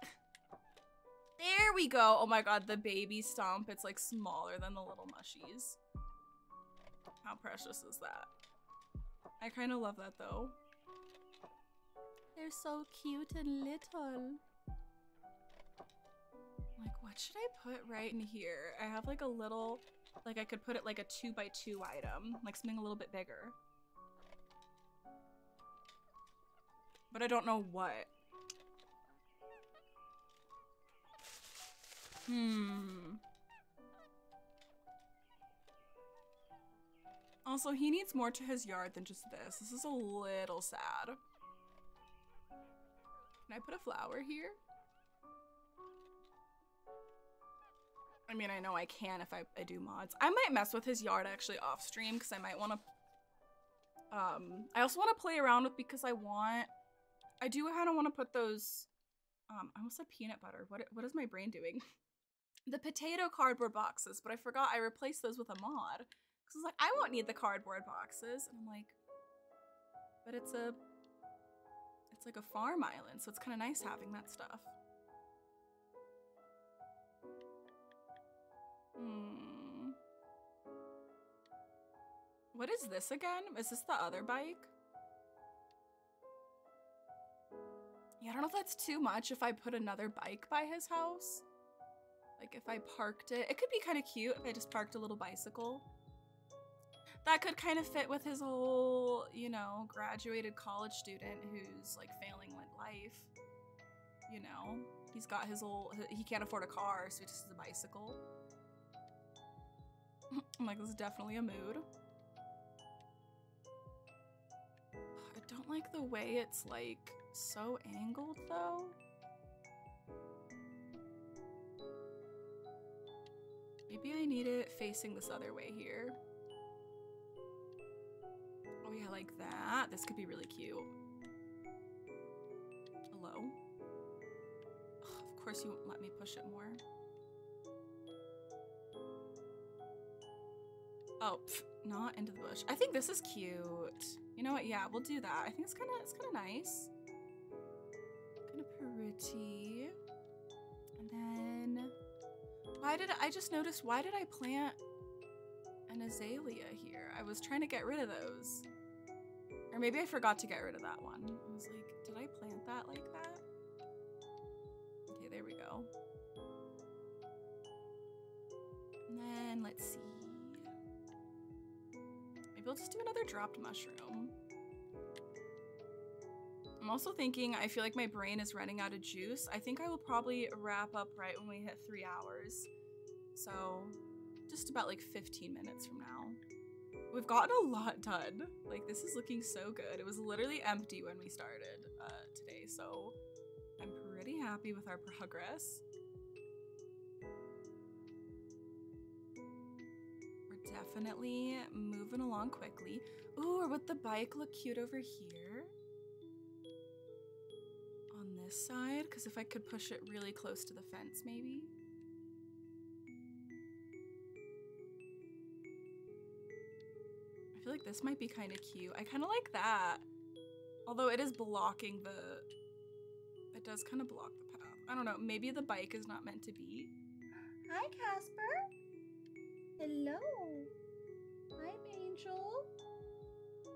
There we go. Oh my god, the baby stump. It's like smaller than the little mushies. How precious is that? I kind of love that though. They're so cute and little. Like, what should I put right in here? I have like a little, like I could put it like a two by two item, like something a little bit bigger. But I don't know what. Hmm. Also, he needs more to his yard than just this. This is a little sad. Can I put a flower here? I mean, I know I can if I, I do mods. I might mess with his yard actually off stream because I might want to. Um, I also want to play around with because I want. I do kind of want to put those. Um, I almost said peanut butter. What what is my brain doing? the potato cardboard boxes, but I forgot I replaced those with a mod. Cause I was like, I won't need the cardboard boxes, and I'm like, but it's a. It's like a farm island, so it's kind of nice having that stuff. Hmm. What is this again? Is this the other bike? Yeah, I don't know if that's too much if I put another bike by his house. Like if I parked it. It could be kind of cute if I just parked a little bicycle. That could kind of fit with his whole, you know, graduated college student who's like failing life. You know, he's got his old, he can't afford a car, so he just has a bicycle. I'm like, this is definitely a mood. I don't like the way it's like so angled though. Maybe I need it facing this other way here. Oh yeah, like that. This could be really cute. Hello? Ugh, of course you won't let me push it more. Oh, pff, not into the bush. I think this is cute. You know what? Yeah, we'll do that. I think it's kind of it's kind of nice. Kind of pretty. And then Why did I, I just noticed? Why did I plant an azalea here? I was trying to get rid of those. Or maybe I forgot to get rid of that one. I was like, did I plant that like that? Okay, there we go. And then let's see. Maybe I'll just do another dropped mushroom. I'm also thinking, I feel like my brain is running out of juice. I think I will probably wrap up right when we hit three hours. So, just about like 15 minutes from now. We've gotten a lot done. Like, this is looking so good. It was literally empty when we started uh, today, so I'm pretty happy with our progress. We're definitely moving along quickly. Ooh, or would the bike look cute over here? On this side? Because if I could push it really close to the fence, maybe? Feel like this might be kind of cute. I kind of like that. Although it is blocking the... It does kind of block the path. I don't know. Maybe the bike is not meant to be. Hi, Casper. Hello. Hi, Angel.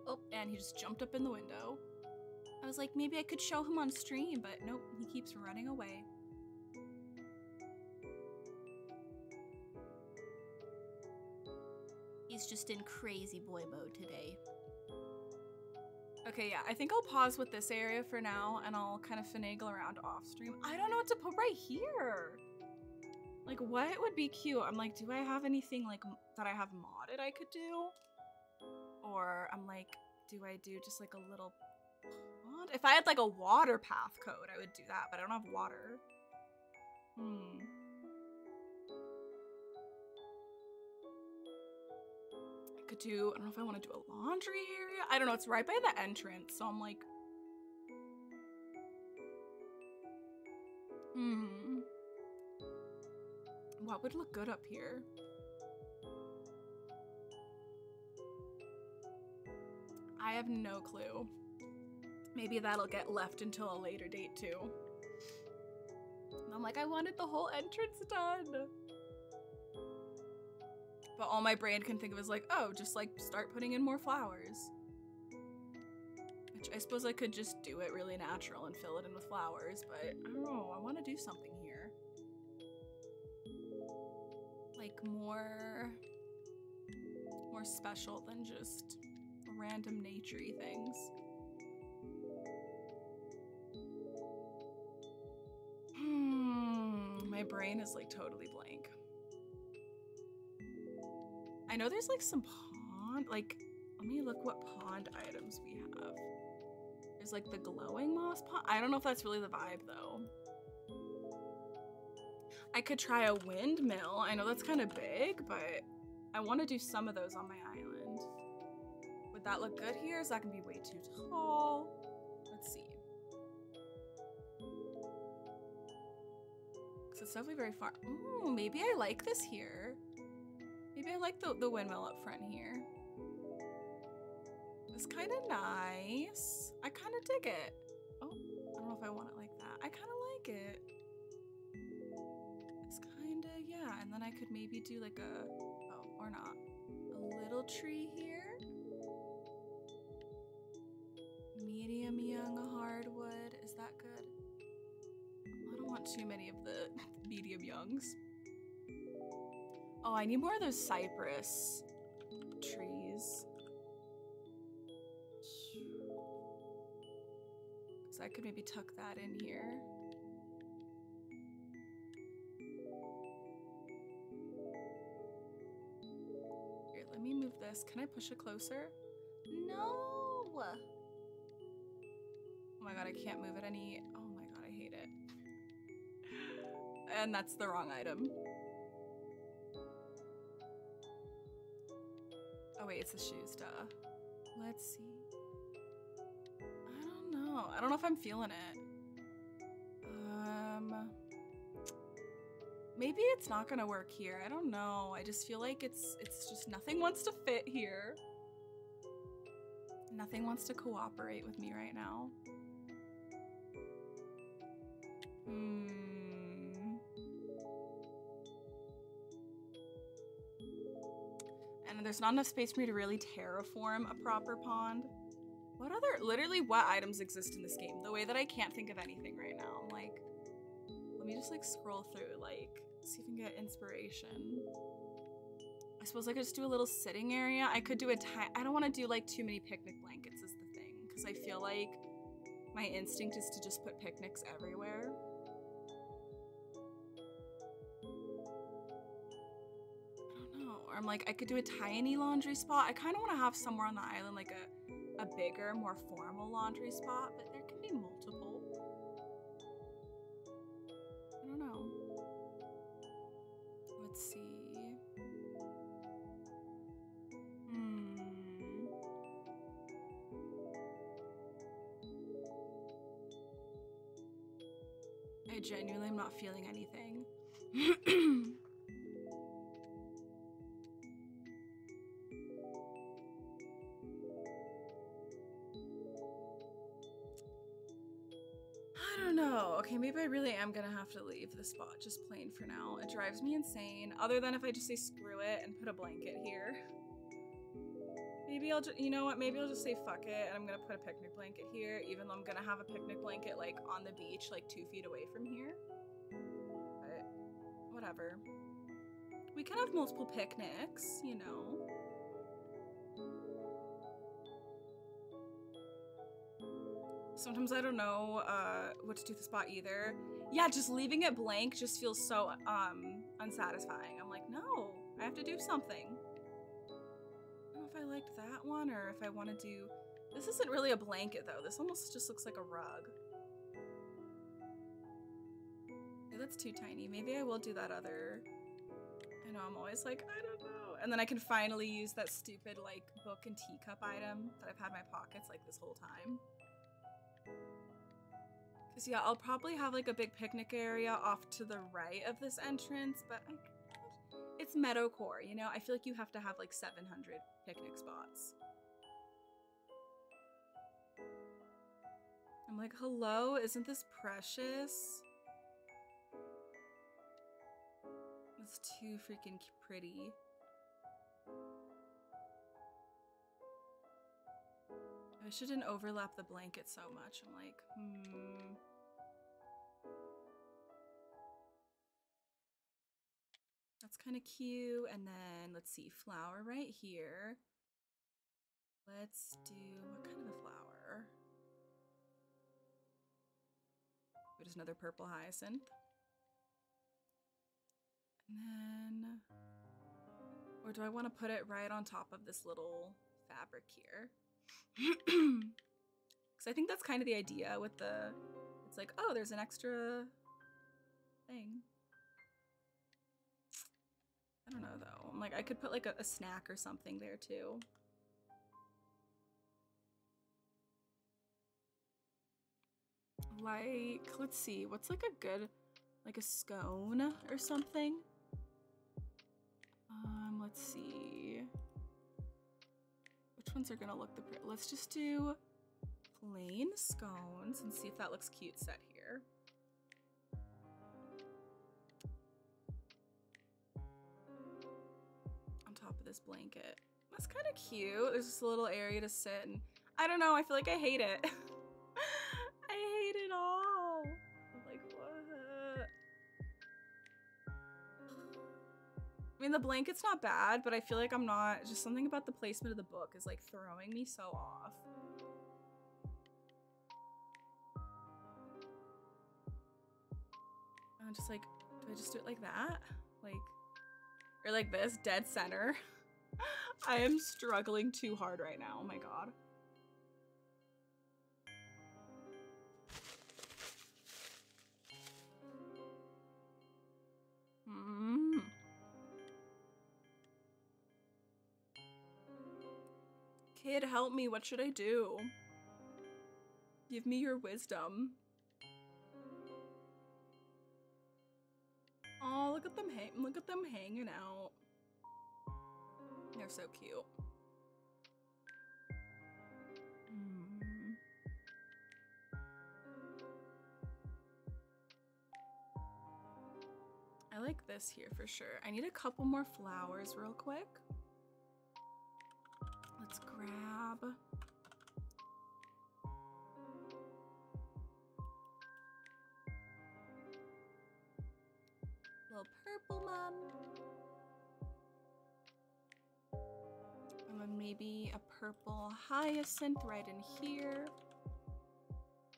Oh, and he just jumped up in the window. I was like, maybe I could show him on stream, but nope, he keeps running away. He's just in crazy boy mode today. Okay, yeah, I think I'll pause with this area for now and I'll kind of finagle around off stream. I don't know what to put right here. Like, what would be cute? I'm like, do I have anything like that I have modded I could do? Or I'm like, do I do just like a little pond? If I had like a water path code, I would do that, but I don't have water. Hmm. Could do, I don't know if I want to do a laundry area. I don't know, it's right by the entrance, so I'm like, hmm. What would look good up here? I have no clue. Maybe that'll get left until a later date too. And I'm like, I wanted the whole entrance done. But all my brain can think of is like, oh, just like start putting in more flowers. Which I suppose I could just do it really natural and fill it in with flowers, but I don't know, I want to do something here. Like more more special than just random naturey things. Hmm, my brain is like totally blank. I know there's like some pond, like, let me look what pond items we have. There's like the glowing moss pond. I don't know if that's really the vibe though. I could try a windmill. I know that's kind of big, but I want to do some of those on my island. Would that look good here? Is that gonna be way too tall? Let's see. Cause it's definitely very far. Ooh, maybe I like this here. Maybe I like the, the windmill up front here. It's kind of nice. I kind of dig it. Oh, I don't know if I want it like that. I kind of like it. It's kind of, yeah. And then I could maybe do like a, oh, or not. A little tree here. Medium young hardwood. Is that good? I don't want too many of the medium youngs. Oh, I need more of those cypress trees. So I could maybe tuck that in here. Here, let me move this. Can I push it closer? No. Oh my god, I can't move it any. Oh my god, I hate it. And that's the wrong item. Oh wait, it's the shoes, duh. Let's see. I don't know. I don't know if I'm feeling it. Um, maybe it's not gonna work here. I don't know. I just feel like it's it's just nothing wants to fit here. Nothing wants to cooperate with me right now. Hmm. There's not enough space for me to really terraform a proper pond. What other, literally, what items exist in this game? The way that I can't think of anything right now. I'm like, let me just like scroll through, like, see if I can get inspiration. I suppose I could just do a little sitting area. I could do a ti- I don't want to do like too many picnic blankets is the thing. Because I feel like my instinct is to just put picnics everywhere. I'm like, I could do a tiny laundry spot. I kind of want to have somewhere on the island like a, a bigger, more formal laundry spot, but there can be multiple. I don't know. Let's see. Hmm. I genuinely am not feeling anything. I really am gonna have to leave the spot just plain for now. It drives me insane. Other than if I just say screw it and put a blanket here. Maybe I'll just, you know what? Maybe I'll just say fuck it and I'm gonna put a picnic blanket here, even though I'm gonna have a picnic blanket like on the beach, like two feet away from here. But whatever. We can have multiple picnics, you know. Sometimes I don't know uh, what to do with the spot either. Yeah, just leaving it blank just feels so um, unsatisfying. I'm like, no, I have to do something. I don't know if I liked that one or if I want to do. This isn't really a blanket though. This almost just looks like a rug. Okay, that's too tiny. Maybe I will do that other. I know I'm always like, I don't know. And then I can finally use that stupid like book and teacup item that I've had in my pockets like this whole time. Cause yeah, I'll probably have like a big picnic area off to the right of this entrance, but I, it's Meadowcore, you know? I feel like you have to have like 700 picnic spots. I'm like, hello, isn't this precious? It's too freaking pretty. I shouldn't overlap the blanket so much. I'm like, hmm. That's kind of cute. And then let's see, flower right here. Let's do what kind of a flower? Just another purple hyacinth. And then, or do I want to put it right on top of this little fabric here? Because I think that's kind of the idea with the, it's like, oh, there's an extra thing. I don't know though. I'm like, I could put like a, a snack or something there too. Like, let's see, what's like a good, like a scone or something? Um, let's see. Ones are gonna look the pretty? Let's just do plain scones and see if that looks cute set here. On top of this blanket. That's kind of cute. There's just a little area to sit and I don't know, I feel like I hate it. I hate it all. I mean, the blanket's not bad, but I feel like I'm not, just something about the placement of the book is like throwing me so off. I'm just like, do I just do it like that? Like, or like this, dead center? I am struggling too hard right now. Oh my god. Hmm. Kid, help me. What should I do? Give me your wisdom. Oh, look at them hang look at them hanging out. They're so cute. Hmm. I like this here for sure. I need a couple more flowers real quick. Grab. Little purple mum. And then maybe a purple hyacinth right in here.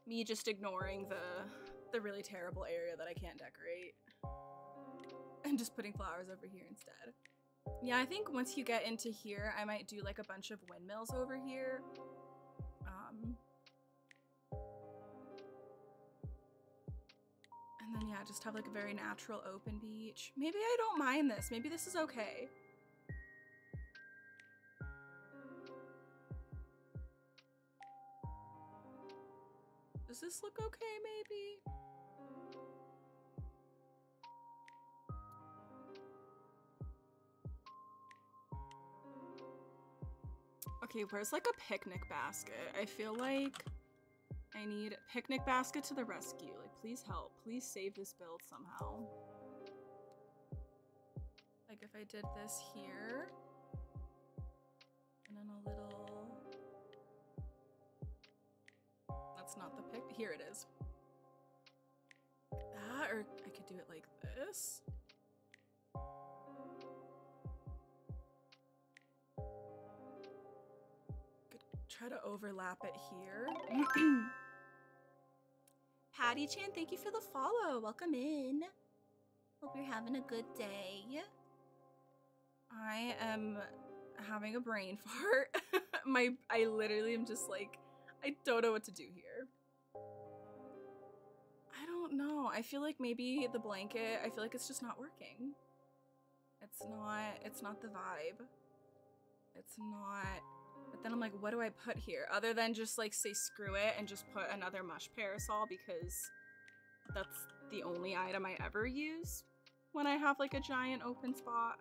Me just ignoring the the really terrible area that I can't decorate. And just putting flowers over here instead. Yeah, I think once you get into here, I might do like a bunch of windmills over here. Um, and then yeah, just have like a very natural open beach. Maybe I don't mind this. Maybe this is okay. Does this look okay, maybe? Okay, where's like a picnic basket? I feel like I need a picnic basket to the rescue. Like, please help. Please save this build somehow. Like, if I did this here, and then a little. That's not the pic. Here it is. That, or I could do it like this. Try to overlap it here. Patty Chan, thank you for the follow. Welcome in. Hope you're having a good day. I am having a brain fart. My I literally am just like I don't know what to do here. I don't know. I feel like maybe the blanket, I feel like it's just not working. It's not it's not the vibe. It's not but then I'm like, what do I put here? Other than just like say screw it and just put another mush parasol because that's the only item I ever use when I have like a giant open spot.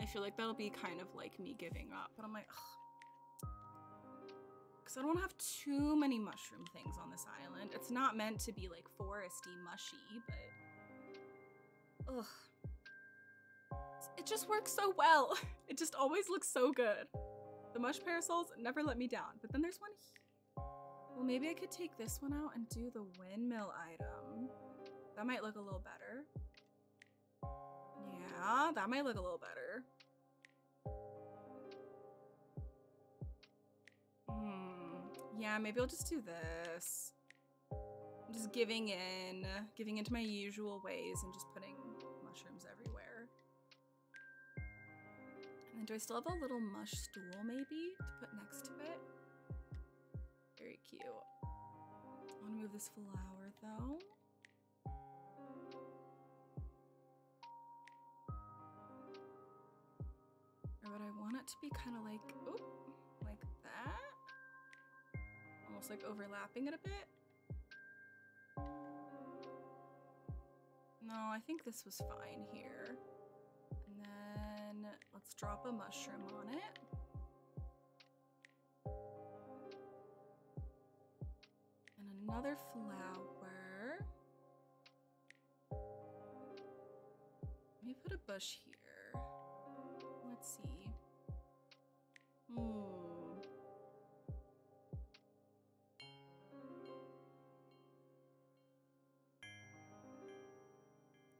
I feel like that'll be kind of like me giving up, but I'm like, because I don't have too many mushroom things on this island. It's not meant to be like foresty mushy, but ugh. It just works so well. It just always looks so good. The mush parasols never let me down, but then there's one here. Well, maybe I could take this one out and do the windmill item. That might look a little better. Yeah, that might look a little better. Hmm. Yeah, maybe I'll just do this. I'm just giving in, giving into my usual ways and just putting And do I still have a little mush stool maybe to put next to it? Very cute. I want to move this flower though. Or would I want it to be kind of like, oop, like that? Almost like overlapping it a bit. No, I think this was fine here. And then let's drop a mushroom on it. And another flower. Let me put a bush here. Let's see. Hmm.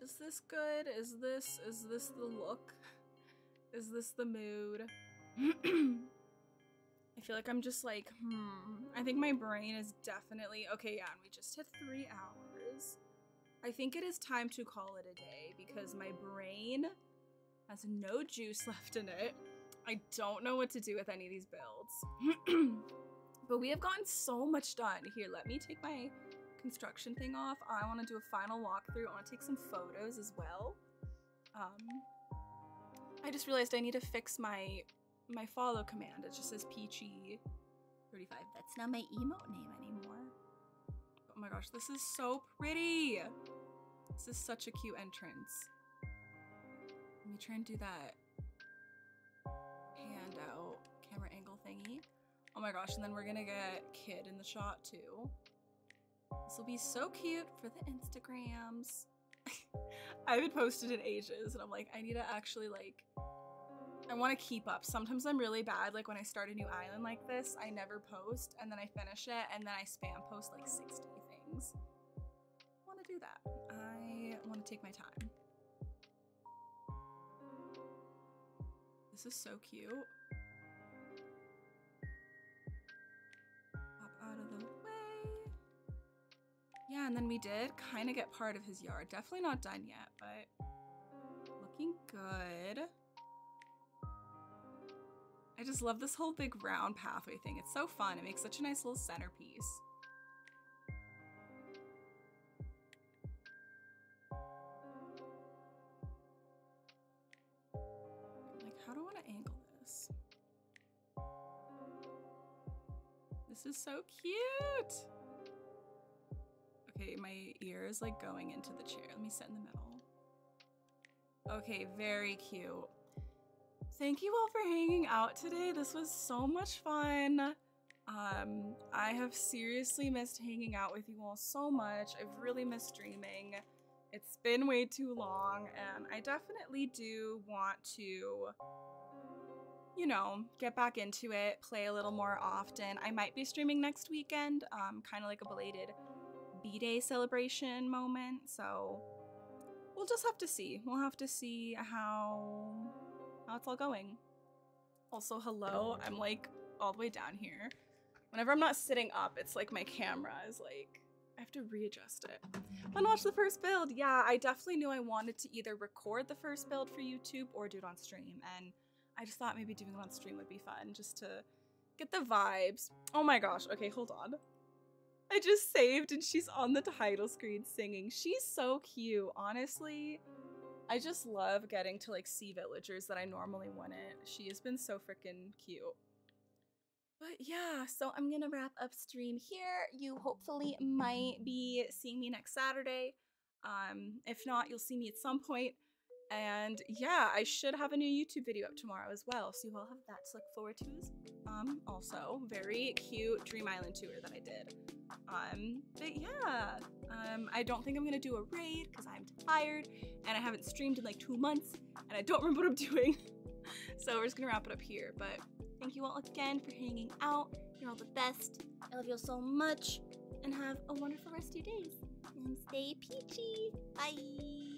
Is this good? Is this is this the look? Is this the mood? I feel like I'm just like, hmm. I think my brain is definitely okay, yeah, and we just hit three hours. I think it is time to call it a day because my brain has no juice left in it. I don't know what to do with any of these builds. but we have gotten so much done. Here, let me take my construction thing off. I want to do a final walkthrough. I want to take some photos as well. Um, I just realized I need to fix my my follow command. It just says peachy 35. That's not my emote name anymore. Oh my gosh, this is so pretty. This is such a cute entrance. Let me try and do that hand out camera angle thingy. Oh my gosh, and then we're gonna get Kid in the shot too. This will be so cute for the Instagrams. I haven't posted in ages, and I'm like, I need to actually like I want to keep up. Sometimes I'm really bad. Like when I start a new island like this, I never post and then I finish it and then I spam post like 60 things. I want to do that. I want to take my time. This is so cute. Yeah, and then we did kind of get part of his yard. Definitely not done yet, but looking good. I just love this whole big round pathway thing. It's so fun. It makes such a nice little centerpiece. Like, how do I want to angle this? This is so cute. Okay, my ear is like going into the chair. Let me sit in the middle. Okay, very cute. Thank you all for hanging out today. This was so much fun. Um, I have seriously missed hanging out with you all so much. I've really missed streaming. It's been way too long, and I definitely do want to, you know, get back into it, play a little more often. I might be streaming next weekend, um, kind of like a belated B-Day celebration moment, so we'll just have to see. We'll have to see how how it's all going. Also, hello. I'm like all the way down here. Whenever I'm not sitting up, it's like my camera is like I have to readjust it. Want to watch the first build? Yeah, I definitely knew I wanted to either record the first build for YouTube or do it on stream, and I just thought maybe doing it on stream would be fun just to get the vibes. Oh my gosh. Okay, hold on. I just saved and she's on the title screen singing. She's so cute, honestly. I just love getting to like see villagers that I normally wouldn't. She has been so freaking cute. But yeah, so I'm gonna wrap up stream here. You hopefully might be seeing me next Saturday. Um, if not, you'll see me at some point. And yeah, I should have a new YouTube video up tomorrow as well, so you will have that to look forward to. Um, also, very cute Dream Island tour that I did. Um, but yeah, um, I don't think I'm gonna do a raid because I'm tired and I haven't streamed in like two months and I don't remember what I'm doing. so we're just gonna wrap it up here. But thank you all again for hanging out. You're all the best. I love you all so much and have a wonderful rest of your days. And stay peachy. Bye.